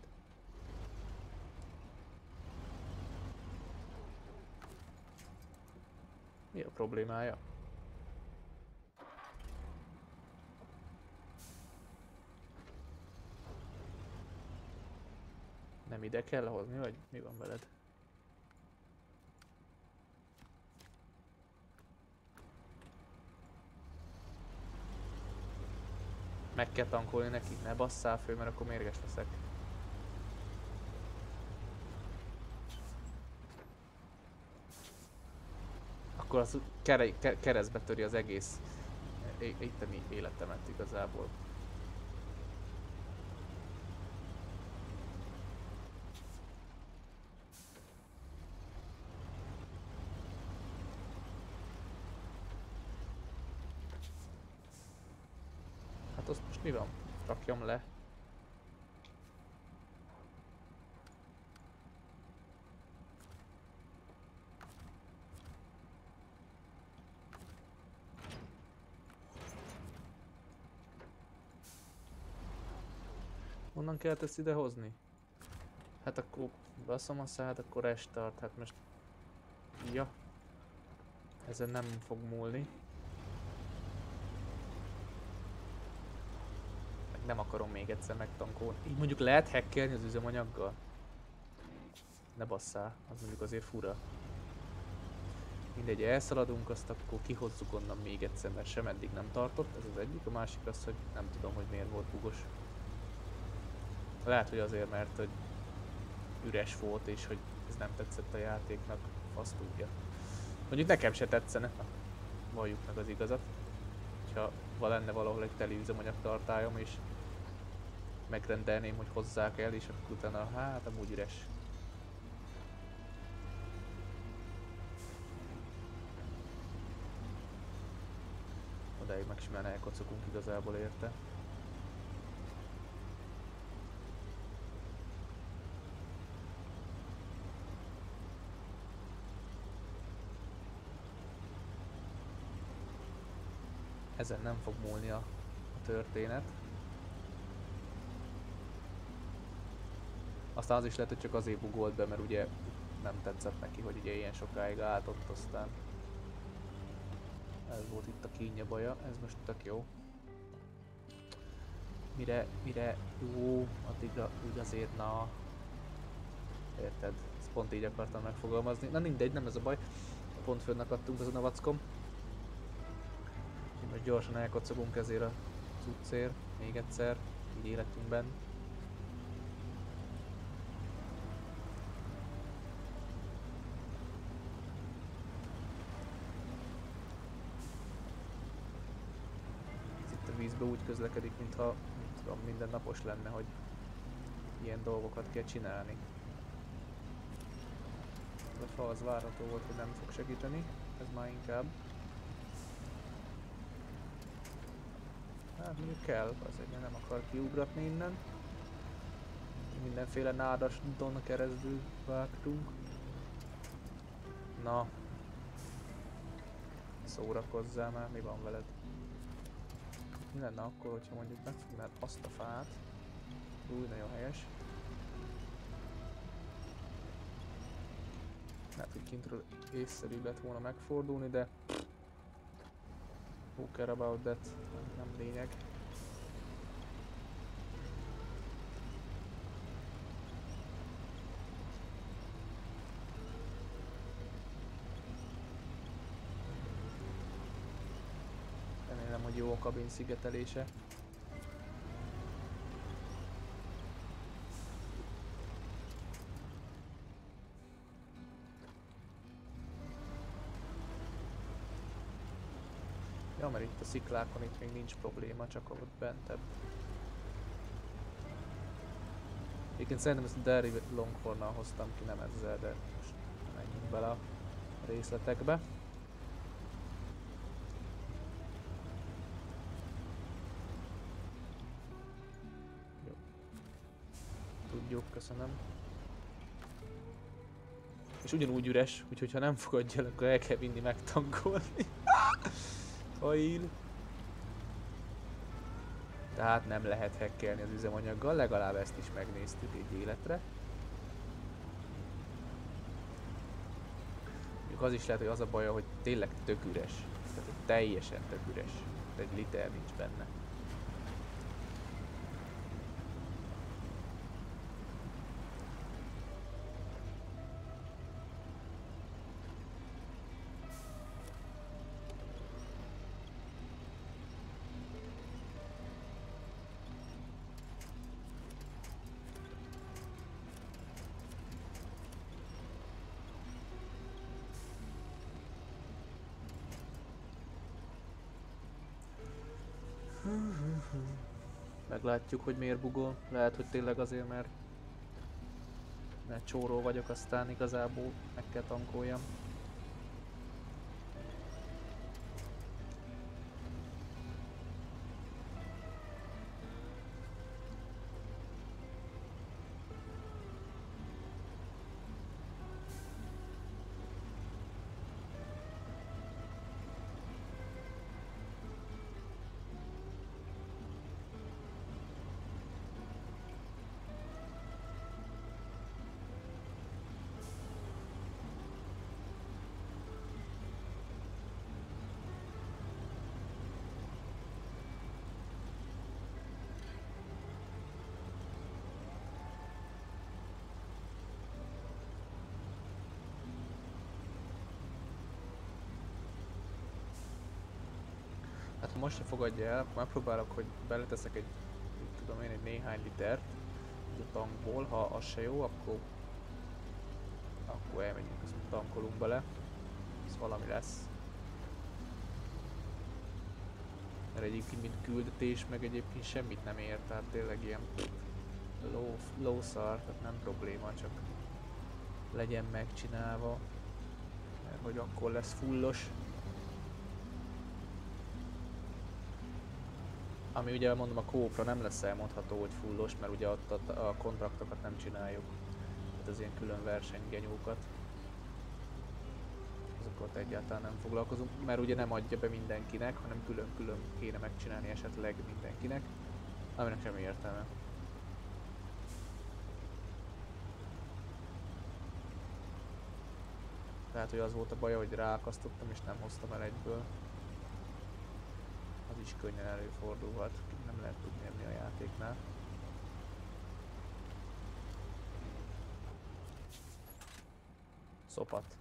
Mi a problémája? Nem ide kell hozni, vagy mi van veled? Meg kell tankolni neki, ne basszál fő, mert akkor mérges leszek. Akkor az kere, keresztbe töri az egész itteni életemet igazából. Mi van? Rakjam le. Honnan kellett ezt ide hozni? Hát akkor baszom a szád, akkor restart, hát most... Ja. Ezen nem fog múlni. Nem akarom még egyszer megtankolni. Így mondjuk lehet hackelni az üzemanyaggal? Ne basszál, az mondjuk azért fura. Mindegy, elszaladunk, azt akkor kihozzuk onnan még egyszer, mert sem eddig nem tartott, ez az egyik. A másik az, hogy nem tudom, hogy miért volt bugos. Lehet, hogy azért, mert hogy üres volt, és hogy ez nem tetszett a játéknak, azt tudja. Mondjuk nekem se tetszene, valljuk meg az igazat. Ha lenne valahol egy teli üzemanyag tartályom, és megrendelném, hogy hozzák el, és akkor utána, hát amúgy üres. Odáig meg simán elkocogunk igazából érte. Ezen nem fog múlni a, a történet. Aztán az is lehet, hogy csak azért bugolt be, mert ugye nem tetszett neki, hogy ugye ilyen sokáig állt ott, aztán ez volt itt a kínja baja, ez most tök jó. Mire, mire jó, addig a, úgy azért na... Érted? Ezt pont így akartam megfogalmazni. Na mindegy, nem ez a baj. Pont fönnek adtunk azon a vackom. Most gyorsan elkocogunk ezért a cuccért, még egyszer, így életünkben. Vízbe úgy közlekedik, mintha tudom, minden napos lenne, hogy ilyen dolgokat kell csinálni. A fa az várható volt, hogy nem fog segíteni, ez már inkább. Hát mondjuk kell, azért nem akar kiugratni innen. Mindenféle nádas don keresztül vágtunk. Na. Szórakozzál már, mi van veled? Mi lenne akkor, hogyha mondjuk megfognád azt a fát? Új, nagyon helyes. Lehet, hogy kintről észszerűbb lett volna megfordulni, de... Who care about that? Nem lényeg. jó a kabin szigetelése. Ja, mert itt a sziklákon itt még nincs probléma, csak ott bentebb. Egyébként szerintem ezt Derry Longhornnal hoztam ki, nem ezzel, de most menjünk bele a részletekbe. Tudjuk, köszönöm. És ugyanúgy üres, úgyhogy ha nem fogadja el, akkor el kell vinni megtankolni. Oil. Tehát nem lehet hackelni az üzemanyaggal, legalább ezt is megnéztük egy életre. Még az is lehet, hogy az a baja, hogy tényleg tök üres. Tehát teljesen tök üres. Egy liter nincs benne. Meglátjuk, hogy miért bugol. Lehet, hogy tényleg azért, mert mert csóró vagyok, aztán igazából meg kell tankoljam. Ha most se fogadja el, akkor megpróbálok, hogy beleteszek egy, tudom én, egy néhány litert a tankból, ha az se jó, akkor akkor elmegyünk, azt tankolunk bele. Ez valami lesz. Mert egyébként mint küldetés, meg egyébként semmit nem ér, tehát tényleg ilyen low, low tehát nem probléma, csak legyen megcsinálva. Mert hogy akkor lesz fullos. Ami ugye mondom a kópra nem lesz elmondható, hogy fullos, mert ugye ott a, a kontraktokat nem csináljuk. Tehát az ilyen külön versenygenyókat. Azokat egyáltalán nem foglalkozunk, mert ugye nem adja be mindenkinek, hanem külön-külön kéne megcsinálni esetleg mindenkinek. Aminek semmi értelme. Tehát, hogy az volt a baj, hogy ráakasztottam és nem hoztam el egyből is könnyen előfordulhat, nem lehet tudni ebni a játéknál. Szopat.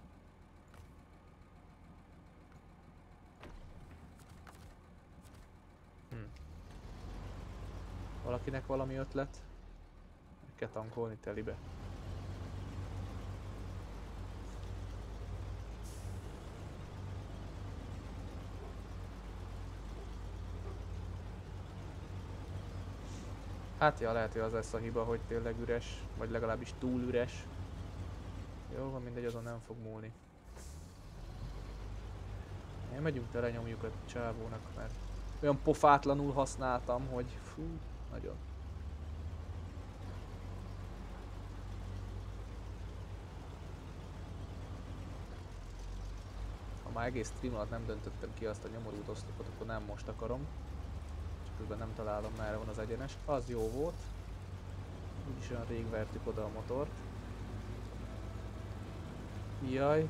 Hm. Valakinek valami ötlet? Meg kell tankolni telibe. Hát ja, lehet, hogy az lesz a hiba, hogy tényleg üres, vagy legalábbis túl üres. Jó, van mindegy, azon nem fog múlni. Én megyünk tele nyomjuk a csávónak, mert olyan pofátlanul használtam, hogy fú, nagyon. Ha már egész stream alatt nem döntöttem ki azt a nyomorult oszlopot, akkor nem most akarom közben nem találom merre van az egyenes. Az jó volt. Úgyis olyan rég vertük oda a motort. Jaj.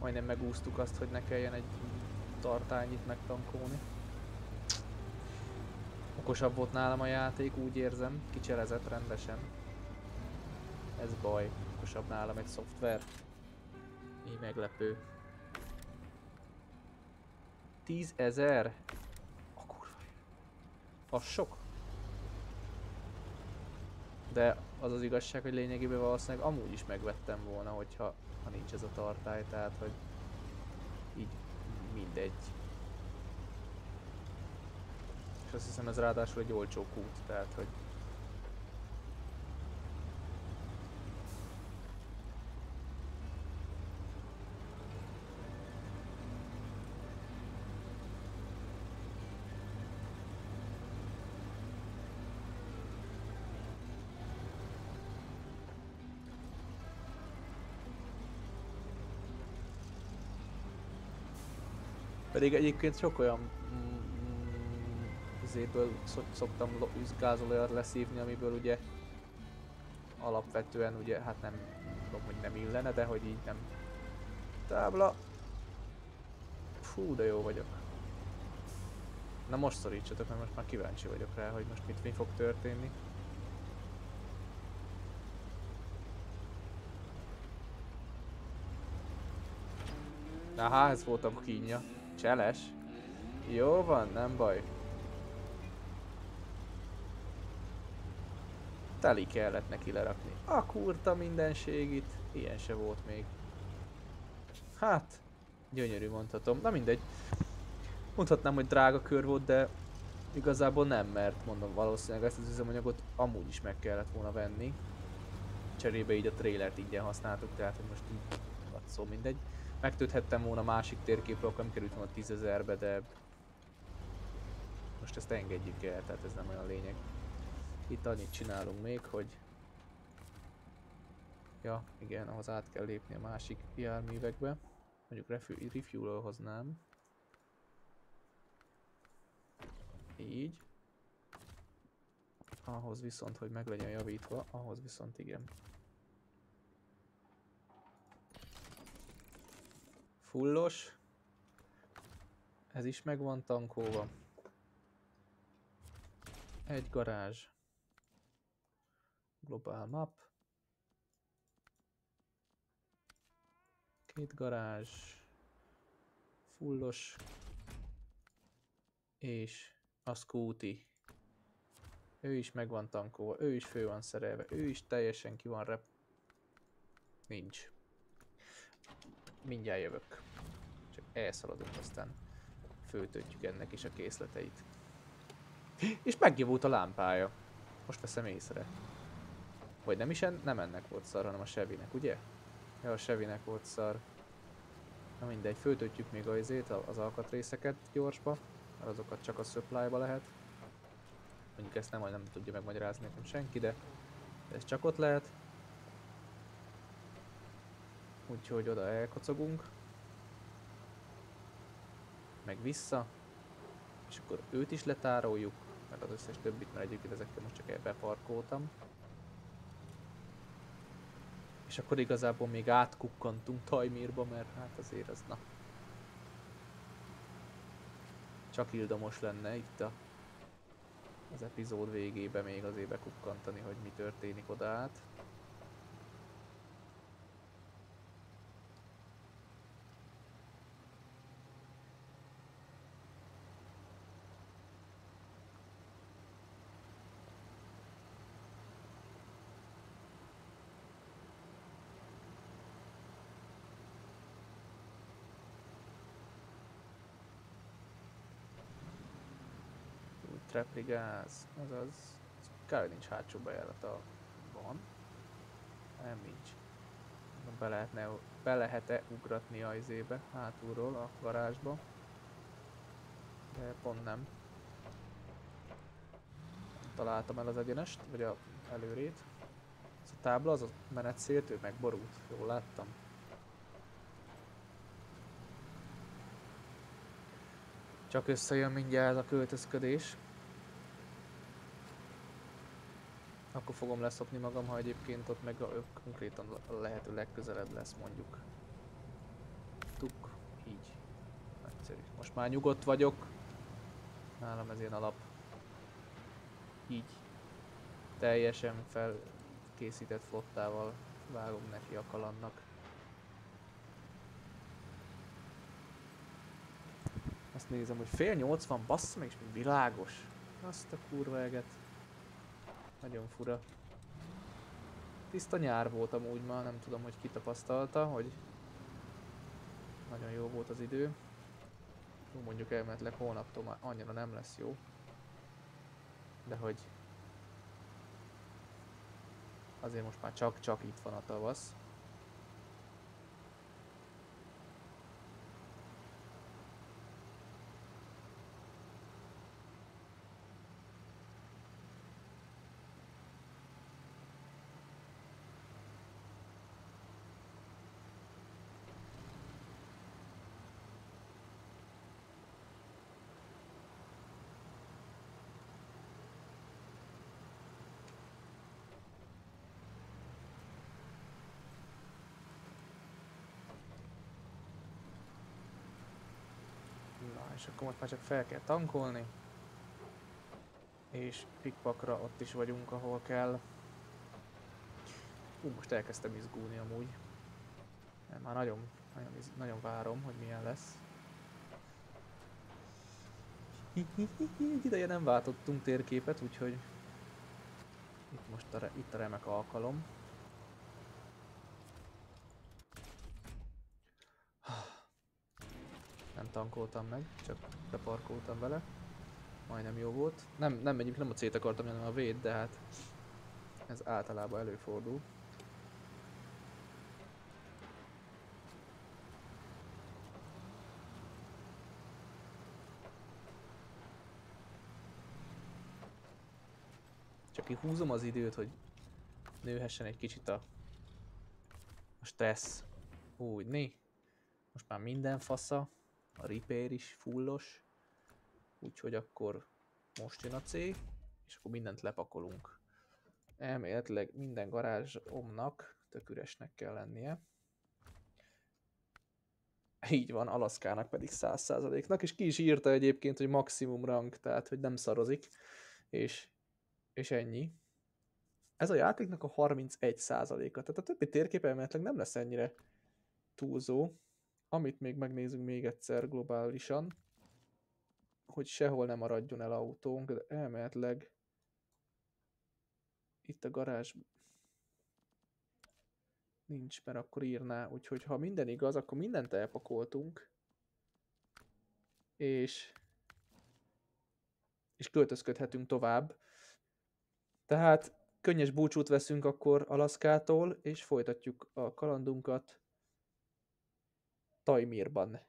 Majdnem megúsztuk azt, hogy ne kelljen egy tartányit megtankolni. Okosabb volt nálam a játék, úgy érzem, kicselezett rendesen. Ez baj, okosabb nálam egy szoftver. Mi meglepő. 10 ezer? A kurva. Az sok. De az az igazság, hogy lényegében valószínűleg amúgy is megvettem volna, hogyha ha nincs ez a tartály, tehát hogy így mindegy. Azt hiszem ez ráadásul egy olcsó kút, tehát hogy Pedig egyébként sok olyan izéből szoktam gázolajat leszívni, amiből ugye alapvetően ugye, hát nem tudom, hogy nem illene, de hogy így nem tábla. Fú, de jó vagyok. Na most szorítsatok, mert most már kíváncsi vagyok rá, hogy most mit mi fog történni. Aha, ez volt a kínja. Cseles. Jó van, nem baj. Teli kellett neki lerakni. A kurta mindenségit. Ilyen se volt még. Hát, gyönyörű mondhatom. Na mindegy. Mondhatnám, hogy drága kör volt, de igazából nem, mert mondom valószínűleg ezt az üzemanyagot amúgy is meg kellett volna venni. Cserébe így a trailert ingyen használtuk, tehát hogy most így, szó mindegy. Megtudhettem volna másik térképről, akkor nem került volna 10 ezerbe, de most ezt engedjük el, tehát ez nem olyan lényeg. Itt annyit csinálunk még, hogy Ja, igen, ahhoz át kell lépni a másik járművekbe. Mondjuk refuel hoznám. Így. Ahhoz viszont, hogy meg legyen javítva, ahhoz viszont igen. fullos. Ez is meg van. Egy garázs. Global map. Két garázs. Fullos. És a Scooty. Ő is meg van tankolva, ő is fő van szerelve, ő is teljesen ki van rep... Nincs. Mindjárt jövök elszaladunk, aztán föltöltjük ennek is a készleteit. És megjavult a lámpája. Most veszem észre. Vagy nem is en, nem ennek volt szar, hanem a Chevynek, ugye? Ja, a Chevynek volt szar. Na mindegy, föltöltjük még azért az alkatrészeket gyorsba, mert azokat csak a supply lehet. Mondjuk ezt nem, nem tudja megmagyarázni nekem senki, de ez csak ott lehet. Úgyhogy oda elkocogunk meg vissza, és akkor őt is letároljuk, meg az összes többit, mert egyébként ezekkel most csak beparkoltam. És akkor igazából még átkukkantunk Tajmírba, mert hát azért az na. Csak ildomos lenne itt a, az epizód végébe még azért bekukkantani, hogy mi történik oda át. Repligáz, azaz, kár, hogy nincs hátsó bejárata. Van. Nem nincs. Be lehetne, be lehet-e ugratni a izébe, hátulról a garázsba. De pont nem. Találtam el az egyenest, vagy a előrét. Ez a tábla, az a menetszéltő megborult, jól láttam. Csak összejön mindjárt a költözködés. Akkor fogom leszokni magam, ha egyébként ott meg a, konkrétan a lehető legközelebb lesz mondjuk. Tuk, így. Nagyszerű. Most már nyugodt vagyok. Nálam ez ilyen alap. Így. Teljesen felkészített flottával vágom neki a kalannak. Azt nézem, hogy fél nyolc van, bassza és világos. Azt a kurva eget. Nagyon fura. Tiszta nyár volt amúgy ma, nem tudom, hogy ki tapasztalta, hogy nagyon jó volt az idő. Jó, mondjuk elméletileg holnaptól már annyira nem lesz jó. De hogy azért most már csak-csak itt van a tavasz. És akkor most már csak fel kell tankolni. És pikpakra ott is vagyunk, ahol kell. Hú, most elkezdtem izgulni amúgy. Mert már nagyon, nagyon, nagyon várom, hogy milyen lesz. Ideje nem váltottunk térképet, úgyhogy itt most a, itt a remek alkalom. Tankoltam meg, csak beparkoltam vele. Majdnem jó volt. Nem, nem egyébként nem a C-t akartam, hanem a V-t, de hát ez általában előfordul. Csak kihúzom az időt, hogy nőhessen egy kicsit a, a stressz. Úgy, né. Most már minden fasza a repair is fullos, úgyhogy akkor most jön a C, és akkor mindent lepakolunk. Elméletileg minden garázsomnak tök üresnek kell lennie. Így van, Alaszkának pedig 100%-nak, és ki is írta egyébként, hogy maximum rank, tehát hogy nem szarozik, és, és ennyi. Ez a játéknak a 31%-a, tehát a többi térkép elméletileg nem lesz ennyire túlzó, amit még megnézünk még egyszer globálisan, hogy sehol nem maradjon el autónk, de elméletileg itt a garázs nincs, mert akkor írná, úgyhogy ha minden igaz, akkor mindent elpakoltunk, és és költözködhetünk tovább. Tehát könnyes búcsút veszünk akkor Alaszkától, és folytatjuk a kalandunkat Tajmirban.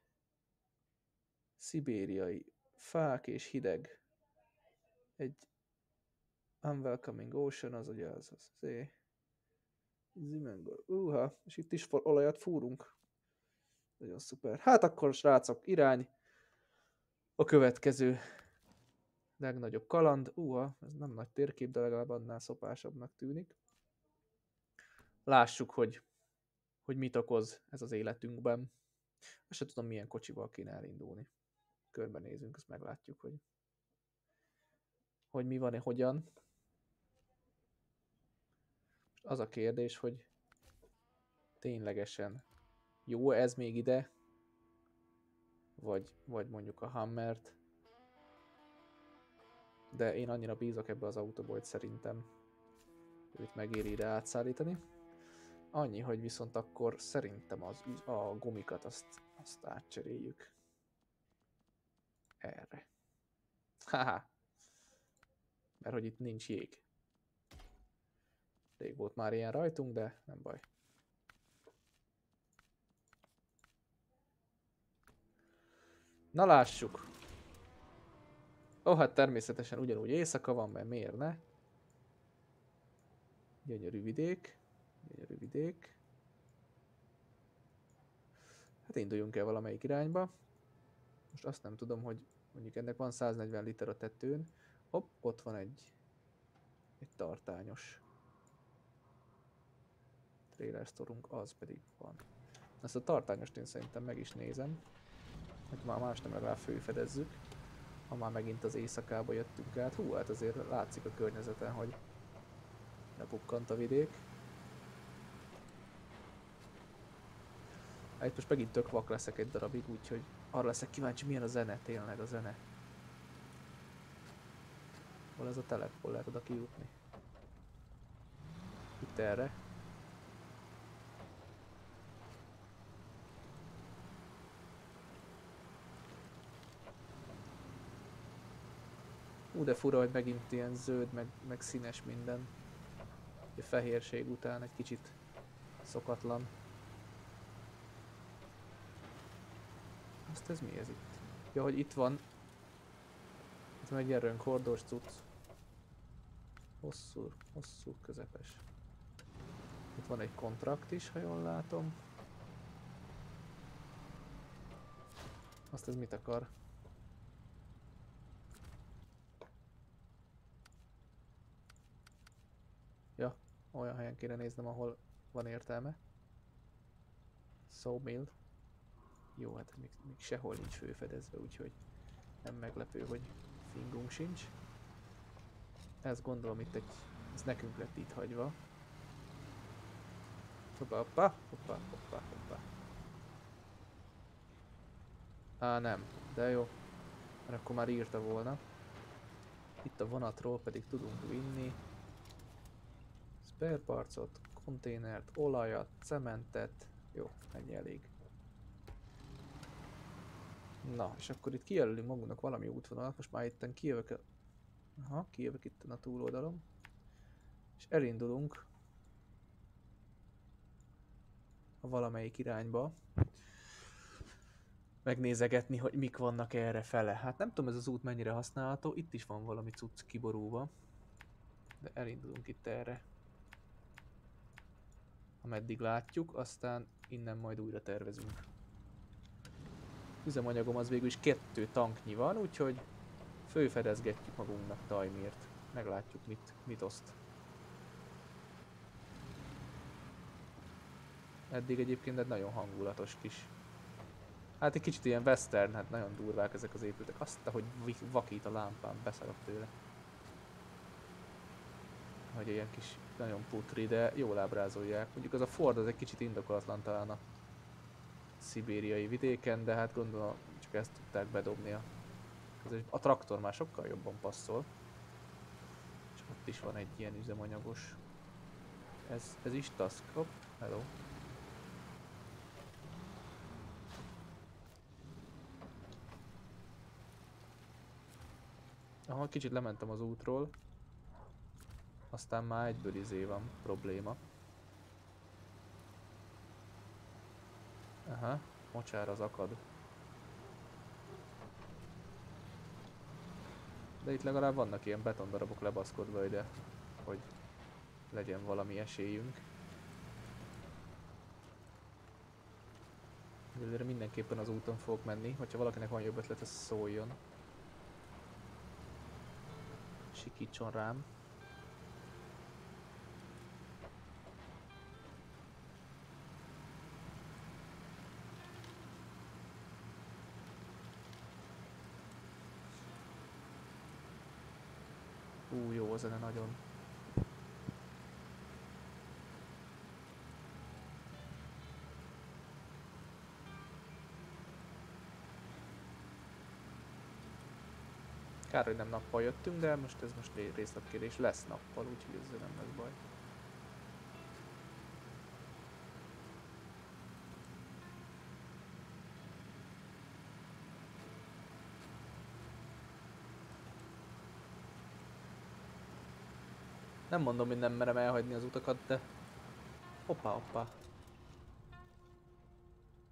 Szibériai fák és hideg. Egy Unwelcoming Ocean, az ugye az az zé. Zimengor. Uha, és itt is olajat fúrunk. Nagyon szuper. Hát akkor srácok, irány a következő legnagyobb kaland. Uha, ez nem nagy térkép, de legalább annál szopásabbnak tűnik. Lássuk, hogy, hogy mit okoz ez az életünkben. Azt sem tudom, milyen kocsival kéne elindulni. Körbenézünk, azt meglátjuk, hogy, hogy mi van, hogyan. Az a kérdés, hogy ténylegesen jó ez még ide, vagy, vagy mondjuk a Hammert, de én annyira bízok ebbe az autóba, hogy szerintem őt megéri ide átszállítani. Annyi, hogy viszont akkor szerintem az, a gumikat azt, azt átcseréljük. Erre. Haha. Mert hogy itt nincs jég. Rég volt már ilyen rajtunk, de nem baj. Na lássuk. Ó, oh, hát természetesen ugyanúgy éjszaka van, mert miért ne? Gyönyörű vidék. Vidék. Hát induljunk el valamelyik irányba. Most azt nem tudom, hogy mondjuk ennek van 140 liter a tetőn. Hopp, ott van egy, egy tartányos trailer az pedig van. Ezt a tartányost én szerintem meg is nézem, hogy már más nem legalább főfedezzük, ha már megint az éjszakába jöttünk át. Hú, hát azért látszik a környezeten, hogy lepukkant a vidék. Hát most megint tök vak leszek egy darabig, úgyhogy arra leszek kíváncsi milyen a zene, tényleg a zene. Hol ez a telep? Hol lehet oda kijutni? Itt erre. Ú, de fura, hogy megint ilyen zöld, meg, meg színes minden. A fehérség után egy kicsit szokatlan. Azt ez mi ez itt? Ja, hogy itt van. Itt van egy ilyen rönkhordós cucc. Hosszú, hosszú, közepes. Itt van egy kontrakt is, ha jól látom. Azt ez mit akar? Ja, olyan helyen kéne néznem, ahol van értelme. Sawmill. Jó, hát még, még sehol nincs főfedezve, úgyhogy nem meglepő, hogy fingunk sincs. Ezt gondolom itt egy... Ez nekünk lett itt hagyva. Hoppa, hoppa, hoppa, hoppa, hoppa. Á, nem. De jó. Mert akkor már írta volna. Itt a vonatról pedig tudunk vinni spare parcot, konténert, olajat, cementet. Jó, ennyi elég. Na, és akkor itt kijelölünk magunknak valami útvonalat, most már itten kijövök, a... Aha, kijövök itt a túloldalon. És elindulunk a valamelyik irányba. Megnézegetni, hogy mik vannak erre fele. Hát nem tudom ez az út mennyire használható, itt is van valami cucc kiborulva. De elindulunk itt erre. Ameddig látjuk, aztán innen majd újra tervezünk üzemanyagom az végül is kettő tanknyi van, úgyhogy főfedezgetjük magunknak tajmért. Meglátjuk mit, mit oszt. Eddig egyébként egy nagyon hangulatos kis... Hát egy kicsit ilyen western, hát nagyon durvák ezek az épületek. Azt, hogy vakít a lámpám, beszarok tőle. Hogy ilyen kis, nagyon putri, de jól ábrázolják. Mondjuk az a Ford az egy kicsit indokolatlan talán a szibériai vidéken, de hát gondolom csak ezt tudták bedobni a... A traktor már sokkal jobban passzol. És ott is van egy ilyen üzemanyagos. Ez, ez is task. Hopp, hello. Aha, kicsit lementem az útról. Aztán már egyből izé van probléma. Aha, mocsár az akad. De itt legalább vannak ilyen betondarabok lebaszkodva ide, hogy legyen valami esélyünk. Előre mindenképpen az úton fogok menni, hogyha valakinek van jobb ötlet, szóljon. Sikítson rám. Zene nagyon. Kár, hogy nem nappal jöttünk, de most ez most részletkérés lesz nappal, úgyhogy ez nem lesz baj. Nem mondom, hogy nem merem elhagyni az utakat, de... Hoppá, hoppá.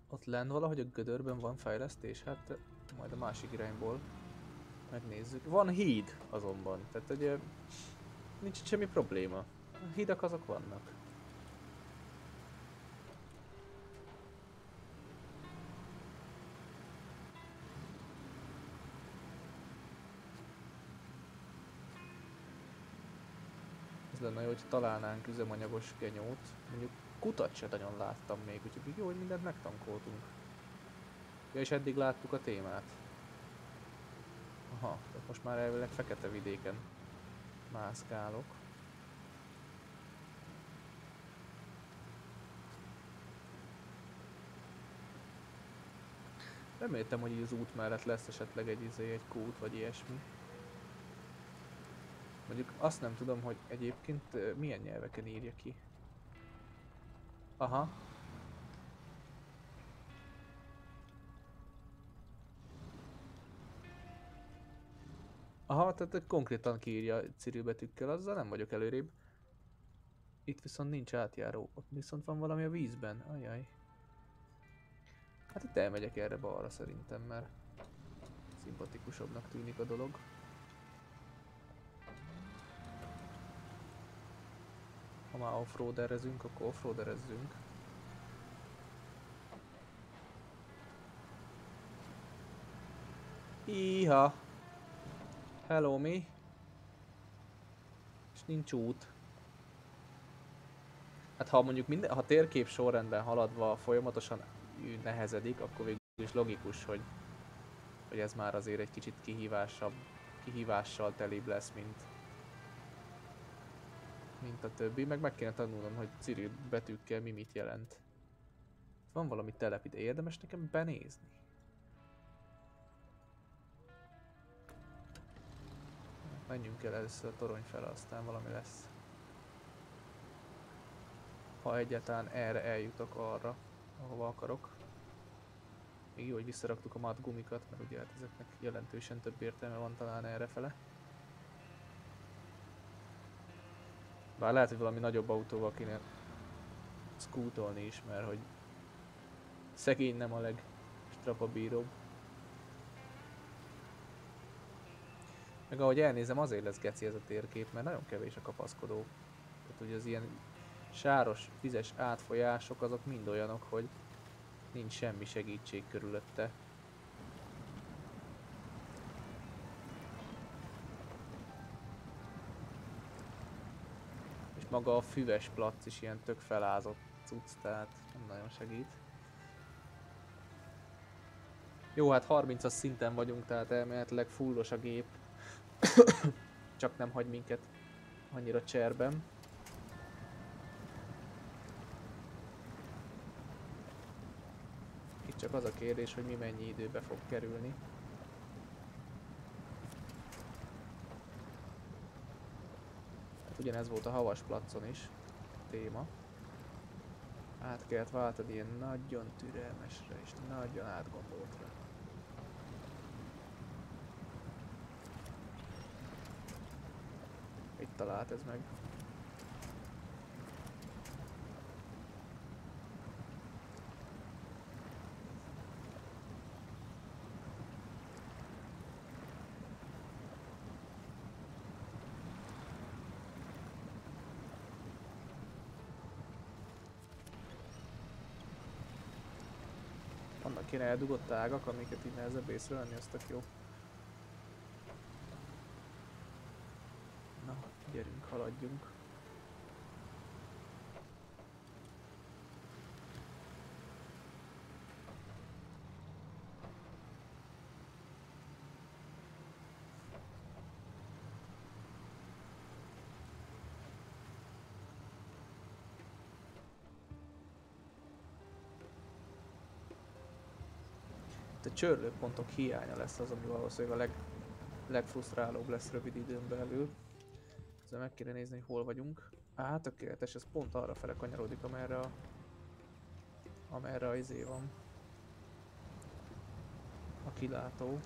Ott lenn valahogy a gödörben van fejlesztés? Hát majd a másik irányból megnézzük. Van híd azonban, tehát ugye nincs semmi probléma. A hídak azok vannak. Lenne jó, hogy találnánk üzemanyagos genyót. Mondjuk kutat se nagyon láttam még, úgyhogy jó, hogy mindent megtankoltunk. Ja, és eddig láttuk a témát. Aha, most már elvileg fekete vidéken mászkálok. Reméltem, hogy az út mellett lesz esetleg egy izé, egy kút vagy ilyesmi. Mondjuk azt nem tudom, hogy egyébként milyen nyelveken írja ki. Aha. Aha, tehát konkrétan kiírja Cyril betűkkel, azzal nem vagyok előrébb. Itt viszont nincs átjáró, ott viszont van valami a vízben, ajaj. Hát itt elmegyek erre balra szerintem, mert szimpatikusabbnak tűnik a dolog. Ha már offroaderezünk, akkor offroaderezzünk. Iha! Hello mi? És nincs út. Hát ha mondjuk minden, ha térkép sorrendben haladva folyamatosan nehezedik, akkor végül is logikus, hogy, hogy ez már azért egy kicsit kihívásabb, kihívással telibb lesz, mint, mint a többi, meg meg kéne tanulnom, hogy Cyril betűkkel mi mit jelent. Van valami telep ide, érdemes nekem benézni. Menjünk el először a torony fel, aztán valami lesz. Ha egyáltalán erre eljutok arra, ahova akarok. Még jó, hogy visszaraktuk a mat gumikat, mert ugye hát ezeknek jelentősen több értelme van talán errefele. Bár lehet, hogy valami nagyobb autóval kéne scootolni is, mert hogy szegény nem a legstrapabíróbb. Meg ahogy elnézem, azért lesz geci ez a térkép, mert nagyon kevés a kapaszkodó. Tehát ugye az ilyen sáros, vizes átfolyások azok mind olyanok, hogy nincs semmi segítség körülötte. És maga a füves plac is ilyen tök felázott cucc, tehát nem nagyon segít. Jó, hát 30-as szinten vagyunk, tehát elméletileg fullos a gép. Csak nem hagy minket annyira cserben. Itt csak az a kérdés, hogy mi mennyi időbe fog kerülni. Ugyanez volt a havas placon is téma. Át kellett váltani ilyen nagyon türelmesre és nagyon átgondoltra. Itt talált ez meg. Vannak ilyen eldugott ágak, amiket így nehezebb észrevenni, az tök jó. Na, gyerünk, haladjunk. Itt a csörlőpontok hiánya lesz az, ami valószínűleg a leg, legfrusztrálóbb lesz rövid időn belül. Ezzel meg kéne nézni, hogy hol vagyunk. Á, tökéletes, ez pont arra fele kanyarodik, amerre a... Amerre a izé van. A kilátó.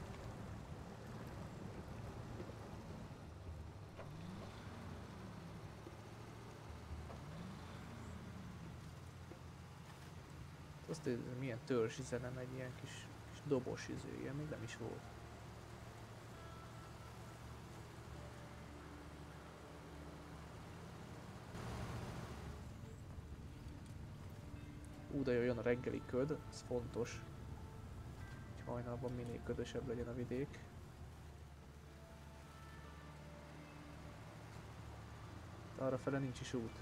Azt hogy milyen törzsi zene megy, ilyen kis dobos ilyen még nem is volt. Ú, de jön a reggeli köd, ez fontos. Hogy hajnalban minél ködösebb legyen a vidék. Arra fele nincs is út.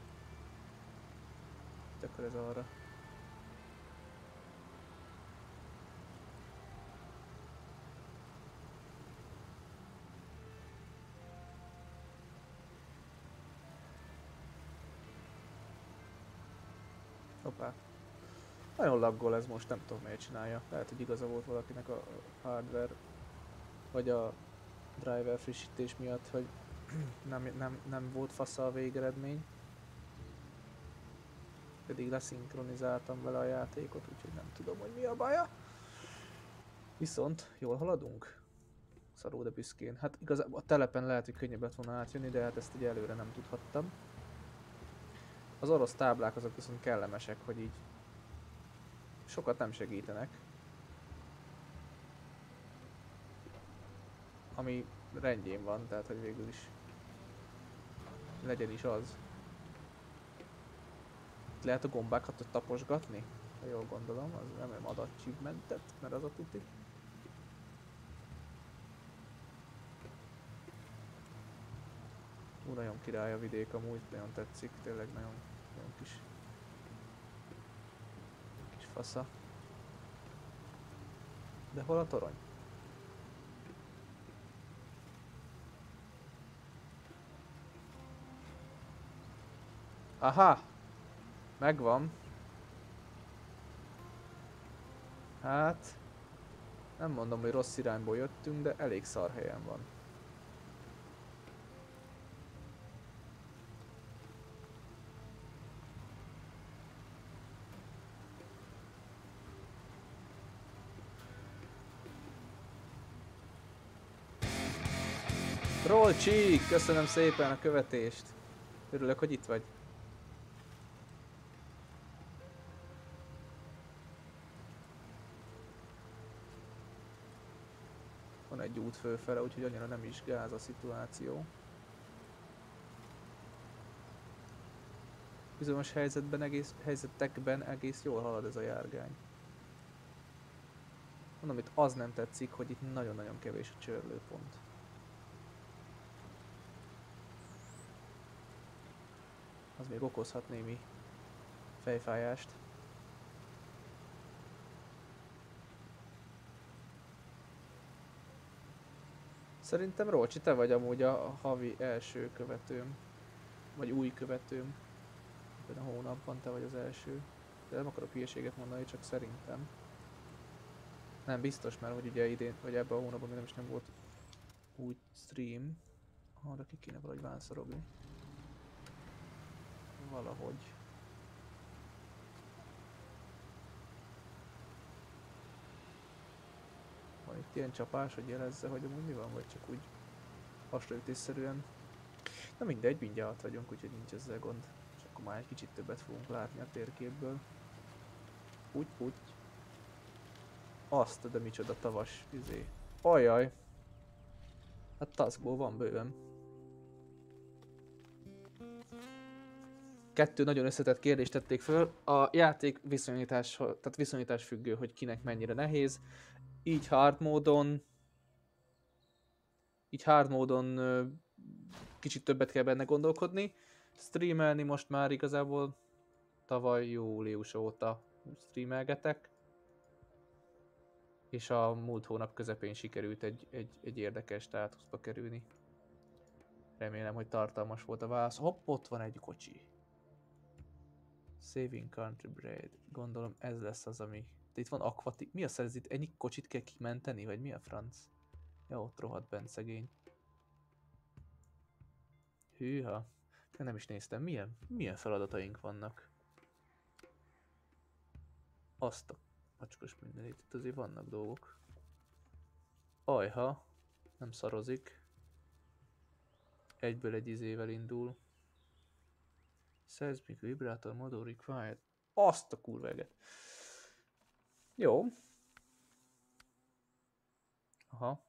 Itt akkor ez arra. Hoppá. Nagyon laggol ez most, nem tudom miért csinálja. Lehet, hogy igaza volt valakinek a hardware, vagy a driver frissítés miatt, hogy nem, nem, nem volt fasza a végeredmény. Pedig leszinkronizáltam vele a játékot, úgyhogy nem tudom, hogy mi a baja. Viszont jól haladunk. Szaró, de büszkén. Hát igazából a telepen lehet, hogy könnyebb lett volna átjönni, de hát ezt ugye előre nem tudhattam. Az orosz táblák azok viszont kellemesek, hogy így sokat nem segítenek. Ami rendjén van, tehát hogy végül is legyen is az. Itt lehet a gombákat taposgatni? Ha jól gondolom, az nem ad achievementet, mert az a tuti. Ú, nagyon király a vidék amúgy, nagyon tetszik, tényleg nagyon, nagyon kis, kis fasza. De hol a torony? Aha! Megvan. Hát... Nem mondom, hogy rossz irányból jöttünk, de elég szar helyen van. Rolcsik, köszönöm szépen a követést. Örülök, hogy itt vagy. Van egy út fölfele, úgyhogy annyira nem is gáz a szituáció. Bizonyos helyzetben egész, helyzetekben egész jól halad ez a járgány. Mondom, itt az nem tetszik, hogy itt nagyon-nagyon kevés a csörlőpont. Az még okozhat némi fejfájást. Szerintem Rócsi, te vagy amúgy a havi első követőm. Vagy új követőm. Ebben a hónapban te vagy az első. De nem akarok hülyeséget mondani, csak szerintem. Nem biztos, mert hogy ugye idén, vagy ebben a hónapban még nem is nem volt új stream. Arra ki kéne valahogy vánszorogni. Valahogy. Van itt ilyen csapás, hogy jelezze, hogy amúgy mi van, vagy csak úgy hasraütésszerűen. Na mindegy, mindjárt vagyunk, úgyhogy nincs ezzel gond. És akkor már egy kicsit többet fogunk látni a térképből. Úgy, úgy. Azt, de micsoda tavas, izé. Ajaj! Hát taskból van bőven. Kettő nagyon összetett kérdést tették föl. A játék viszonyítás, tehát viszonyítás függő, hogy kinek mennyire nehéz. Így hard módon így hard módon kicsit többet kell benne gondolkodni. Streamelni most már igazából tavaly július óta streamelgetek. És a múlt hónap közepén sikerült egy, egy, egy érdekes státuszba kerülni. Remélem, hogy tartalmas volt a válasz. Hopp, ott van egy kocsi. Saving Country Bread. Gondolom ez lesz az, ami... De itt van akvatik. Mi a szerz itt? Ennyi kocsit kell kimenteni? Vagy mi a franc? Ja, ott rohadt bent szegény. Hűha. Nem is néztem. Milyen, milyen feladataink vannak? Azt a macskos mindenit. Itt azért vannak dolgok. Ajha. Nem szarozik. Egyből egy izével indul. Seismic Vibrator Model Required. Azt a kurveget. Jó. Aha.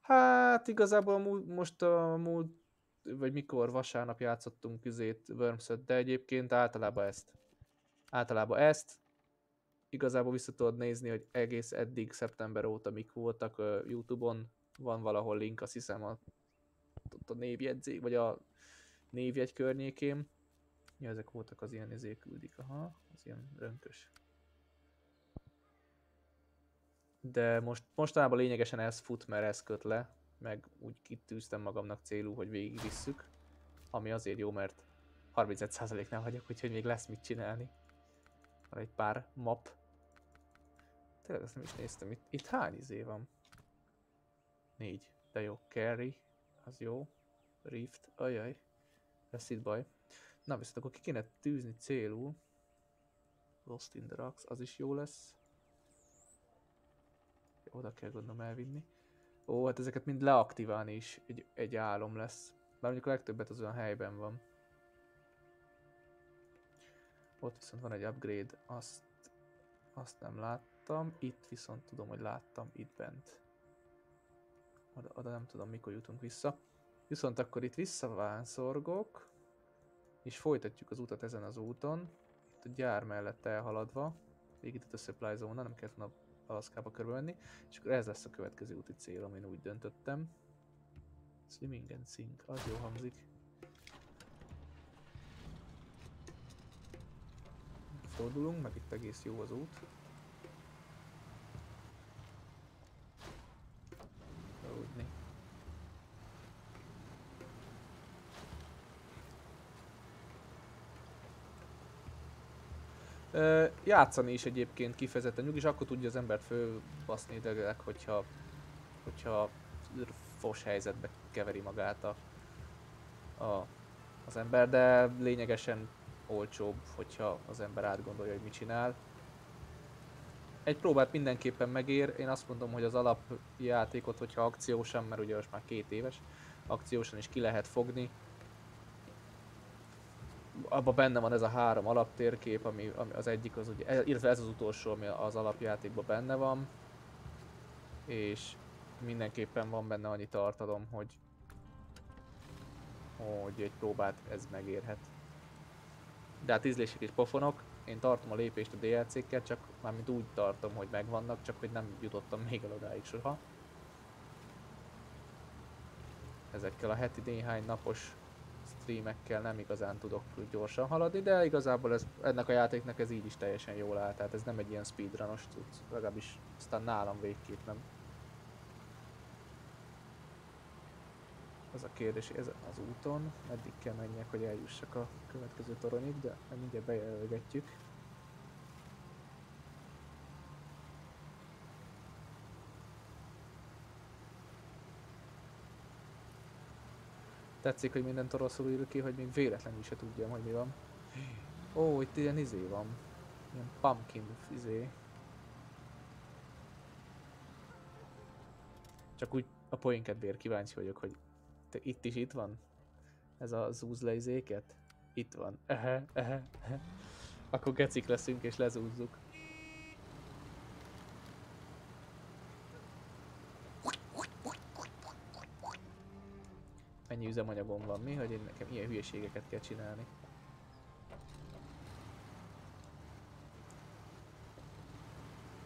Hát igazából most a múlt, vagy mikor vasárnap játszottunk üzét worms de egyébként általában ezt. Általában ezt. Igazából vissza tudod nézni, hogy egész eddig szeptember óta mik voltak a Youtube-on. Van valahol link, azt hiszem a, a névjegyzék, vagy a névjegy környékén. Ja, ezek voltak az ilyen izé küldik, aha, az ilyen rönkös. De most, mostanában lényegesen ez fut, mert ez köt le, meg úgy kitűztem magamnak célú, hogy végigvisszük. Ami azért jó, mert 35%-nál vagyok, úgyhogy még lesz mit csinálni. Van egy pár map. Tényleg ezt nem is néztem. Itt, itt hány izé van? Négy. De jó, carry. Az jó. Rift. Ajaj. Lesz itt baj. Na viszont akkor ki kéne tűzni célul. Lost in the Rocks, az is jó lesz. Oda kell gondolom elvinni. Ó, hát ezeket mind leaktiválni is egy, egy álom lesz. Bár mondjuk a legtöbbet az olyan helyben van. Ott viszont van egy upgrade, azt, azt nem láttam. Itt viszont tudom, hogy láttam, itt bent. Oda, oda nem tudom, mikor jutunk vissza. Viszont akkor itt visszavánszorgok, és folytatjuk az utat ezen az úton. Itt a gyár mellett elhaladva. Végig itt a supply zone nem kellett volna Alaszkába körbemenni. És akkor ez lesz a következő úti célom, én úgy döntöttem. Swimming and sink, az jó hangzik. Fordulunk, meg itt egész jó az út. Úgy Ö, játszani is egyébként kifejezetten nyugis, akkor tudja az embert fölbaszni idegileg, hogyha, hogyha fos helyzetbe keveri magát a, a, az ember, de lényegesen olcsóbb, hogyha az ember átgondolja, hogy mit csinál. Egy próbát mindenképpen megér, én azt mondom, hogy az alapjátékot, hogyha akciósan, mert ugye most már két éves, akciósan is ki lehet fogni, abban benne van ez a három alaptérkép, ami, ami az egyik az ugye, illetve ez az utolsó, ami az alapjátékban benne van. És mindenképpen van benne annyi tartalom, hogy hogy egy próbát ez megérhet. De hát ízlések és pofonok, én tartom a lépést a DLC-kkel, csak mármint úgy tartom, hogy megvannak, csak hogy nem jutottam még el odáig soha. Ezekkel a heti néhány napos streamekkel nem igazán tudok gyorsan haladni, de igazából ez, ennek a játéknak ez így is teljesen jól áll, tehát ez nem egy ilyen speedrunos cucc, legalábbis aztán nálam végképp nem. Az a kérdés, ez az úton, meddig kell menjek, hogy eljussak a következő toronyig, de mindjárt bejelölgetjük. Tetszik, hogy mindent rosszul írjuk ki, hogy még véletlenül se tudjam, hogy mi van. Ó, itt ilyen izé van. Ilyen pumpkin izé. Csak úgy a poénkedvéért kíváncsi vagyok, hogy te itt is itt van? Ez a zúzle izéket? Itt van. Ehe, ehe, ehe. Akkor gecik leszünk és lezúzzuk. Üzemanyagom van mi, hogy én nekem ilyen hülyeségeket kell csinálni.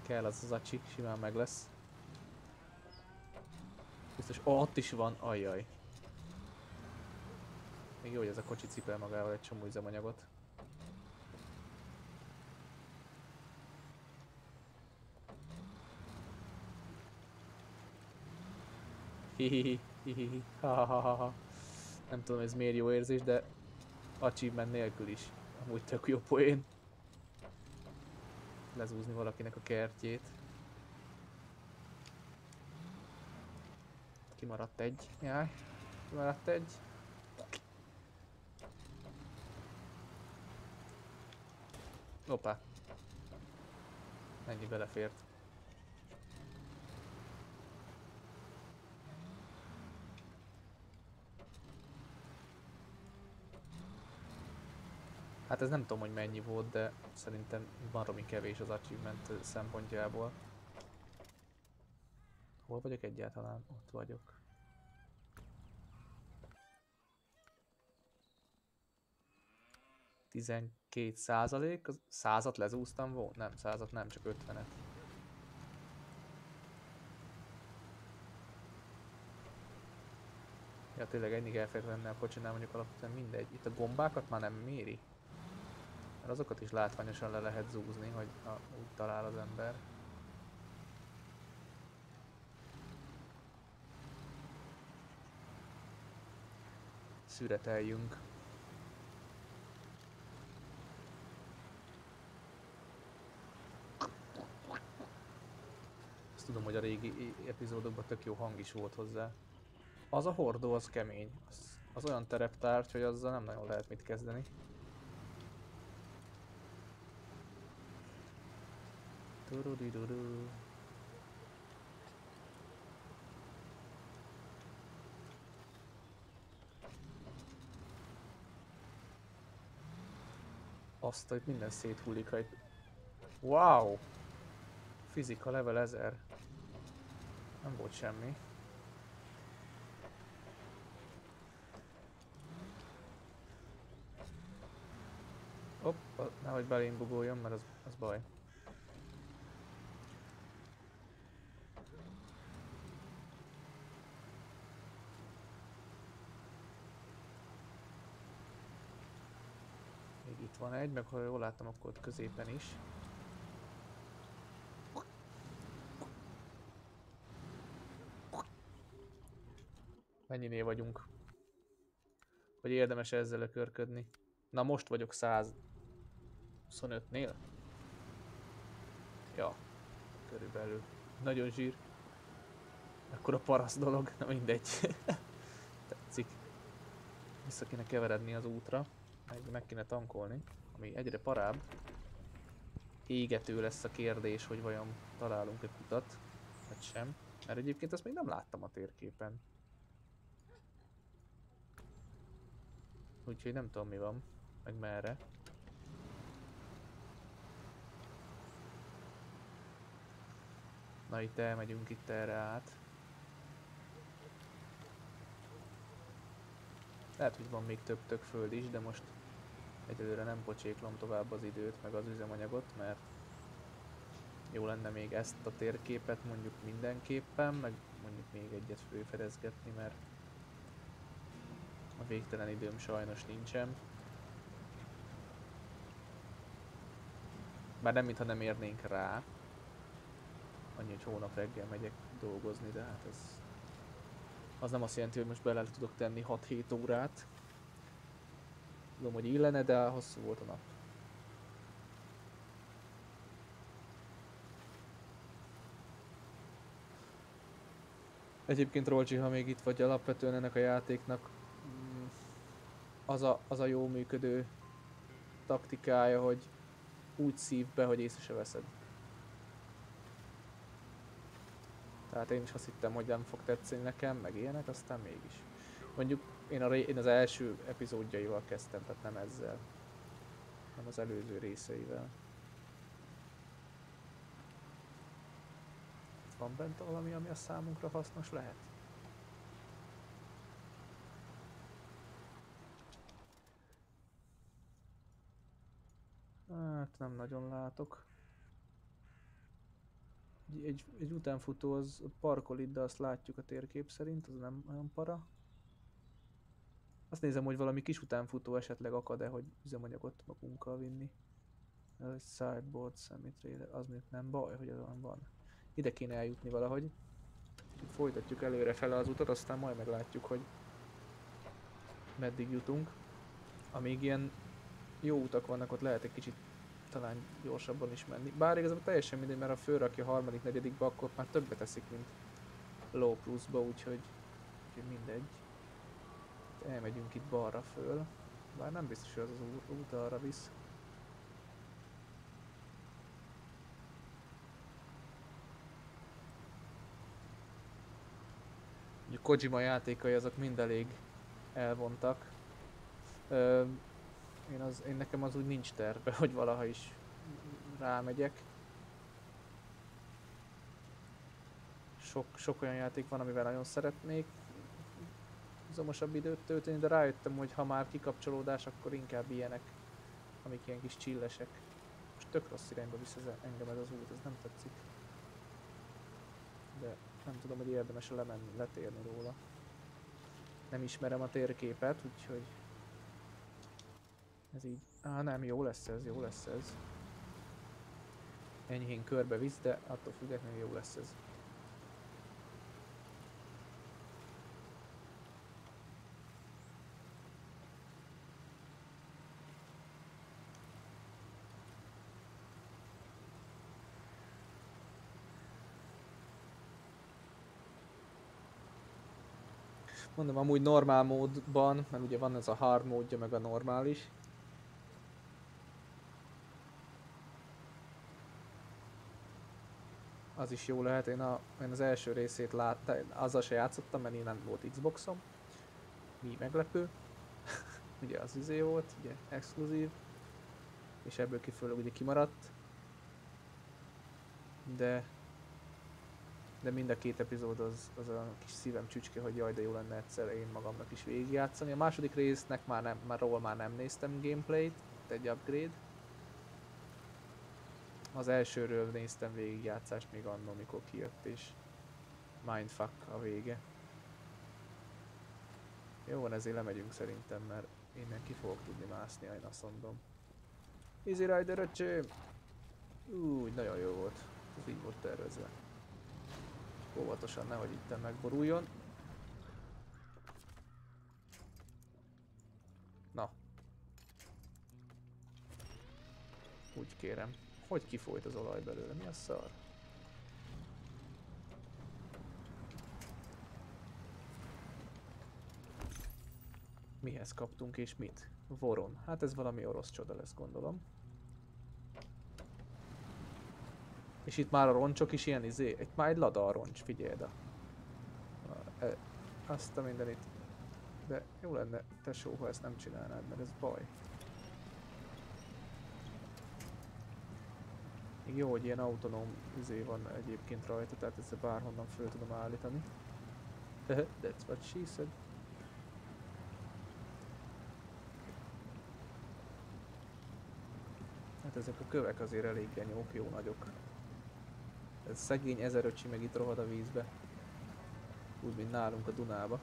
Kell az az acsi, simán meg lesz. Biztos, ott is van, ajjaj. Még jó, hogy ez a kocsi cipel magával egy csomó üzemanyagot. Hihihi. Hihihi. Ha, ha, ha, ha. Nem tudom ez miért jó érzés, de achievement nélkül is. Amúgy tök jó poén. Lezúzni valakinek a kertjét. Kimaradt egy. Jaj. Kimaradt egy. Hoppá. Ennyi belefért. Hát ez nem tudom, hogy mennyi volt, de szerintem baromi kevés az achievement szempontjából. Hol vagyok egyáltalán? Ott vagyok. Tizenkét százalék, százat lezúztam volt? Nem, százat nem, csak ötvenet. Ja, tényleg ennyi elfér lenne a kocsinál, mondjuk alapvetően mindegy. Itt a gombákat már nem méri. Mert azokat is látványosan le lehet zúzni, hogy a, úgy talál az ember. Szüreteljünk. Azt tudom, hogy a régi epizódokban tök jó hang is volt hozzá. Az a hordó, az kemény. Az, az olyan tereptárgy, hogy azzal nem nagyon lehet mit kezdeni. Turudidudu. Azt, hogy minden széthullik rajta. Wow! Fizika level 1000. Nem volt semmi. Hopp, nehogy belém bugoljon, mert az, az baj. Van egy, meg ha jól láttam, akkor ott középen is. Mennyinél vagyunk? Hogy érdemes ezzel lekörködni? Na most vagyok 125-nél. Ja, körülbelül. Nagyon zsír. Akkor a parasz dolog, na mindegy. Tetszik. Vissza kéne keveredni az útra, meg, meg kéne tankolni, ami egyre parább. Égető lesz a kérdés, hogy vajon találunk-e kutat, vagy sem. Mert egyébként azt még nem láttam a térképen. Úgyhogy nem tudom mi van, meg merre. Na itt elmegyünk itt erre át. Lehet, hogy van még több tök föld is, de most egyelőre nem pocséklom tovább az időt, meg az üzemanyagot, mert jó lenne még ezt a térképet mondjuk mindenképpen, meg mondjuk még egyet főfedezgetni, mert a végtelen időm sajnos nincsen. Bár nem, mintha nem érnénk rá. Annyi, hogy hónap reggel megyek dolgozni, de hát ez... Az nem azt jelenti, hogy most bele tudok tenni 6-7 órát. Tudom, hogy illene, de hosszú volt a nap. Egyébként Rolcsi, ha még itt vagy, alapvetően ennek a játéknak mm, az a, az a jó működő taktikája, hogy úgy szív be, hogy észre se veszed. Tehát én is azt hittem, hogy nem fog tetszeni nekem, meg ilyenek, aztán mégis. Mondjuk én, a, én az első epizódjaival kezdtem, tehát nem ezzel, hanem az előző részeivel. Van bent valami, ami a számunkra hasznos lehet? Hát nem nagyon látok. Egy, egy, utánfutó az parkol itt, de azt látjuk a térkép szerint, az nem olyan para. Azt nézem, hogy valami kis utánfutó esetleg akad-e, hogy üzemanyagot magunkkal vinni. Ez egy sideboard cemetery, az még nem baj, hogy az van. Ide kéne eljutni valahogy. Folytatjuk előre fele az utat, aztán majd meglátjuk, hogy meddig jutunk. Amíg ilyen jó utak vannak, ott lehet egy kicsit talán gyorsabban is menni. Bár igazából teljesen mindegy, mert a főrakja a harmadik, negyedikbe, akkor már többet teszik, mint low pluszba, úgyhogy, úgyhogy mindegy. Elmegyünk itt balra föl. Bár nem biztos, hogy az az út arra visz. A Kojima játékai azok mind elég elvontak. Ö, én, az, én nekem az úgy nincs terve, hogy valaha is rámegyek. Sok, sok olyan játék van, amivel nagyon szeretnék zomosabb időt tölteni, de rájöttem, hogy ha már kikapcsolódás, akkor inkább ilyenek, amik ilyen kis csillesek. Most tök rossz irányba visz ez engem ez az út, ez nem tetszik. De nem tudom, hogy érdemes lemenni, letérni róla. Nem ismerem a térképet, úgyhogy ez így... Á, nem, jó lesz ez, jó lesz ez. Enyhén körbe visz, de attól függetlenül jó lesz ez. Mondom, amúgy normál módban, mert ugye van ez a hard módja, meg a normális. Az is jó lehet, én, a, én az első részét láttam, azzal se játszottam, mert én nem volt Xboxom. Mi meglepő. ugye az izé volt, ugye exkluzív. És ebből kifolyólag ugye kimaradt. De de mind a két epizód az, az a kis szívem csücske, hogy jaj, de jó lenne egyszer én magamnak is végigjátszani. A második résznek már nem, már róla már nem néztem gameplayt, egy upgrade. Az elsőről néztem végigjátszást még annól, mikor kijött, és mindfuck a vége. Jó van, ezért lemegyünk szerintem, mert innen ki fogok tudni mászni, én azt mondom. Easy Rider öcsém! Úgy, nagyon jó volt. Ez így volt tervezve. Óvatosan, nehogy itt megboruljon. Na. Úgy kérem. Hogy kifolyt az olaj belőle? Mi a szar? Mihez kaptunk és mit? Voron. Hát ez valami orosz csoda lesz gondolom. És itt már a roncsok is ilyen izé, itt már egy lada a roncs, figyelj de. Azt a mindenit. De jó lenne, tesó, ha ezt nem csinálnád, mert ez baj. Még jó, hogy ilyen autonóm izé van egyébként rajta, tehát ezt bárhonnan föl tudom állítani. That's what she said. Hát ezek a kövek azért elég genyók, jó nagyok. Ez szegény ezer öcsi meg itt rohad a vízbe. Úgy, mint nálunk a Dunába.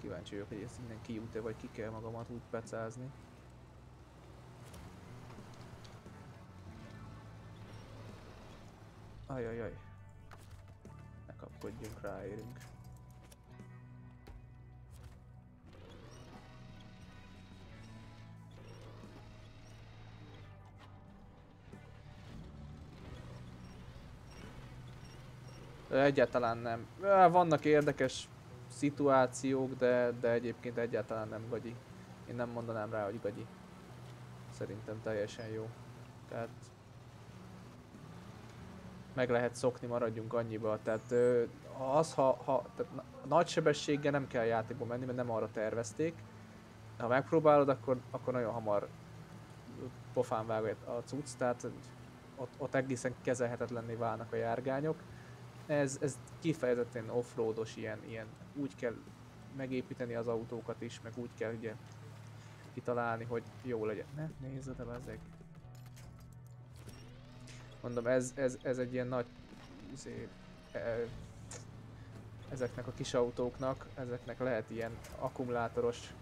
Kíváncsi vagyok, hogy ezt innen kijut-e, vagy ki kell magamat úgy pecázni. Ajajaj. Ne kapkodjunk, ráérünk. Egyáltalán nem. Vannak érdekes szituációk, de, de egyébként egyáltalán nem gagyi. Én nem mondanám rá, hogy gagyi. Szerintem teljesen jó. Tehát meg lehet szokni, maradjunk annyiba. Tehát az, ha, ha tehát nagy sebességgel nem kell játékba menni, mert nem arra tervezték. Ha megpróbálod, akkor, akkor nagyon hamar pofán vág a cucc, tehát ott, ott egészen kezelhetetlenné válnak a járgányok ez, ez kifejezetten offroados, ilyen, ilyen, úgy kell megépíteni az autókat is, meg úgy kell ugye kitalálni, hogy jó legyen. Ne, nézzed el ezek. Mondom, ez, ez, ez egy ilyen nagy izé, e, ezeknek a kis autóknak, ezeknek lehet ilyen akkumulátoros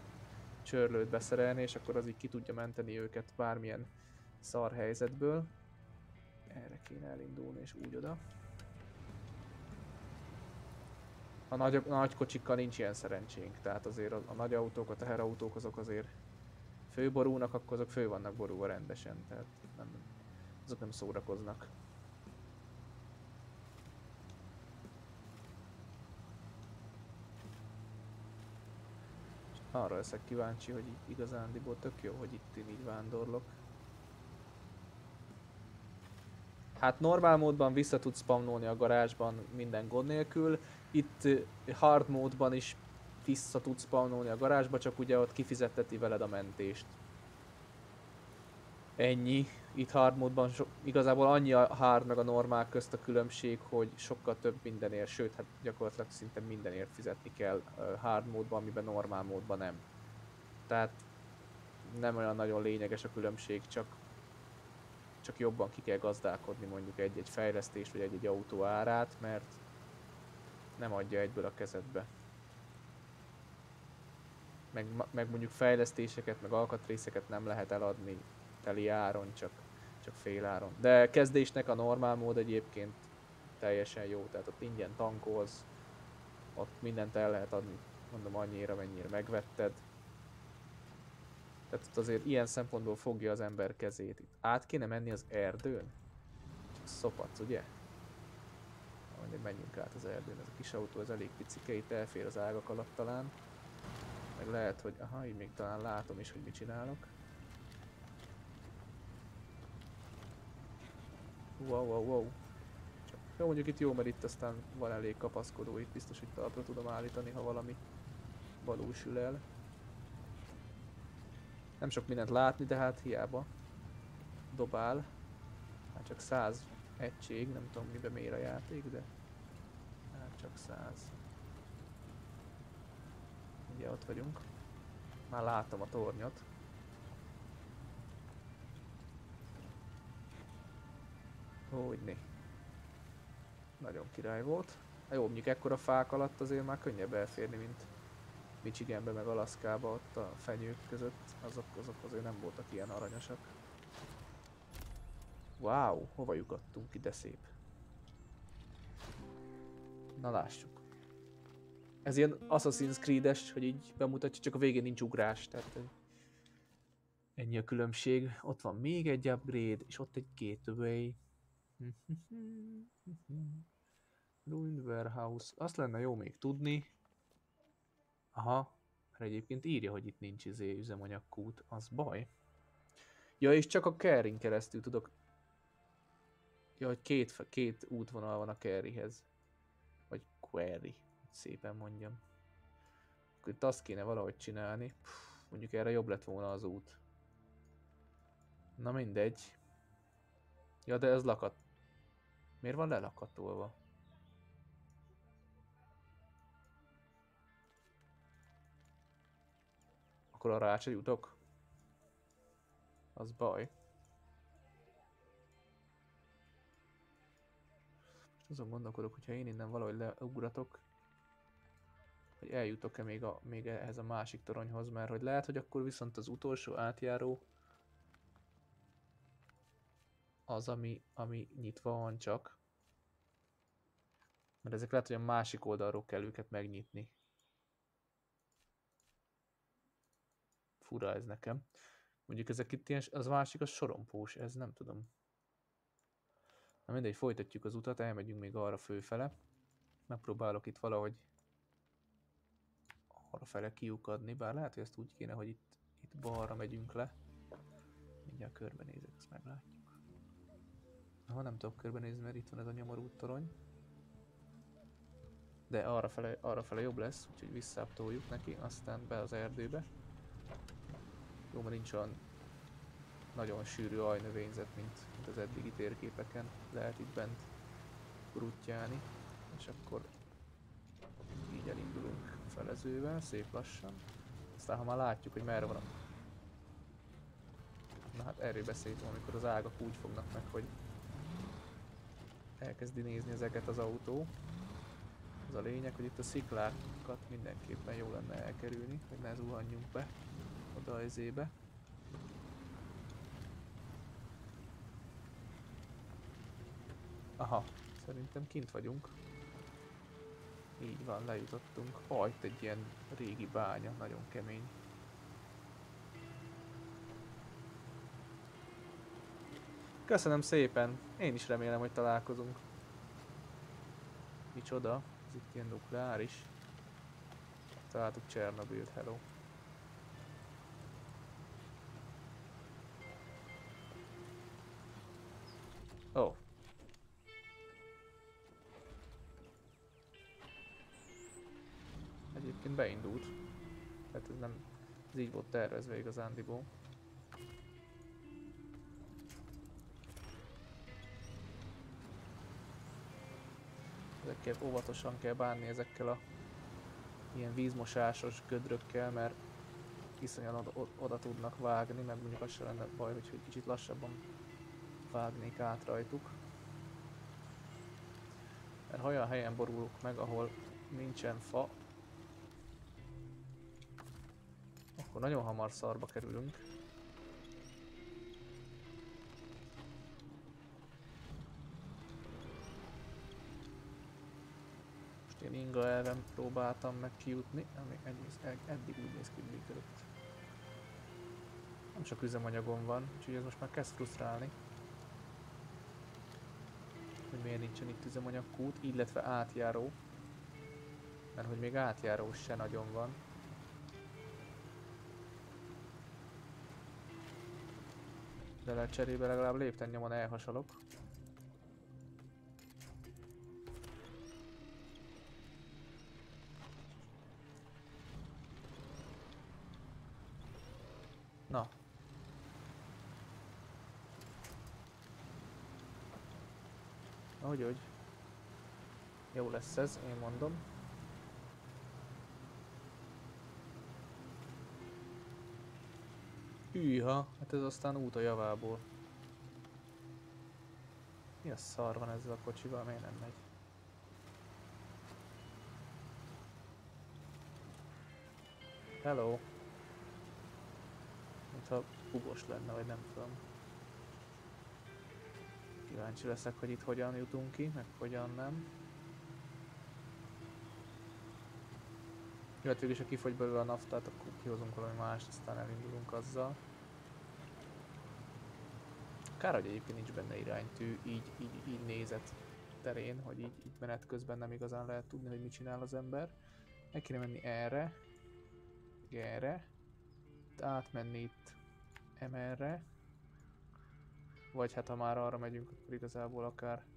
csörlőt beszerelni, és akkor az így ki tudja menteni őket bármilyen szar helyzetből. Erre kéne elindulni, és úgy oda. A nagy, a nagy kocsikkal nincs ilyen szerencsénk, tehát azért a, a nagy autók, a teherautók azok azért főborúnak, akkor azok fő vannak borúva rendesen, tehát nem, azok nem szórakoznak. Arra leszek kíváncsi, hogy igazándiból tök jó, hogy itt én így vándorlok. Hát normál módban vissza tudsz spamnolni a garázsban minden gond nélkül, itt hard módban is vissza tudsz spawnolni a garázsba, csak ugye ott kifizetteti veled a mentést. Ennyi. Itt hard módban so, igazából annyi a hard meg a normál közt a különbség, hogy sokkal több mindenért, sőt, hát gyakorlatilag szinte mindenért fizetni kell hard módban, amiben normál módban nem. Tehát nem olyan nagyon lényeges a különbség, csak csak jobban ki kell gazdálkodni mondjuk egy-egy fejlesztés vagy egy-egy autó árát, mert nem adja egyből a kezedbe. Meg, meg mondjuk fejlesztéseket, meg alkatrészeket nem lehet eladni teli áron, csak, csak fél áron. De kezdésnek a normál mód egyébként teljesen jó, tehát ott ingyen tankolsz, ott mindent el lehet adni, mondom annyira, mennyire megvetted. Tehát ott azért ilyen szempontból fogja az ember kezét. Itt át kéne menni az erdőn? Csak szopac, ugye? Mindegy, menjünk át az erdőn. Ez a kis autó, ez elég picike, itt elfér az ágak alatt talán. Meg lehet, hogy aha, így még talán látom is, hogy mit csinálok. Wow, wow, wow. Csak, jó, mondjuk itt jó, mert itt aztán van elég kapaszkodó, itt biztos, hogy talpra tudom állítani, ha valami valósul el. Nem sok mindent látni, de hát hiába dobál. Hát csak 100 egység, nem tudom mibe mér a játék, de hát csak 100. Ugye ott vagyunk. Már látom a tornyot. Hogyne. Nagyon király volt. Na jó, mondjuk ekkora fák alatt azért már könnyebb elférni, mint Michiganbe meg Alaszkába ott a fenyők között. Azok, azok azért nem voltak ilyen aranyosak. Wow, hova lyukadtunk ide szép. Na lássuk. Ez ilyen Assassin's Creed-es, hogy így bemutatja, csak a végén nincs ugrás, tehát ennyi a különbség. Ott van még egy upgrade, és ott egy gateway. Ruined Warehouse. Azt lenne jó még tudni. Aha, mert egyébként írja, hogy itt nincs izé üzemanyagkút, az baj. Ja, és csak a Kerin keresztül tudok Ja, hogy két, két útvonal van a Kerryhez. Vagy Query, szépen mondjam. Akkor itt azt kéne valahogy csinálni. Puh, mondjuk erre jobb lett volna az út. Na mindegy. Ja, de ez lakat. Miért van lelakatolva? Akkor arra át jutok? Az baj. Azon gondolkodok, hogyha én innen valahogy leugratok, hogy eljutok-e még, a, még ehhez a másik toronyhoz, mert hogy lehet, hogy akkor viszont az utolsó átjáró az, ami, ami nyitva van csak. Mert ezek lehet, hogy a másik oldalról kell őket megnyitni. Fura ez nekem. Mondjuk ezek itt ilyen, az másik a sorompós, ez nem tudom. Na mindegy, folytatjuk az utat, elmegyünk még arra főfele. Megpróbálok itt valahogy arra fele kiukadni, bár lehet, hogy ezt úgy kéne, hogy itt, itt balra megyünk le. Mindjárt körbenézek, azt meglátjuk. Ha nem tudok körbenézni, mert itt van ez a nyomorult torony. De arra fele, arra fele jobb lesz, úgyhogy visszáptoljuk neki, aztán be az erdőbe. Jó, mert nincs olyan nagyon sűrű ajnövényzet, mint, mint az eddigi térképeken. Lehet itt bent gruttyálni, és akkor így elindulunk felezővel, szép lassan. Aztán ha már látjuk, hogy merre van a... Na hát erről beszéltem, amikor az ágak úgy fognak meg, hogy elkezdi nézni ezeket az autó. Az a lényeg, hogy itt a sziklákat mindenképpen jó lenne elkerülni, hogy ne zuhanjunk be oda az. Aha, szerintem kint vagyunk. Így van, lejutottunk. Itt egy ilyen régi bánya, nagyon kemény. Köszönöm szépen, én is remélem, hogy találkozunk. Micsoda? Ez itt ilyen nukleáris. Találtuk Csernobylt, hello. Egyébként beindult. Tehát ez nem... Ez így volt tervezve igazándiból. Ezekkel óvatosan kell bánni ezekkel a ilyen vízmosásos gödrökkel, mert iszonyan oda, oda tudnak vágni, meg mondjuk az sem lenne baj, hogy kicsit lassabban vágnék át rajtuk. Mert olyan helyen borulok meg, ahol nincsen fa, Akkor nagyon hamar szarba kerülünk. Most én inga elven próbáltam meg kijutni, ami eddig úgy néz ki, működött. Nem sok üzemanyagom van, úgyhogy ez most már kezd frusztrálni. hogy miért nincsen itt üzemanyagkút, illetve átjáró. Mert hogy még átjáró se nagyon van. De lehet cserébe legalább lépten nyomon elhasalok. Na. Ahogy, hogy. Jó lesz ez, én mondom. Hűha, hát ez aztán út a javából. Mi a szar van ezzel a kocsival, miért nem megy? Hello. Mintha bugos lenne, vagy nem tudom. Kíváncsi leszek, hogy itt hogyan jutunk ki, meg hogyan nem. Jó, végül is, ha kifogy belőle a naftát, akkor kihozunk valami mást, aztán elindulunk azzal. Kár, hogy egyébként nincs benne iránytű, így, így, így nézet terén, hogy így, így menet közben nem igazán lehet tudni, hogy mit csinál az ember. Meg kéne menni erre, erre, átmenni itt emerre, vagy hát ha már arra megyünk, akkor igazából akár...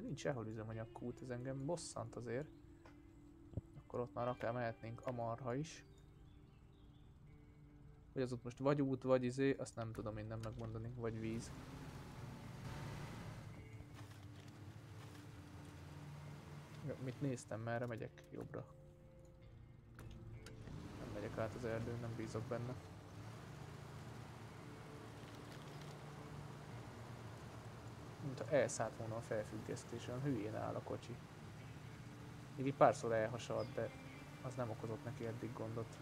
De nincs sehol üzemanyagkút, ez engem bosszant azért. Akkor ott már akár mehetnénk amarha is. Hogy az ott most vagy út, vagy izé, azt nem tudom minden megmondani, vagy víz. Mit néztem, merre megyek? Jobbra. Nem megyek át az erdőn, nem bízok benne. Mint ha elszállt volna a felfüggesztésen, hülyén áll a kocsi. Még egy párszor elhasalt, de az nem okozott neki eddig gondot.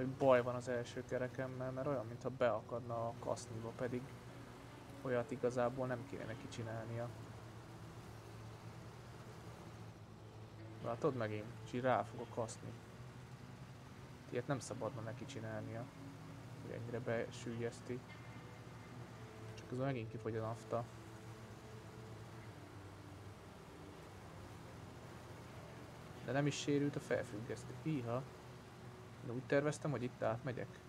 Valami baj van az első kerekemmel, mert olyan, mintha beakadna a kaszniba, pedig olyat igazából nem kéne neki csinálnia. Látod megint? És így rá fog kaszni. Ilyet nem szabadna neki csinálnia, hogy ennyire besűjeszti. Csak közben megint kifogy a nafta. De nem is sérült a felfüggesztő. Híha. De úgy terveztem, hogy itt átmegyek.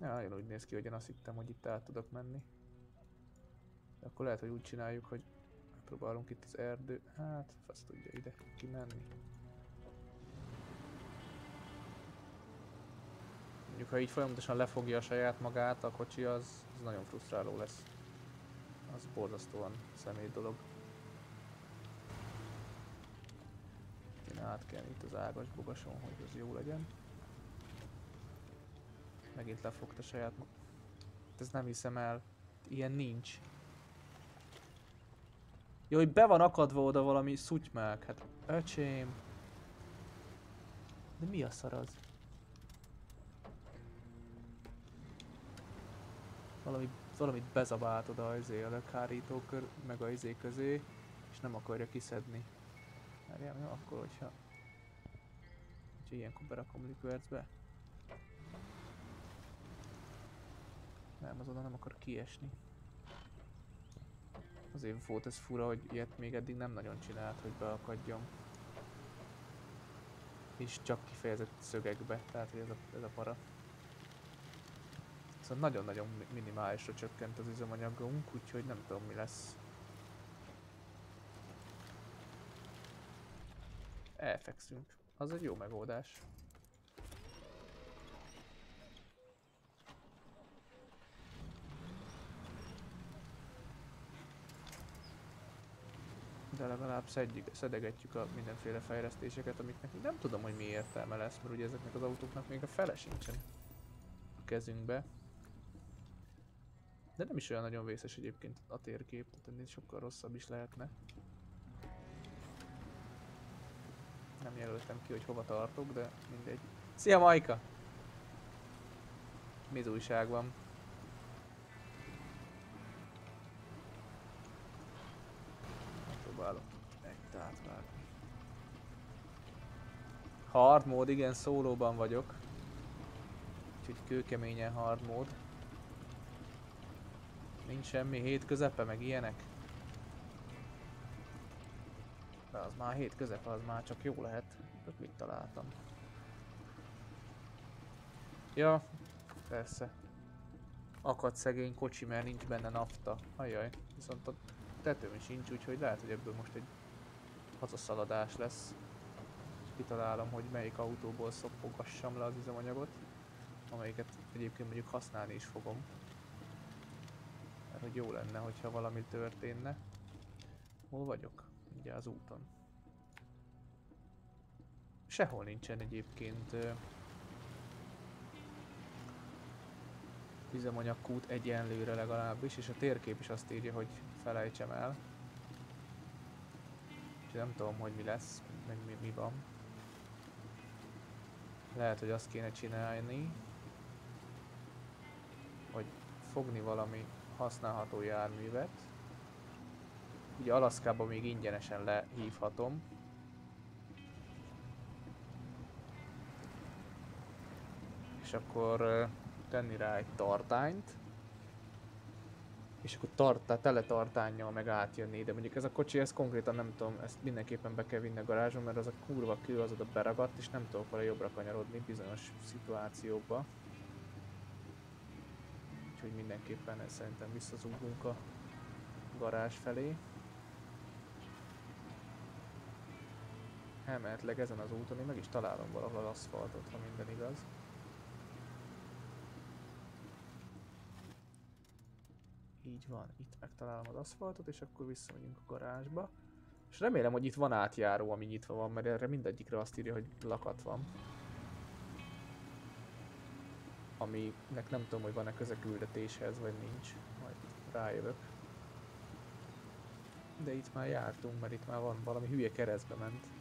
Ja, én úgy néz ki, hogy én azt hittem, hogy itt át tudok menni. De akkor lehet, hogy úgy csináljuk, hogy próbálunk itt az erdő... Hát, azt tudja ide kimenni. Mondjuk, ha így folyamatosan lefogja a saját magát a kocsi, az, az nagyon frusztráló lesz. Az borzasztóan személy dolog. Át kell itt az ágas bogason, hogy az jó legyen. Megint lefogta saját mag... Ez nem hiszem el. Ilyen nincs. Jó, hogy be van akadva oda valami szutymák. Hát, öcsém. De mi a szar az? Valami, valamit bezabált oda az izé, a lökhárítókör, meg a izé közé, és nem akarja kiszedni. Várjál, mi akkor, hogyha... Hogyha ilyenkor berakom likőercbe. Nem, az oda nem akar kiesni. Azért volt ez fura, hogy ilyet még eddig nem nagyon csinált, hogy beakadjon. És csak kifejezett szögekbe, tehát hogy ez a, ez a para. Szóval nagyon-nagyon minimálisra csökkent az üzemanyagunk, úgyhogy nem tudom mi lesz. Elfekszünk. Az egy jó megoldás. de legalább szedjük, szedegetjük a mindenféle fejlesztéseket, amiknek nem tudom, hogy mi értelme lesz, mert ugye ezeknek az autóknak még a fele sincsen a kezünkbe. De nem is olyan nagyon vészes egyébként a térkép, tehát ennél sokkal rosszabb is lehetne. Nem jelöltem ki, hogy hova tartok, de mindegy. Szia Majka! Mi újság van? Próbálok egy átvágni. Hard mód, igen, szólóban vagyok. Úgyhogy kőkeményen hard mód. Nincs semmi hét közepe, meg ilyenek. Az már hét közepe, az már csak jó lehet. Tök mit találtam. Ja, persze. Akad szegény kocsi, mert nincs benne nafta. Ajaj, viszont a tetőm sincs, úgyhogy lehet, hogy ebből most egy hazaszaladás lesz. Kitalálom, hogy melyik autóból szoppogassam le az üzemanyagot, amelyiket egyébként mondjuk használni is fogom. Mert hogy jó lenne, hogyha valami történne. Hol vagyok? Ugye az úton. Sehol nincsen egyébként üzemanyagkút egyenlőre legalábbis, és a térkép is azt írja, hogy felejtsem el. És nem tudom, hogy mi lesz, meg mi, mi van. Lehet, hogy azt kéne csinálni, hogy fogni valami használható járművet. Ugye Alaszkában még ingyenesen lehívhatom. És akkor tenni rá egy tartányt, és akkor tart, tele tartányjal meg átjönni, de mondjuk ez a kocsi, ez konkrétan nem tudom, ezt mindenképpen be kell vinni a garázson, mert az a kurva kő az oda beragadt, és nem tudok vele jobbra kanyarodni bizonyos szituációkba. Úgyhogy mindenképpen szerintem visszazúgunk a garázs felé. Elmehetleg ezen az úton én meg is találom valahol aszfaltot, ha minden igaz. Így van, itt megtalálom az aszfaltot, és akkor visszamegyünk a garázsba. És remélem, hogy itt van átjáró, ami nyitva van, mert erre mindegyikre azt írja, hogy lakat van. Aminek nem tudom, hogy van-e köze küldetéshez, vagy nincs. Majd rájövök. De itt már jártunk, mert itt már van valami hülye keresztbe ment.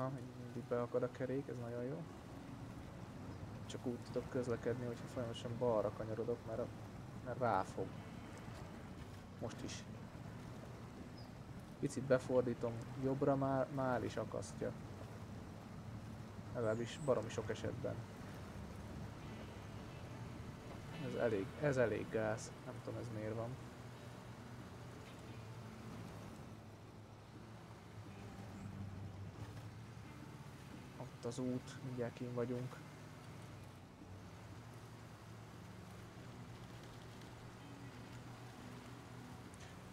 Aha, mindig beakad a kerék, ez nagyon jó. Csak úgy tudok közlekedni, hogyha folyamatosan balra kanyarodok, mert, a, mert ráfog. Most is. Picit befordítom jobbra, már, már is akasztja. Legalábbis baromi sok esetben. Ez elég, ez elég gáz. Nem tudom ez miért van. Ott az út, mindjárt kín vagyunk.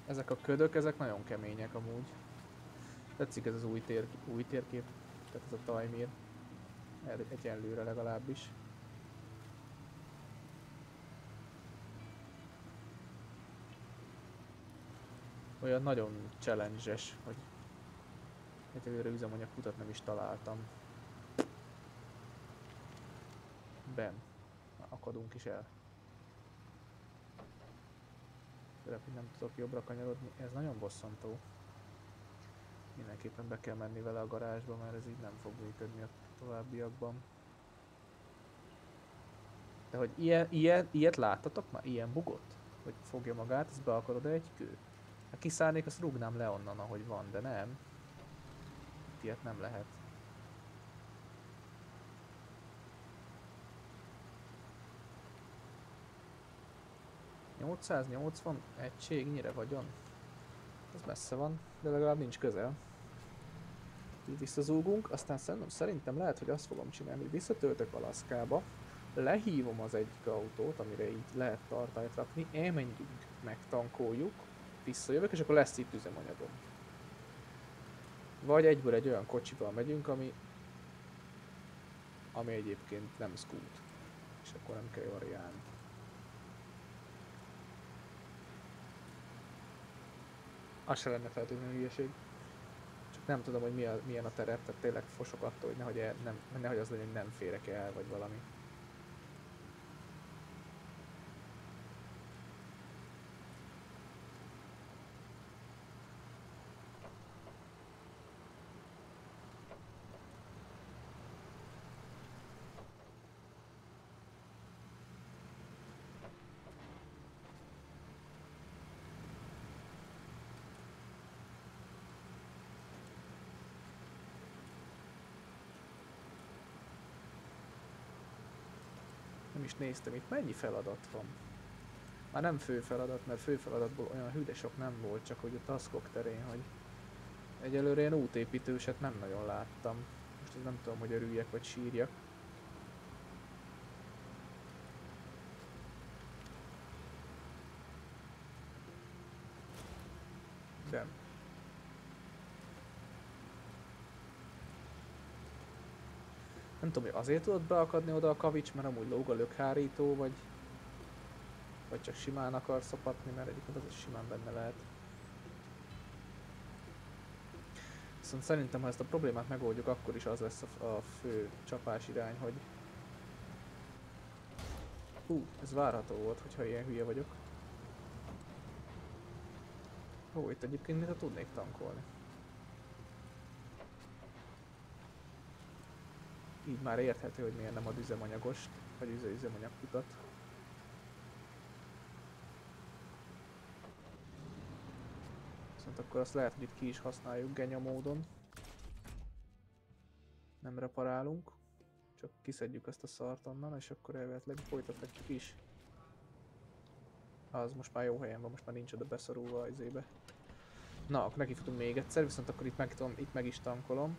Ezek a ködök, ezek nagyon kemények amúgy. Tetszik ez az új, tér, új térkép, tehát ez a Tajmir. Egyenlőre legalábbis. Olyan nagyon challenge-es, hogy egyelőre üzemanyagkutat nem is találtam. Ben. Akadunk is el. Főleg, hogy nem tudok jobbra kanyarodni. Ez nagyon bosszantó. Mindenképpen be kell menni vele a garázsba, mert ez így nem fog működni a továbbiakban. De hogy ilyen, ilyen, ilyet láttatok már? Ilyen bugot? Hogy fogja magát, ez beakarod egy kő? Ha kiszállnék, azt rúgnám le onnan, ahogy van, de nem. Ilyet nem lehet. 880 egységnyire vagyon. Ez messze van, de legalább nincs közel. Így visszazúgunk, aztán szerintem, szerintem lehet, hogy azt fogom csinálni, hogy visszatöltök Alaszkába, lehívom az egyik autót, amire így lehet tartályt rakni, elmenjünk, megtankoljuk, visszajövök, és akkor lesz itt üzemanyagom. Vagy egyből egy olyan kocsival megyünk, ami ami egyébként nem scoot, és akkor nem kell variálni. Az se lenne feltétlenül hülyeség. Csak nem tudom, hogy mi a, milyen a terep, tehát tényleg fosok attól, hogy nehogy, el, nem, nehogy az legyen, hogy nem férek el, vagy valami. Is néztem itt, mennyi feladat van. Már nem fő feladat, mert fő feladatból olyan hűde sok nem volt, csak hogy a taskok terén, hogy egyelőre ilyen útépítőset nem nagyon láttam. Most nem tudom, hogy örüljek vagy sírjak. De Nem tudom, hogy azért tudod beakadni oda a kavics, mert amúgy lóg a lökhárító, vagy... Vagy csak simán akar szopatni, mert egyébként az is simán benne lehet. Viszont szerintem, ha ezt a problémát megoldjuk, akkor is az lesz a, a fő csapás irány, hogy... Hú, ez várható volt, hogyha ilyen hülye vagyok. Ó, itt egyébként mintha tudnék tankolni. Így már érthető, hogy miért nem ad üzemanyagost, vagy üze üzemanyagkutat. Viszont akkor azt lehet, hogy itt ki is használjuk genya módon. Nem reparálunk, csak kiszedjük ezt a szart onnan, és akkor elvetleg folytathatjuk is. Az most már jó helyen van, most már nincs oda beszorulva az izébe. Na, akkor nekifutunk még egyszer, viszont akkor itt meg, itt meg is tankolom.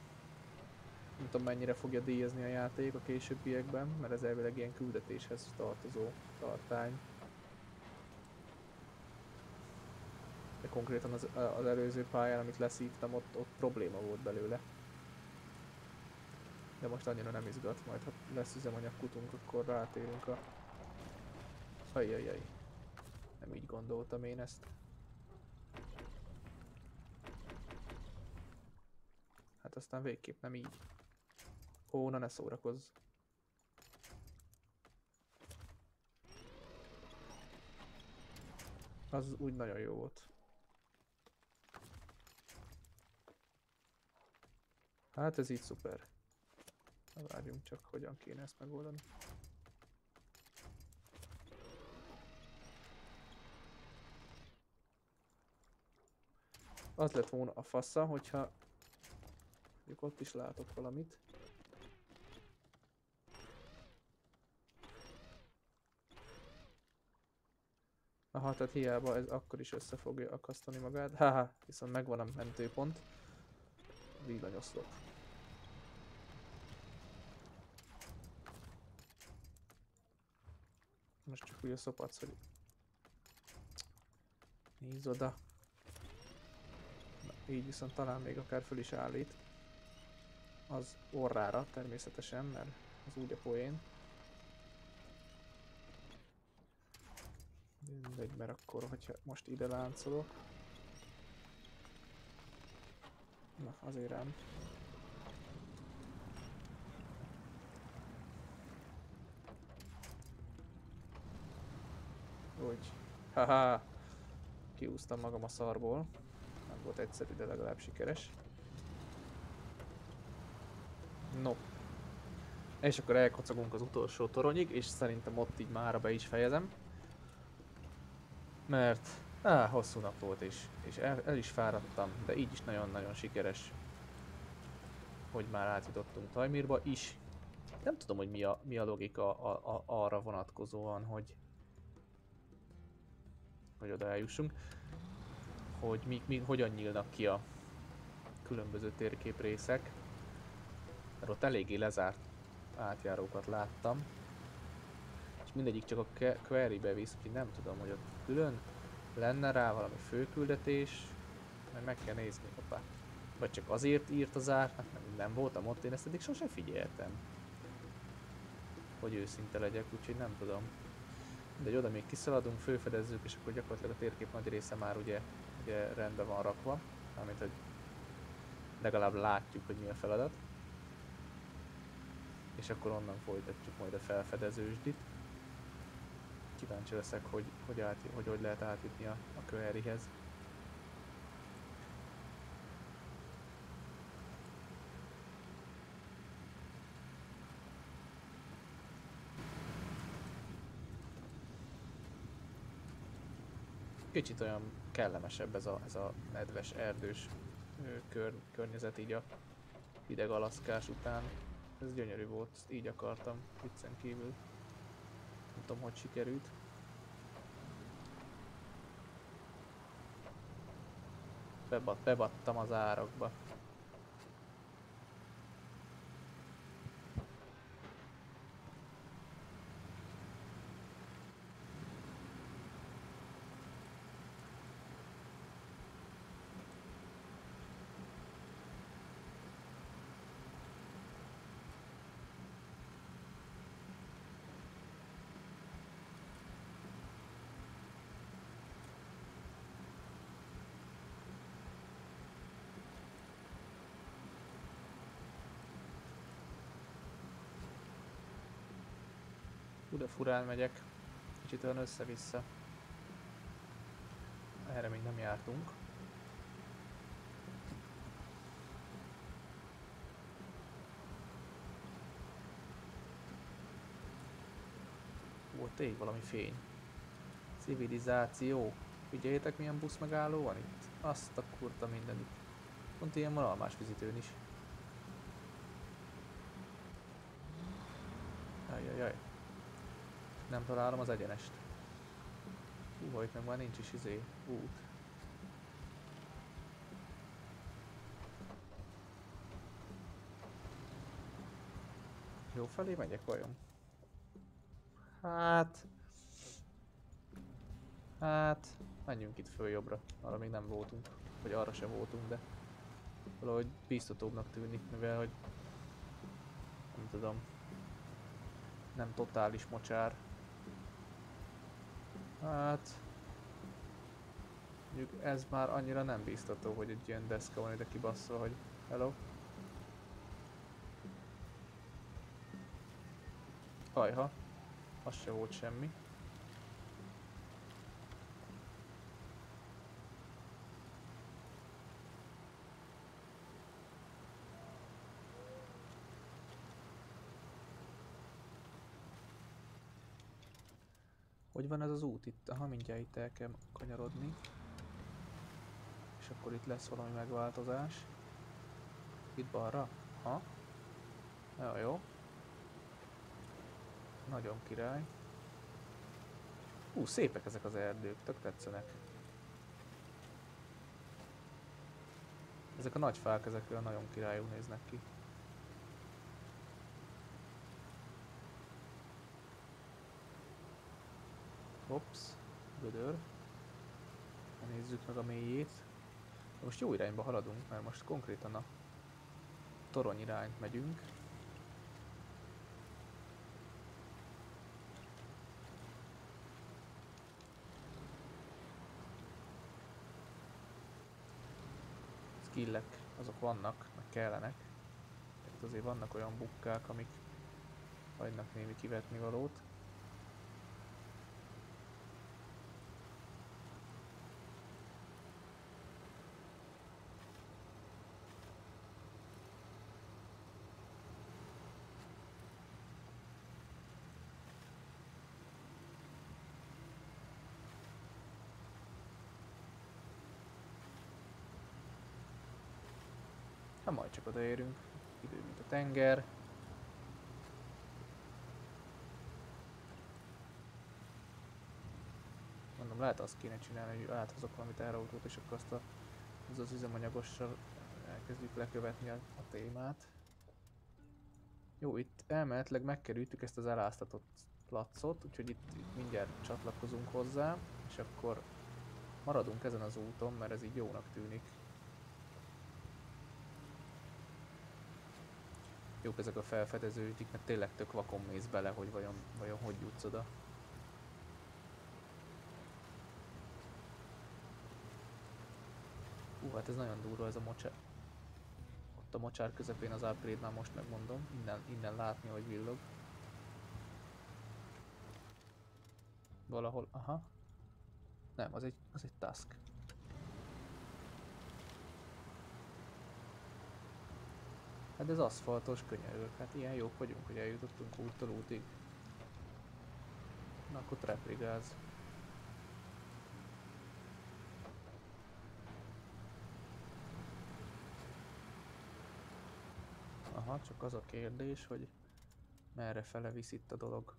Nem tudom mennyire fogja díjazni a játék a későbbiekben, mert ez elvileg ilyen küldetéshez tartozó tartály. De konkrétan az, az előző pályán, amit leszívtam, ott, ott probléma volt belőle. De most annyira nem izgat, majd ha lesz üzemanyagkutunk, akkor rátérünk a... Ajajaj. Nem így gondoltam én ezt. Hát aztán végképp nem így. Ó, na ne szórakozz. Az úgy nagyon jó volt. Hát ez így szuper. Na várjunk csak, hogyan kéne ezt megoldani. Az lett volna a fassa, hogyha ott is látok valamit. Aha, tehát hiába ez akkor is össze fogja akasztani magát. Haha, viszont megvan a mentőpont. Villanyoszlop. Most csak úgy a szopatsz, hogy... Nézd oda. Na, így viszont talán még akár föl is állít. Az orrára természetesen, mert az úgy a poén. Mindegy, mert akkor, hogyha most ide láncolok. Na, azért rám. Úgy. Haha! Kiúztam magam a szarból. Nem volt egyszerű, de legalább sikeres. No. És akkor elkocogunk az utolsó toronyig, és szerintem ott így mára be is fejezem. Mert á, hosszú nap volt és, és el, el is fáradtam, de így is nagyon-nagyon sikeres, hogy már átjutottunk Tajmirba is. Nem tudom, hogy mi a, mi a logika a, a, arra vonatkozóan, hogy hogy oda eljussunk, hogy mi, mi, hogyan nyílnak ki a különböző térképrészek, mert ott eléggé lezárt átjárókat láttam. Mindegyik csak a query-be visz, úgyhogy nem tudom, hogy ott külön lenne rá valami főküldetés, mert meg kell nézni, hoppá. Vagy csak azért írt az árt, mert nem, nem voltam ott, én ezt eddig sose figyeltem. Hogy őszinte legyek, úgyhogy nem tudom. De oda még kiszaladunk, főfedezzük, és akkor gyakorlatilag a térkép nagy része már ugye, ugye rendben van rakva. Amit hogy legalább látjuk, hogy mi a feladat. És akkor onnan folytatjuk majd a felfedezősdit. Kíváncsi leszek, hogy hogy, át, hogy, hogy lehet átjutni a, a queryhez. Kicsit olyan kellemesebb ez a, ez a nedves, erdős kör, környezet így a hideg alaszkás után. Ez gyönyörű volt, így akartam, viccen kívül. Nem tudom, hogy sikerült. Bebat, bebattam az de furán megyek. Kicsit olyan össze-vissza. Erre még nem jártunk. Volt ég valami fény. Civilizáció. Figyeljétek milyen busz megálló van itt. Azt a kurta mindenit. Pont ilyen van almás vizitőn is. Ajajaj. Nem találom az egyenest. Hú, itt meg már nincs is izé, út. Jó felé megyek vajon? Hát... Hát... Menjünk itt föl jobbra. Arra még nem voltunk. Vagy arra sem voltunk, de... Valahogy biztatóbbnak tűnik, mivel hogy... Nem tudom. Nem totális mocsár. Hát... Mondjuk ez már annyira nem bíztató, hogy egy ilyen deszka van ide kibasszva, hogy hello. Ajha, az se volt semmi. Hogy van ez az út itt? Aha, mindjárt itt el kell kanyarodni. És akkor itt lesz valami megváltozás. Itt balra? Ha? Ja, jó. Nagyon király. Hú, szépek ezek az erdők, tök tetszenek. Ezek a nagy fák, ezek olyan nagyon királyú néznek ki. Hops, gödör. Nézzük meg a mélyét. Most jó irányba haladunk, mert most konkrétan a torony irányt megyünk. Skillek azok vannak, meg kellenek. Itt azért vannak olyan bukkák, amik hagynak némi kivetni valót. Na majd csak odaérünk. Idő, mint a tenger. Mondom, lehet azt kéne csinálni, hogy áthozok valami teherautót, és akkor azt a, az, az üzemanyagossal elkezdjük lekövetni a, a témát. Jó, itt elméletileg megkerültük ezt az eláztatott placot, úgyhogy itt, itt mindjárt csatlakozunk hozzá, és akkor maradunk ezen az úton, mert ez így jónak tűnik. Jók ezek a felfedező ügyik, mert tényleg tök vakon mész bele, hogy vajon, vajon hogy jutsz oda. Hú, hát ez nagyon durva ez a mocsár. Ott a mocsár közepén az upgrade már most megmondom. Innen, innen látni, hogy villog. Valahol, aha. Nem, az egy, az egy task. Hát ez aszfaltos könyörök, hát ilyen jók vagyunk, hogy eljutottunk úttól útig. Na akkor trepligáz. Aha, csak az a kérdés, hogy merre fele visz itt a dolog.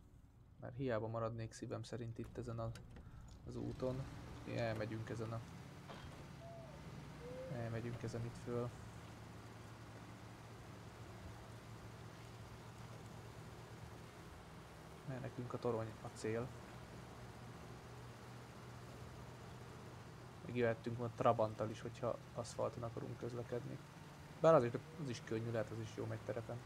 Mert hiába maradnék szívem szerint itt ezen a, az úton. Elmegyünk ezen a... Elmegyünk ezen itt föl. Mert nekünk a torony a cél. Még jöhettünk volna Trabanttal is, hogyha aszfalton akarunk közlekedni. Bár azért az is könnyű, lehet az is jó megy terepen.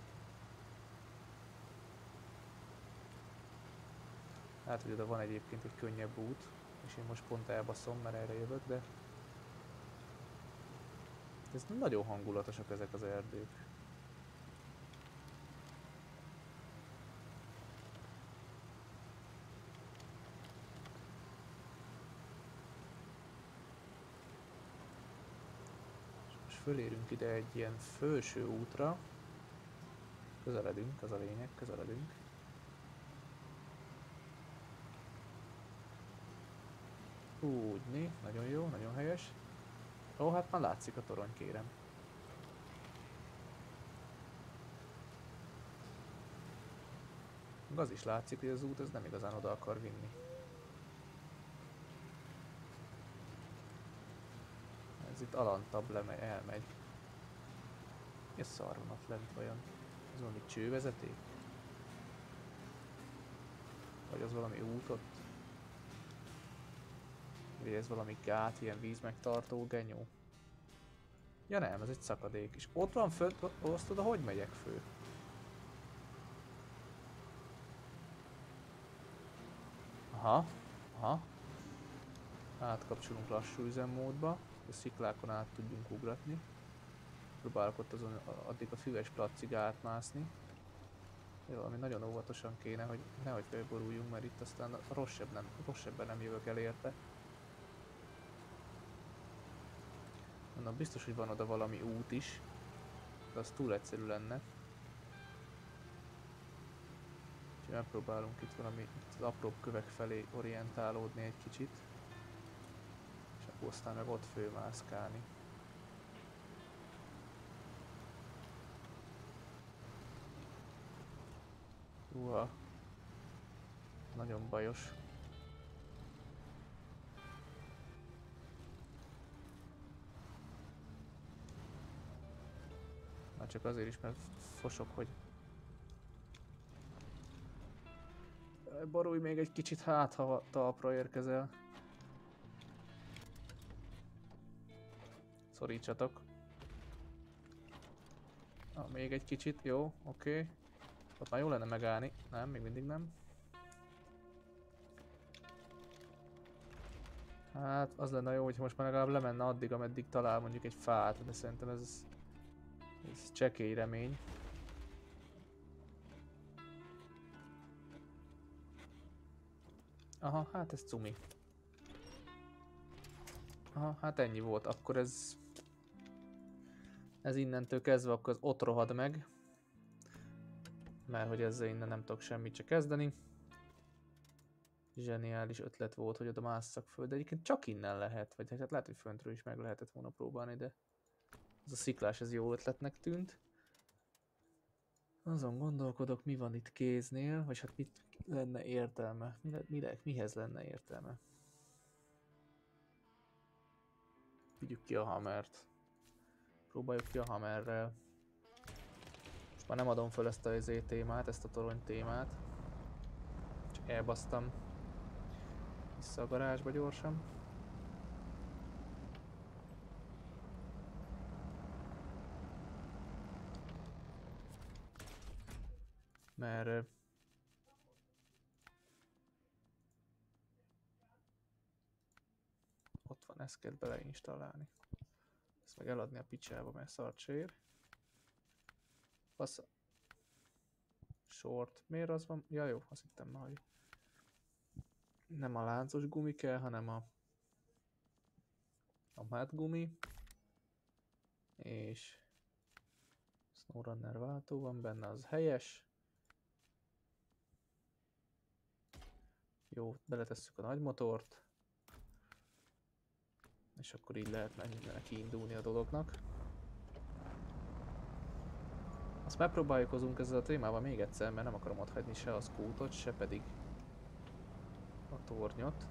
Hát, hogy oda van egyébként egy könnyebb út, és én most pont elbaszom, mert erre jövök, de... Ez nagyon hangulatosak ezek az erdők. Fölérünk ide egy ilyen felső útra. Közeledünk, az a lényeg, közeledünk. Úgyni, nagyon jó, nagyon helyes. Ó, hát már látszik a torony, kérem. Az is látszik, hogy az út ez nem igazán oda akar vinni. Itt alantabb lemegy, elmegy. Mi a szar van ott lent vajon? Ez valami csővezeték? Vagy az valami út ott? Vagy ez valami gát, ilyen víz megtartó genyó? Ja nem, ez egy szakadék is. Ott van föl, azt oda hogy megyek fő? Aha, aha. Átkapcsolunk lassú üzemmódba a sziklákon át tudjunk ugratni. Próbálok ott azon addig a füves placig átmászni. De valami nagyon óvatosan kéne, hogy nehogy felboruljunk, mert itt aztán rosszabb nem, rosszabb nem jövök el érte. Mondom, biztos, hogy van oda valami út is, de az túl egyszerű lenne. Úgyhogy megpróbálunk itt valami itt az apróbb kövek felé orientálódni egy kicsit aztán meg ott főmászkálni. Uha. Nagyon bajos. Már csak azért is, mert fosok, hogy borulj még egy kicsit hát, ha talpra érkezel. Szorítsatok. Na, még egy kicsit, jó, oké. Okay. Ott már jó lenne megállni. Nem, még mindig nem. Hát az lenne jó, hogyha most már legalább lemenne addig, ameddig talál mondjuk egy fát, de szerintem ez, ez csekély remény. Aha, hát ez cumi. Aha, hát ennyi volt. Akkor ez ez innentől kezdve akkor ott rohad meg. Mert hogy ezzel innen nem tudok semmit se kezdeni. Zseniális ötlet volt, hogy oda másszak föl, de egyébként csak innen lehet, vagy hát lehet, hogy föntről is meg lehetett volna próbálni, de ez a sziklás ez jó ötletnek tűnt. Azon gondolkodok, mi van itt kéznél, vagy hát mit lenne értelme, mi, le, mi le, mihez lenne értelme. Vigyük ki a hamert. Próbáljuk ki a hammerrel. Most már nem adom föl ezt a izé témát, ezt a torony témát. Csak elbasztam. Vissza a garázsba gyorsan. Mert ott van, ezt kell beleinstallálni. Ezt meg eladni a picsába, mert szart se ér. Fasz. Short. Miért az van? Ja jó, azt hittem már, hogy nem a láncos gumi kell, hanem a a matt gumi és SnowRunner váltó van benne, az helyes. Jó, beletesszük a nagy motort. És akkor így lehet neki indulni a dolognak. Azt megpróbálkozunk ezzel a témával még egyszer, mert nem akarom hagyni se a skútot, se pedig a tornyot.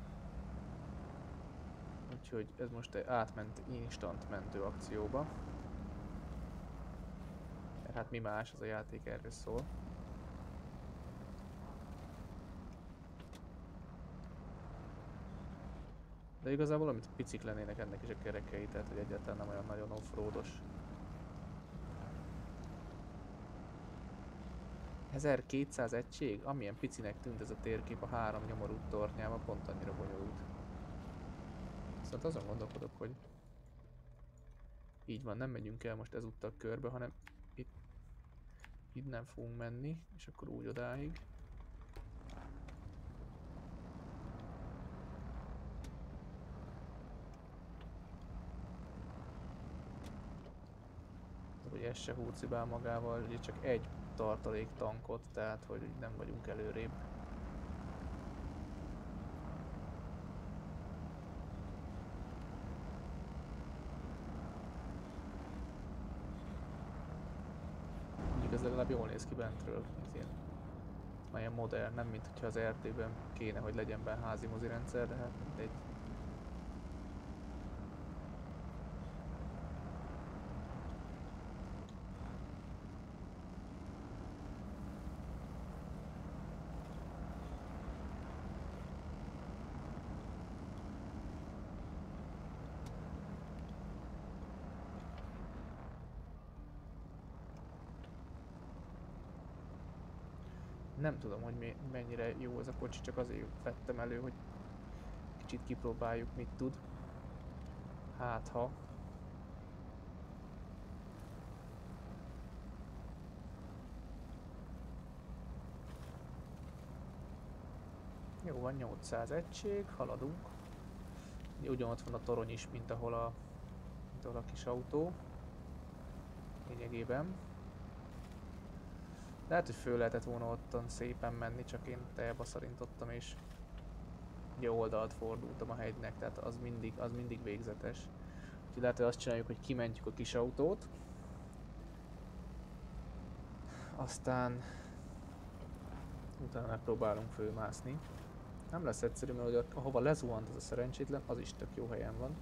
Úgyhogy ez most egy átment instant mentő akcióba. Hát mi más, az a játék erről szól. De igazából amit picik lennének ennek is a kerekei, tehát hogy egyáltalán nem olyan nagyon offroados. 1200 egység? Amilyen picinek tűnt ez a térkép a három nyomorú tornyával, pont annyira bonyolult. Szóval azon gondolkodok, hogy így van, nem megyünk el most ezúttal körbe, hanem itt innen fogunk menni, és akkor úgy odáig. Hogy ez se húcibál magával, ugye csak egy tartalék tankot, tehát hogy nem vagyunk előrébb. Mondjuk ez legalább jól néz ki bentről, ez ilyen, ilyen modern, nem mint hogyha az erdőben kéne, hogy legyen benne házi mozi rendszer, de hát mindegy. Nem tudom, hogy mennyire jó ez a kocsi, csak azért vettem elő, hogy kicsit kipróbáljuk, mit tud. Hát ha. Jó, van 800 egység, haladunk. Ugyanott van a torony is, mint ahol a, mint ahol a kis autó. Lényegében. Lehet, hogy föl lehetett volna ottan szépen menni, csak én teljesen szarintottam és ugye oldalt fordultam a hegynek, tehát az mindig, az mindig végzetes. Úgyhogy lehet, hogy azt csináljuk, hogy kimentjük a kis autót. Aztán utána megpróbálunk fölmászni. Nem lesz egyszerű, mert ahova lezuhant az a szerencsétlen, az is tök jó helyen van.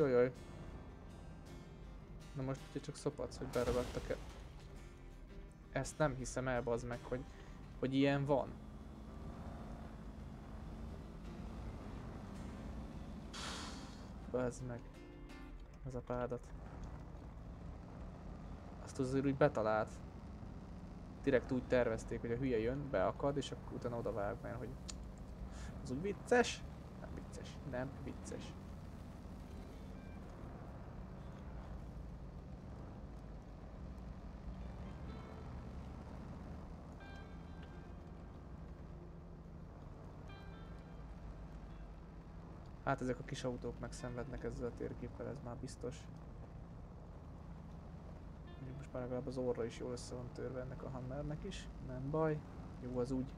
Jajjaj. Na most ugye csak szopadsz, hogy beragadtak-e. Ezt nem hiszem el, bazd meg, hogy, hogy ilyen van. Bazd meg. Ez a pádat. Azt azért úgy betalált. Direkt úgy tervezték, hogy a hülye jön, beakad, és akkor utána odavág, mert hogy az úgy vicces? Nem vicces, nem vicces. Hát ezek a kis autók megszenvednek ezzel a térképpel, ez már biztos. Most már legalább az orra is jól össze van törve ennek a Hammernek is. Nem baj. Jó az úgy.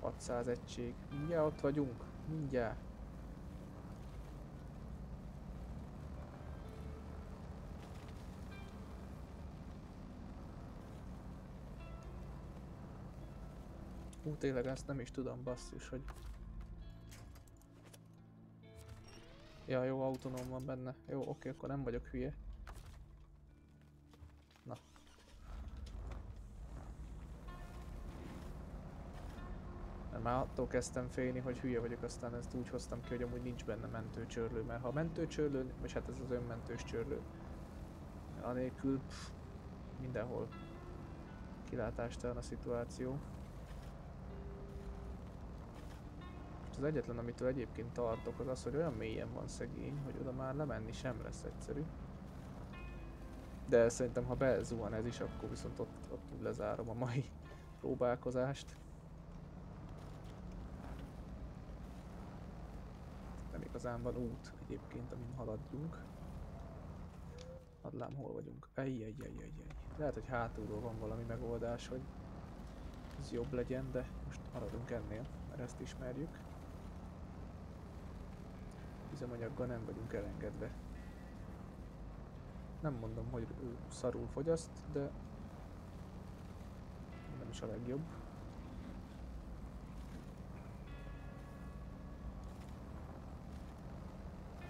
600 egység. Mindjárt ott vagyunk. Mindjárt. Hú, tényleg ezt nem is tudom, basszus, hogy... Ja, jó, autonóm van benne. Jó, oké, akkor nem vagyok hülye. Na. Mert már attól kezdtem félni, hogy hülye vagyok, aztán ezt úgy hoztam ki, hogy amúgy nincs benne mentőcsörlő, mert ha mentőcsörlő, és hát ez az önmentős csörlő, anélkül pff, mindenhol kilátástalan a szituáció. Az egyetlen, amitől egyébként tartok, az az, hogy olyan mélyen van szegény, hogy oda már lemenni sem lesz egyszerű. De szerintem, ha bezuhan ez is, akkor viszont ott, ott lezárom a mai próbálkozást. Nem igazán van út egyébként, amin haladjunk. Adlám, hol vagyunk? Ejjjjjjjjjj. Lehet, hogy hátulról van valami megoldás, hogy jobb legyen, de most maradunk ennél, ezt ismerjük üzemanyaggal nem vagyunk elengedve. Nem mondom, hogy ő szarul fogyaszt, de nem is a legjobb.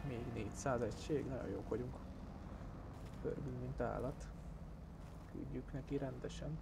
Még 400 egység, nagyon jók vagyunk. Pörgünk, mint állat. Küldjük neki rendesen.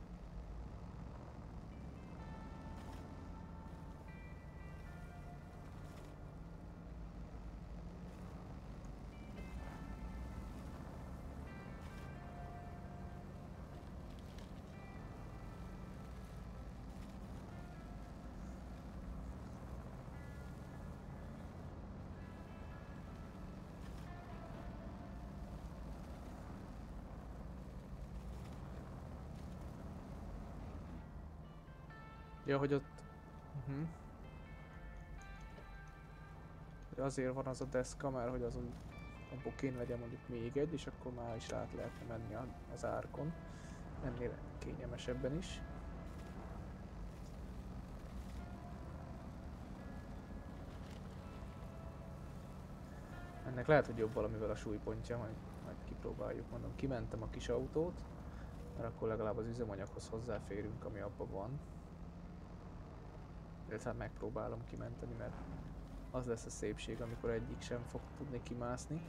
Ja, hogy ott... Uh -huh. Azért van az a deszka, mert hogy azon abból kéne legyen mondjuk még egy, és akkor már is át lehetne menni az árkon. Ennél kényelmesebben is. Ennek lehet, hogy jobb valamivel a súlypontja, majd, majd kipróbáljuk. Mondom, kimentem a kis autót, mert akkor legalább az üzemanyaghoz hozzáférünk, ami abban van illetve megpróbálom kimenteni, mert az lesz a szépség, amikor egyik sem fog tudni kimászni.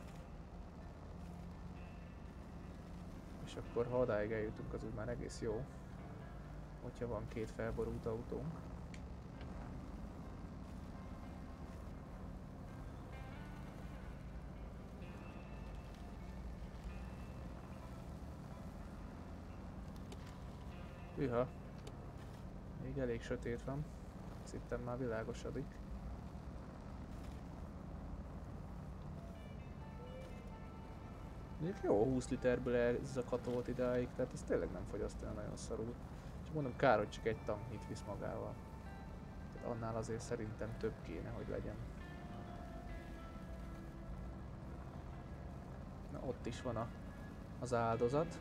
És akkor ha odáig eljutunk, az úgy már egész jó, hogyha van két felborult autónk. Üha, még elég sötét van. Szerintem már világosodik. Mondjuk jó 20 literből elzakatolt idáig, tehát ez tényleg nem fogyaszt olyan nagyon szarul. Csak mondom, kár, hogy csak egy tanknyit visz magával. Tehát annál azért szerintem több kéne, hogy legyen. Na ott is van a, az áldozat.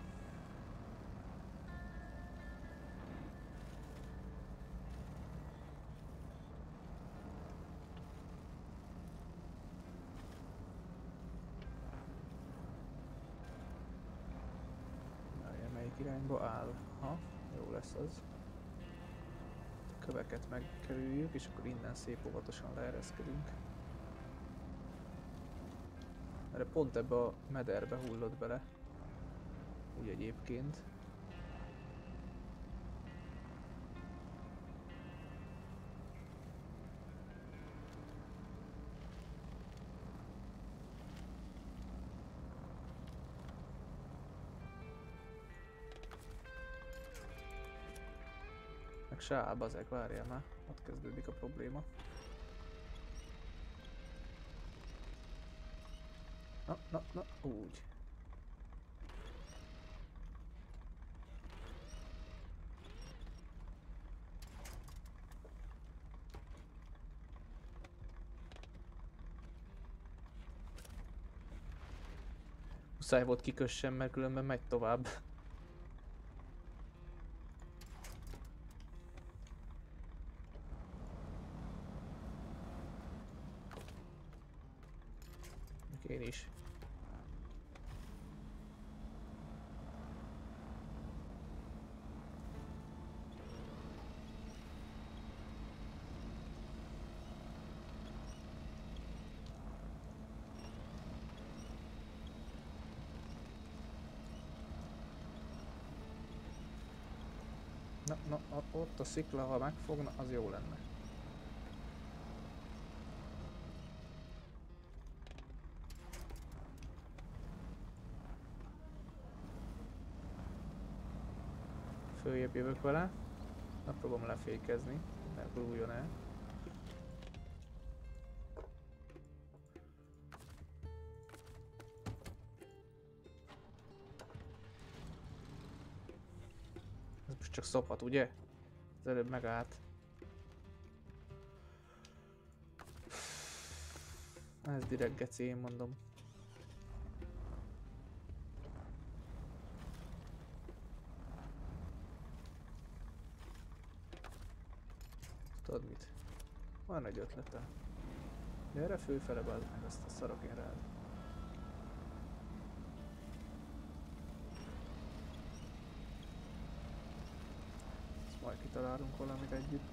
Az. A köveket megkerüljük, és akkor innen szép óvatosan leereszkedünk. Mert pont ebbe a mederbe hullott bele. Úgy egyébként. se áll, bazeg, várjál már. Ott kezdődik a probléma. Na, na, na, úgy. Muszáj volt kikössem, mert különben megy tovább. Ott a szikla, ha megfogna, az jó lenne. Följebb jövök vele. Megpróbálom lefékezni, ne guruljon el. Ez most csak szophat, ugye? Az előbb megállt. Ez direkt geci, én mondom. Tudod mit? Van egy ötlete. Gyere főfele, bazd meg, azt a szarok én rád. Kitalálunk valamit együtt.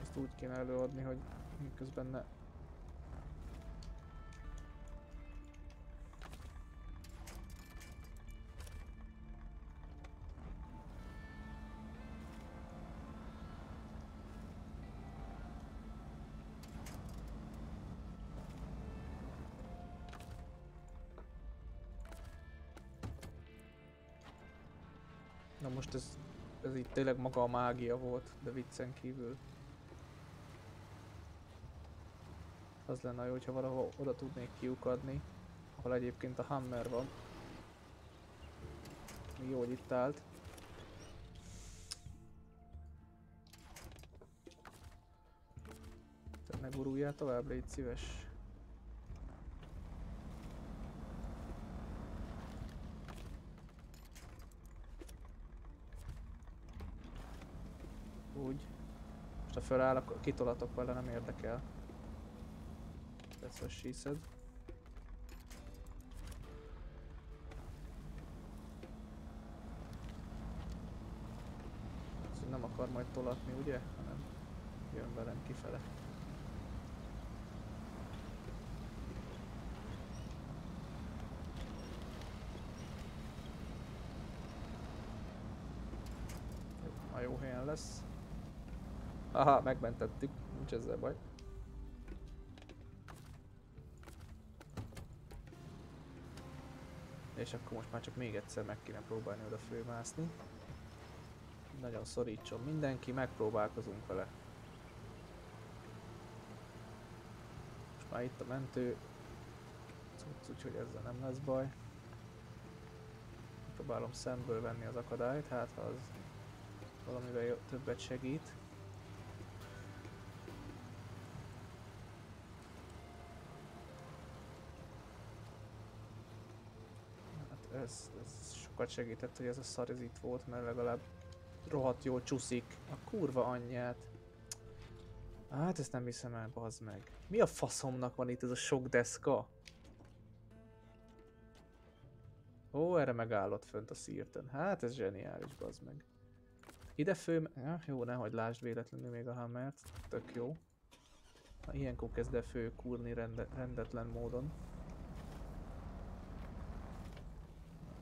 Azt úgy kéne előadni, hogy miközben ne tényleg maga a mágia volt, de viccen kívül. Az lenne jó, hogyha valahol oda tudnék kiukadni, ahol egyébként a Hammer van. Jó, hogy itt állt. Te ne guruljál tovább, légy szíves. Úgy. Most ha föláll, akkor kitolatok vele, nem érdekel. That's what she said. Ez nem akar majd tolatni, ugye? Hanem jön velem kifele. Jó, A jó helyen lesz. Aha, megmentettük, nincs ezzel baj. És akkor most már csak még egyszer meg kéne próbálni oda fölmászni. Nagyon szorítson mindenki, megpróbálkozunk vele. Most már itt a mentő. Cucc, úgyhogy ezzel nem lesz baj. Próbálom szemből venni az akadályt, hát ha az valamivel többet segít. Hát ez, ez sokat segített, hogy ez a szar ez itt volt, mert legalább rohadt jól csúszik. A kurva anyját. Hát ezt nem hiszem el, bazd meg. Mi a faszomnak van itt ez a sok deszka? Ó, erre megállott fönt a szírten. Hát ez zseniális, bazd meg. Ide fő... Ja, jó, nehogy lásd véletlenül még a hammert. Tök jó. Na, ilyenkor kezd el fő kúrni rende, rendetlen módon.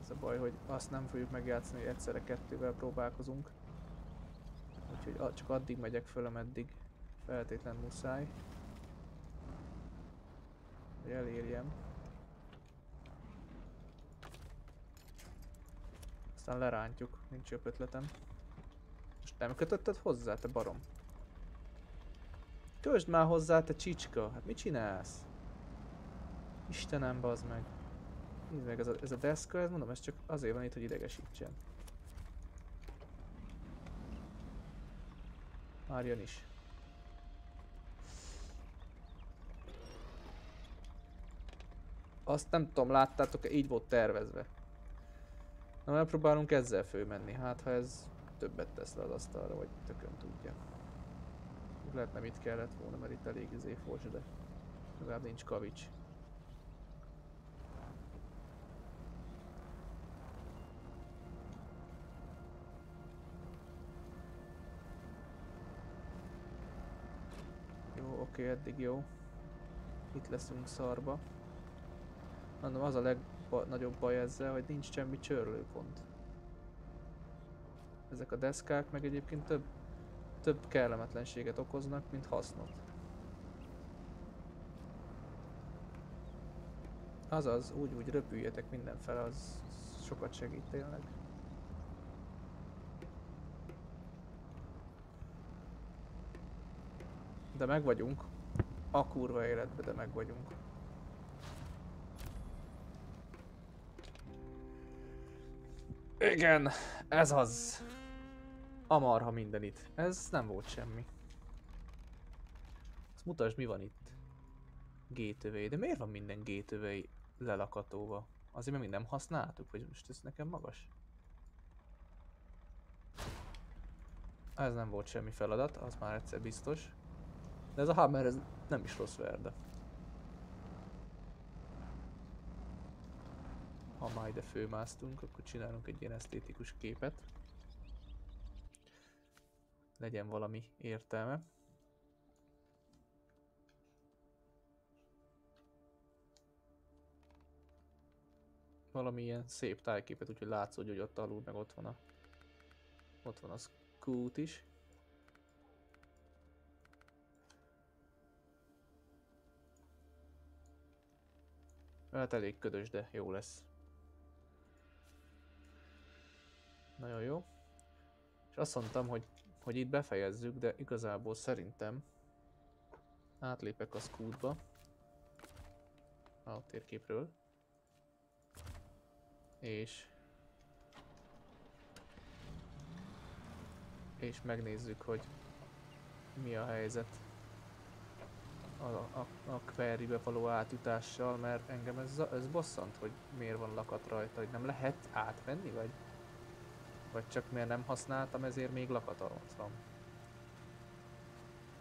Ez a baj, hogy azt nem fogjuk megjátszani, hogy egyszerre kettővel próbálkozunk. Úgyhogy csak addig megyek föl, ameddig feltétlen muszáj. Hogy elérjem. Aztán lerántjuk, nincs jobb ötletem. Most nem kötötted hozzá, te barom? Kösd már hozzá, te csicska! Hát mit csinálsz? Istenem, bazd meg! Nézd meg, ez a, ez a deszka, ez mondom, ez csak azért van itt, hogy idegesítsen. Már jön is. Azt nem tudom, láttátok-e, így volt tervezve. Na megpróbálunk ezzel fölmenni, hát ha ez többet tesz le az asztalra, vagy tökön tudja. Lehet nem itt kellett volna, mert itt elég izé fos, de legalább nincs kavics. Oké, eddig jó. Itt leszünk szarba. Mondom, az a legnagyobb baj ezzel, hogy nincs semmi csörlőpont. Ezek a deszkák meg egyébként több, több kellemetlenséget okoznak, mint hasznot. Azaz, úgy, úgy röpüljetek mindenfele, az sokat segít tényleg. De meg vagyunk. A kurva életbe, de meg vagyunk. Igen, ez az. A marha minden itt. Ez nem volt semmi. Azt mutasd mi van itt. Gateway. De miért van minden gateway lelakatóva? Azért mi nem használtuk, vagy most ez nekem magas? Ez nem volt semmi feladat, az már egyszer biztos. De ez a Hammer ez nem is rossz verde. Ha már ide főmásztunk, akkor csinálunk egy ilyen esztétikus képet. Legyen valami értelme. Valami ilyen szép tájképet, úgyhogy látszódj, hogy ott alul meg ott van a... Ott van a Scoot is. Hát elég ködös, de jó lesz. Nagyon jó. És azt mondtam, hogy, hogy itt befejezzük, de igazából szerintem átlépek a scootba. A térképről. És és megnézzük, hogy mi a helyzet a, a, a query-be való átjutással, mert engem ez, ez bosszant, hogy miért van lakat rajta, hogy nem lehet átmenni, vagy, vagy csak miért nem használtam, ezért még lakat van.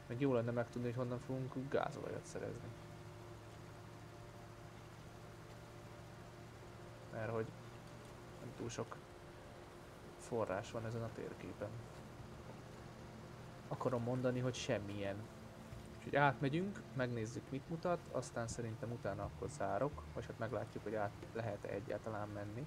Meg jó lenne megtudni, hogy honnan fogunk gázolajat szerezni. Mert hogy nem túl sok forrás van ezen a térképen. Akarom mondani, hogy semmilyen Úgyhogy átmegyünk, megnézzük mit mutat, aztán szerintem utána akkor zárok, vagy hát meglátjuk, hogy át lehet-e egyáltalán menni.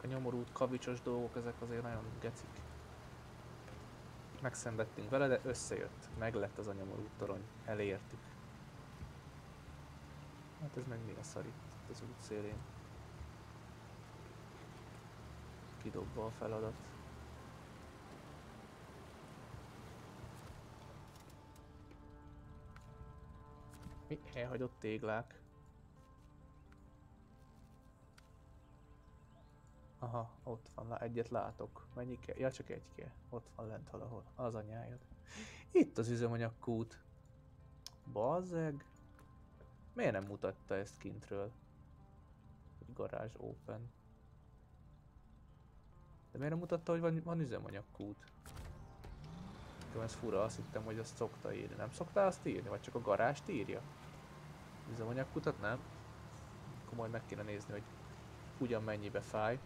Ezek a nyomorult kavicsos dolgok, ezek azért nagyon gecik. Megszenvedtünk vele, de összejött. Meglett az a nyomorult torony. Elértük. Hát ez meg mi a szar itt az út szélén. Kidobva a feladat. Mi? Elhagyott téglák. Aha, ott van, egyet látok. Mennyi kell? Ja, csak egy kell. Ott van lent valahol. Az anyájad. Itt az üzemanyagkút. Bazeg. Miért nem mutatta ezt kintről? Hogy garázs open. De miért nem mutatta, hogy van, van üzemanyagkút? Nekem ez fura, azt hittem, hogy azt szokta írni. Nem szoktál azt írni? Vagy csak a garást írja? Üzemanyagkutat nem? Majd meg kéne nézni, hogy ugyan mennyibe fáj.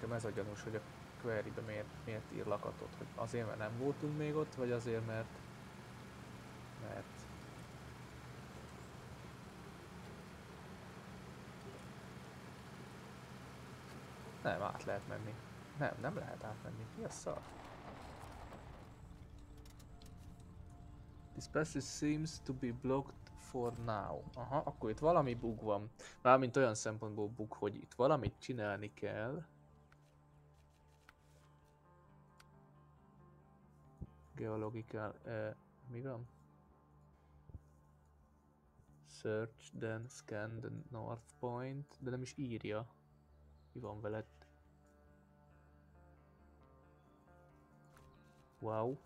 nekem ez a gyanús, hogy a query-be miért, miért ír lakatot, hogy azért, mert nem voltunk még ott, vagy azért, mert mert nem, át lehet menni. Nem, nem lehet átmenni. Mi a szar? This passage seems to be blocked for now. Aha, akkor itt valami bug van. Mármint olyan szempontból bug, hogy itt valamit csinálni kell. Geological, eh, mi van? Search, then scan the north point, de nem is írja. Mi van veled? Wow.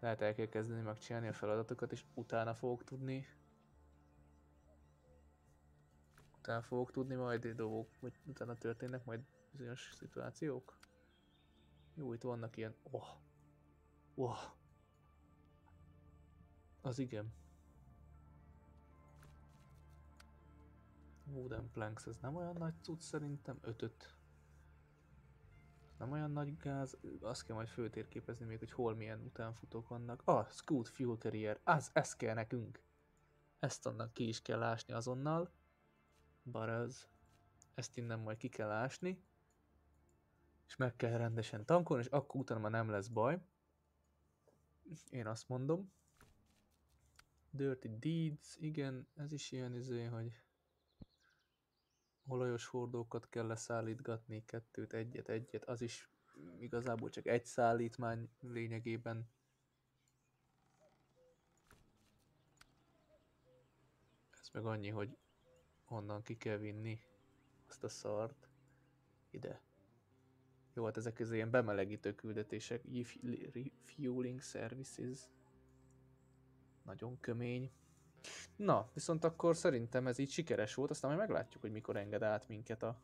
Lehet el kell kezdeni megcsinálni a feladatokat, és utána fogok tudni... Utána fogok tudni majd dolgok, vagy utána történnek majd bizonyos szituációk. Jó, itt vannak ilyen... Oh. Oh. Az igen. Wooden planks, ez nem olyan nagy cucc szerintem, ötöt. Nem olyan nagy gáz, azt kell majd főtérképezni még, hogy hol milyen utánfutók vannak. Ah, Scoot Fuel Carrier, az, ez kell nekünk. Ezt annak ki is kell ásni azonnal. Baraz. Ezt innen majd ki kell ásni. És meg kell rendesen tankolni, és akkor utána már nem lesz baj. Én azt mondom. Dirty Deeds, igen, ez is ilyen izé, hogy olajos hordókat kell leszállítgatni, kettőt, egyet, egyet, az is igazából csak egy szállítmány lényegében. Ez meg annyi, hogy onnan ki kell vinni azt a szart ide. Jó, hát ezek az ilyen bemelegítő küldetések, refueling services. Nagyon kömény. Na, viszont akkor szerintem ez így sikeres volt, aztán majd meglátjuk, hogy mikor enged át minket a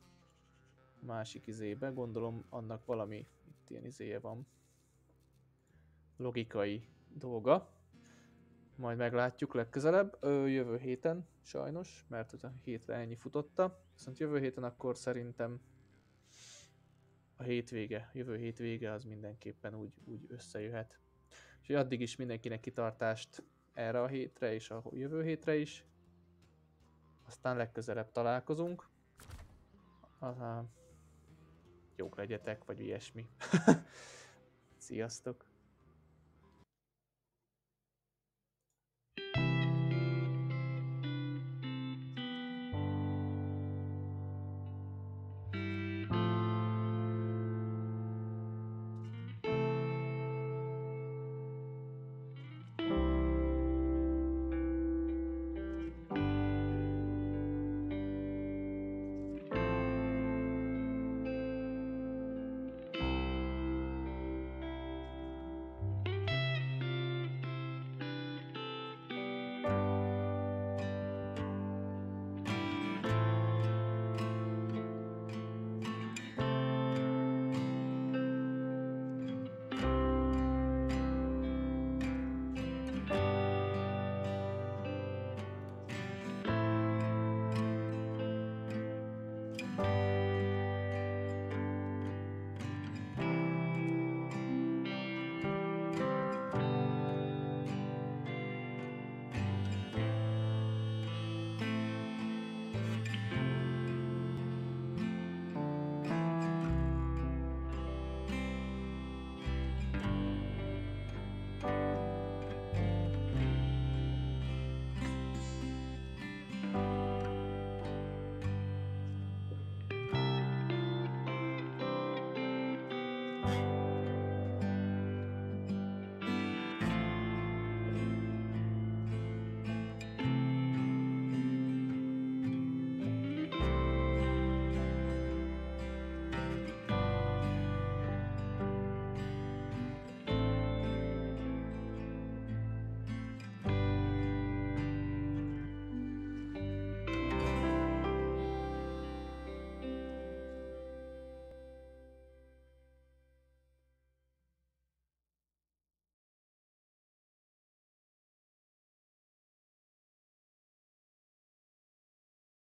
másik izébe. Gondolom annak valami itt ilyen izéje van. Logikai dolga. Majd meglátjuk legközelebb, ö, jövő héten sajnos, mert a hétre ennyi futotta. Viszont jövő héten akkor szerintem a hétvége, jövő hétvége az mindenképpen úgy, úgy összejöhet. És addig is mindenkinek kitartást erre a hétre és a jövő hétre is. Aztán legközelebb találkozunk. Aha. Jók legyetek, vagy ilyesmi. Sziasztok!